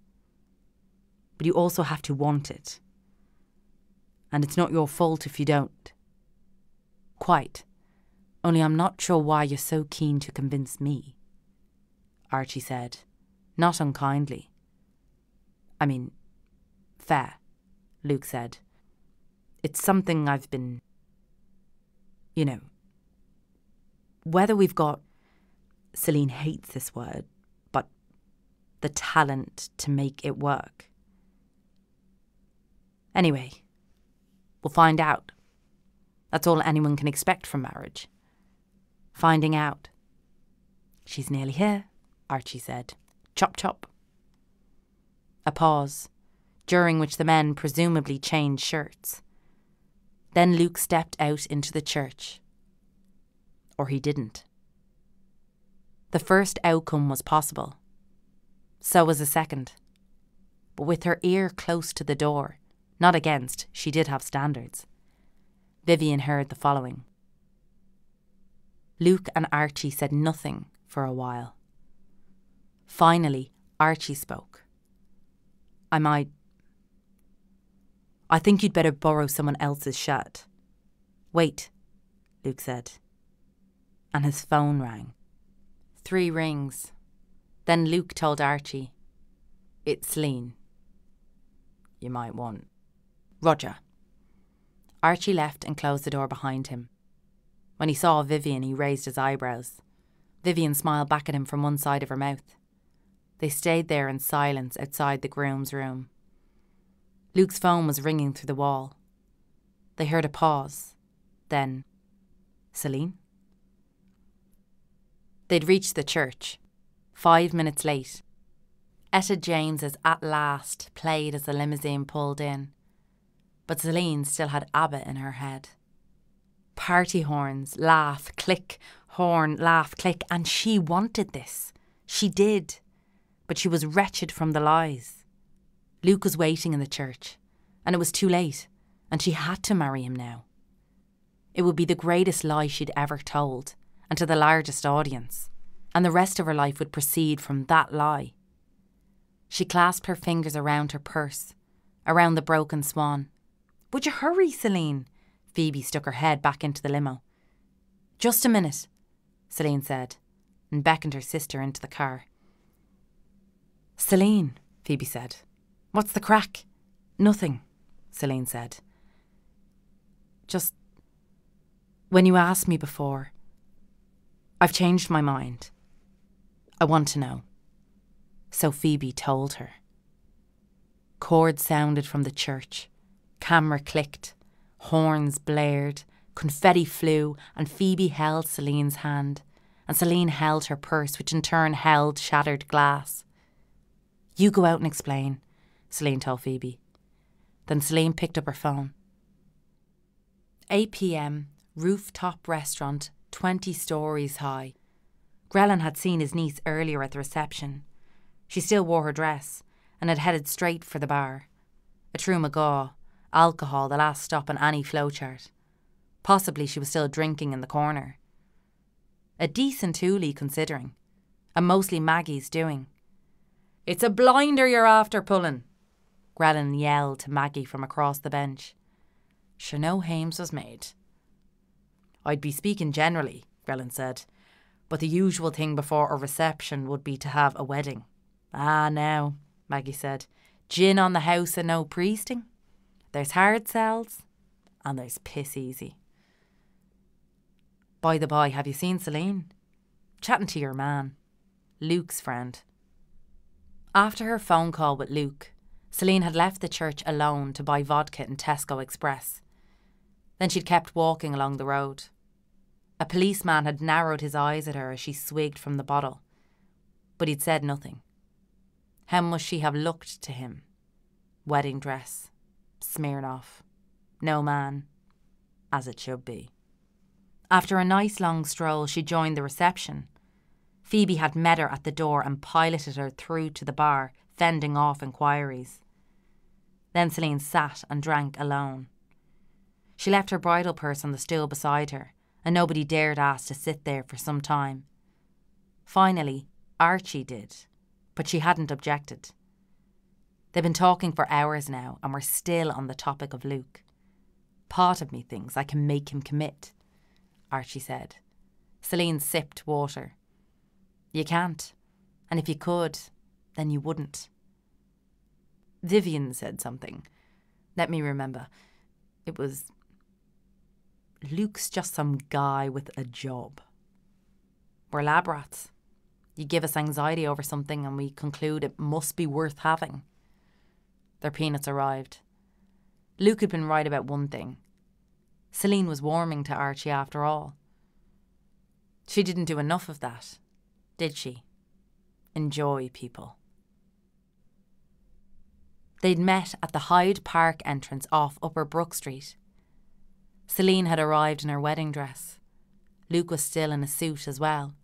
A: But you also have to want it. And it's not your fault if you don't. Quite. Only I'm not sure why you're so keen to convince me. Archie said, not unkindly. I mean, fair. Luke said. It's something I've been. You know. Whether we've got. Celine hates this word, but the talent to make it work. Anyway, we'll find out. That's all anyone can expect from marriage. Finding out. She's nearly here, Archie said. Chop chop. A pause during which the men presumably changed shirts. Then Luke stepped out into the church. Or he didn't. The first outcome was possible. So was the second. But with her ear close to the door, not against, she did have standards. Vivian heard the following Luke and Archie said nothing for a while. Finally, Archie spoke. I might I think you'd better borrow someone else's shirt. Wait, Luke said. And his phone rang. Three rings. Then Luke told Archie, It's Lean. You might want. Roger. Archie left and closed the door behind him. When he saw Vivian, he raised his eyebrows. Vivian smiled back at him from one side of her mouth. They stayed there in silence outside the groom's room. Luke's phone was ringing through the wall. They heard a pause. Then, Celine? They'd reached the church, five minutes late. Etta James's At Last played as the limousine pulled in, but Celine still had ABBA in her head. Party horns, laugh, click, horn, laugh, click, and she wanted this. She did. But she was wretched from the lies. Luke was waiting in the church, and it was too late, and she had to marry him now. It would be the greatest lie she'd ever told, and to the largest audience, and the rest of her life would proceed from that lie. She clasped her fingers around her purse, around the broken swan. Would you hurry, Celine? Phoebe stuck her head back into the limo. Just a minute, Celine said, and beckoned her sister into the car. Celine, Phoebe said, What's the crack? Nothing, Celine said. Just when you asked me before, I've changed my mind. I want to know. So Phoebe told her. Chords sounded from the church, camera clicked, horns blared, confetti flew, and Phoebe held Celine's hand, and Celine held her purse, which in turn held shattered glass. You go out and explain, Celine told Phoebe. Then Celine picked up her phone. 8 pm, rooftop restaurant, 20 stories high. Grellan had seen his niece earlier at the reception. She still wore her dress and had headed straight for the bar. A true McGaw, alcohol the last stop on any flowchart. Possibly she was still drinking in the corner. A decent toolie considering. And mostly Maggie's doing. It's a blinder you're after pulling, Grellan yelled to Maggie from across the bench. No Hames was made. I'd be speaking generally, Grellan said, but the usual thing before a reception would be to have a wedding. Ah, now, Maggie said, gin on the house and no priesting. There's hard sells and there's piss easy. By the by, have you seen Celine? Chatting to your man, Luke's friend. After her phone call with Luke, Celine had left the church alone to buy vodka in Tesco Express. Then she'd kept walking along the road. A policeman had narrowed his eyes at her as she swigged from the bottle, but he'd said nothing. How must she have looked to him? Wedding dress, Smirnoff, no man, as it should be. After a nice long stroll, she joined the reception. Phoebe had met her at the door and piloted her through to the bar, fending off inquiries. Then Celine sat and drank alone. She left her bridal purse on the stool beside her, and nobody dared ask to sit there for some time. Finally, Archie did, but she hadn't objected. They'd been talking for hours now and we're still on the topic of Luke. Part of me thinks I can make him commit, Archie said. Celine sipped water. You can't, and if you could, then you wouldn't. Vivian said something. Let me remember. It was Luke's just some guy with a job. We're lab rats. You give us anxiety over something and we conclude it must be worth having. Their peanuts arrived. Luke had been right about one thing. Celine was warming to Archie after all. She didn't do enough of that, did she? Enjoy people. They'd met at the Hyde Park entrance off Upper Brook Street. Celine had arrived in her wedding dress. Luke was still in a suit as well,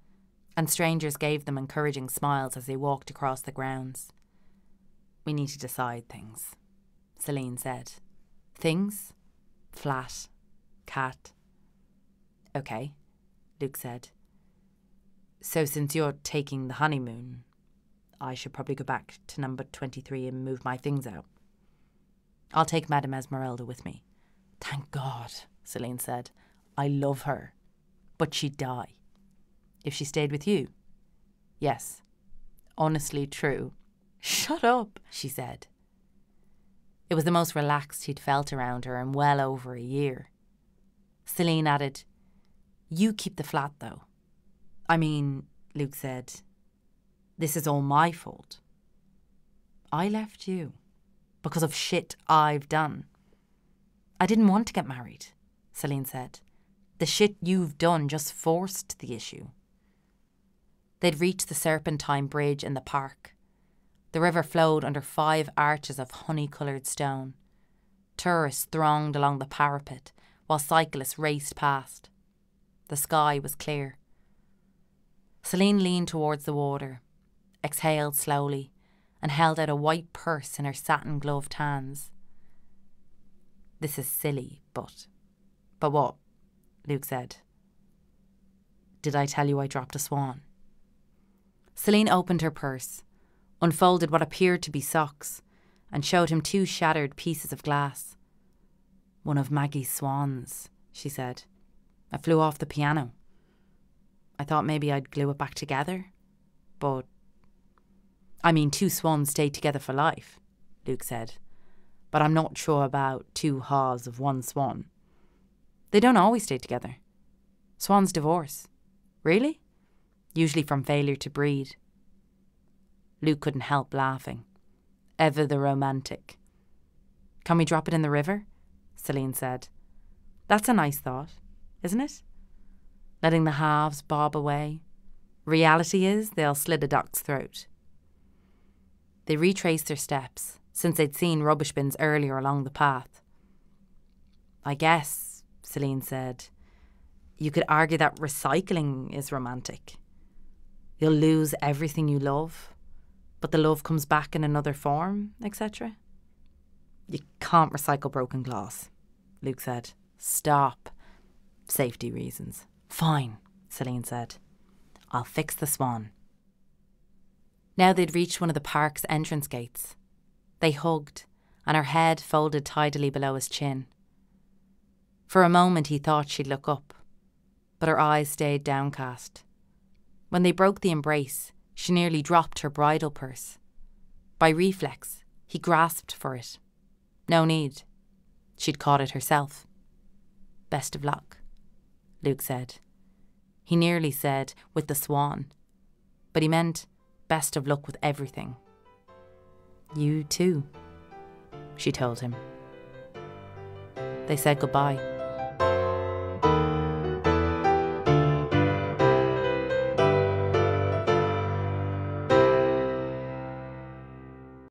A: and strangers gave them encouraging smiles as they walked across the grounds. We need to decide things, Celine said. Things? Flat. Cat. Okay, Luke said. So, since you're taking the honeymoon, I should probably go back to number 23 and move my things out. I'll take Madame Esmeralda with me. Thank God, Celine said. I love her. But she'd die. If she stayed with you? Yes. Honestly true. Shut up, she said. It was the most relaxed he'd felt around her in well over a year. Celine added, You keep the flat, though. I mean, Luke said, This is all my fault. I left you because of shit I've done. I didn't want to get married. Celine said. The shit you've done just forced the issue. They'd reached the Serpentine Bridge in the park. The river flowed under five arches of honey coloured stone. Tourists thronged along the parapet while cyclists raced past. The sky was clear. Celine leaned towards the water, exhaled slowly, and held out a white purse in her satin gloved hands. This is silly, but but what? Luke said. Did I tell you I dropped a swan? Celine opened her purse, unfolded what appeared to be socks, and showed him two shattered pieces of glass. One of Maggie's swans, she said. I flew off the piano. I thought maybe I'd glue it back together, but. I mean, two swans stay together for life, Luke said, but I'm not sure about two halves of one swan. They don't always stay together. Swans divorce. Really? Usually from failure to breed. Luke couldn't help laughing. Ever the romantic. Can we drop it in the river? Celine said. That's a nice thought, isn't it? Letting the halves bob away. Reality is they'll slit a duck's throat. They retraced their steps, since they'd seen rubbish bins earlier along the path. I guess Celine said. You could argue that recycling is romantic. You'll lose everything you love, but the love comes back in another form, etc. You can't recycle broken glass, Luke said. Stop. Safety reasons. Fine, Celine said. I'll fix the swan. Now they'd reached one of the park's entrance gates. They hugged, and her head folded tidily below his chin. For a moment he thought she'd look up, but her eyes stayed downcast. When they broke the embrace, she nearly dropped her bridal purse. By reflex, he grasped for it. No need. She'd caught it herself. Best of luck, Luke said. He nearly said, with the swan, but he meant best of luck with everything. You too, she told him. They said goodbye.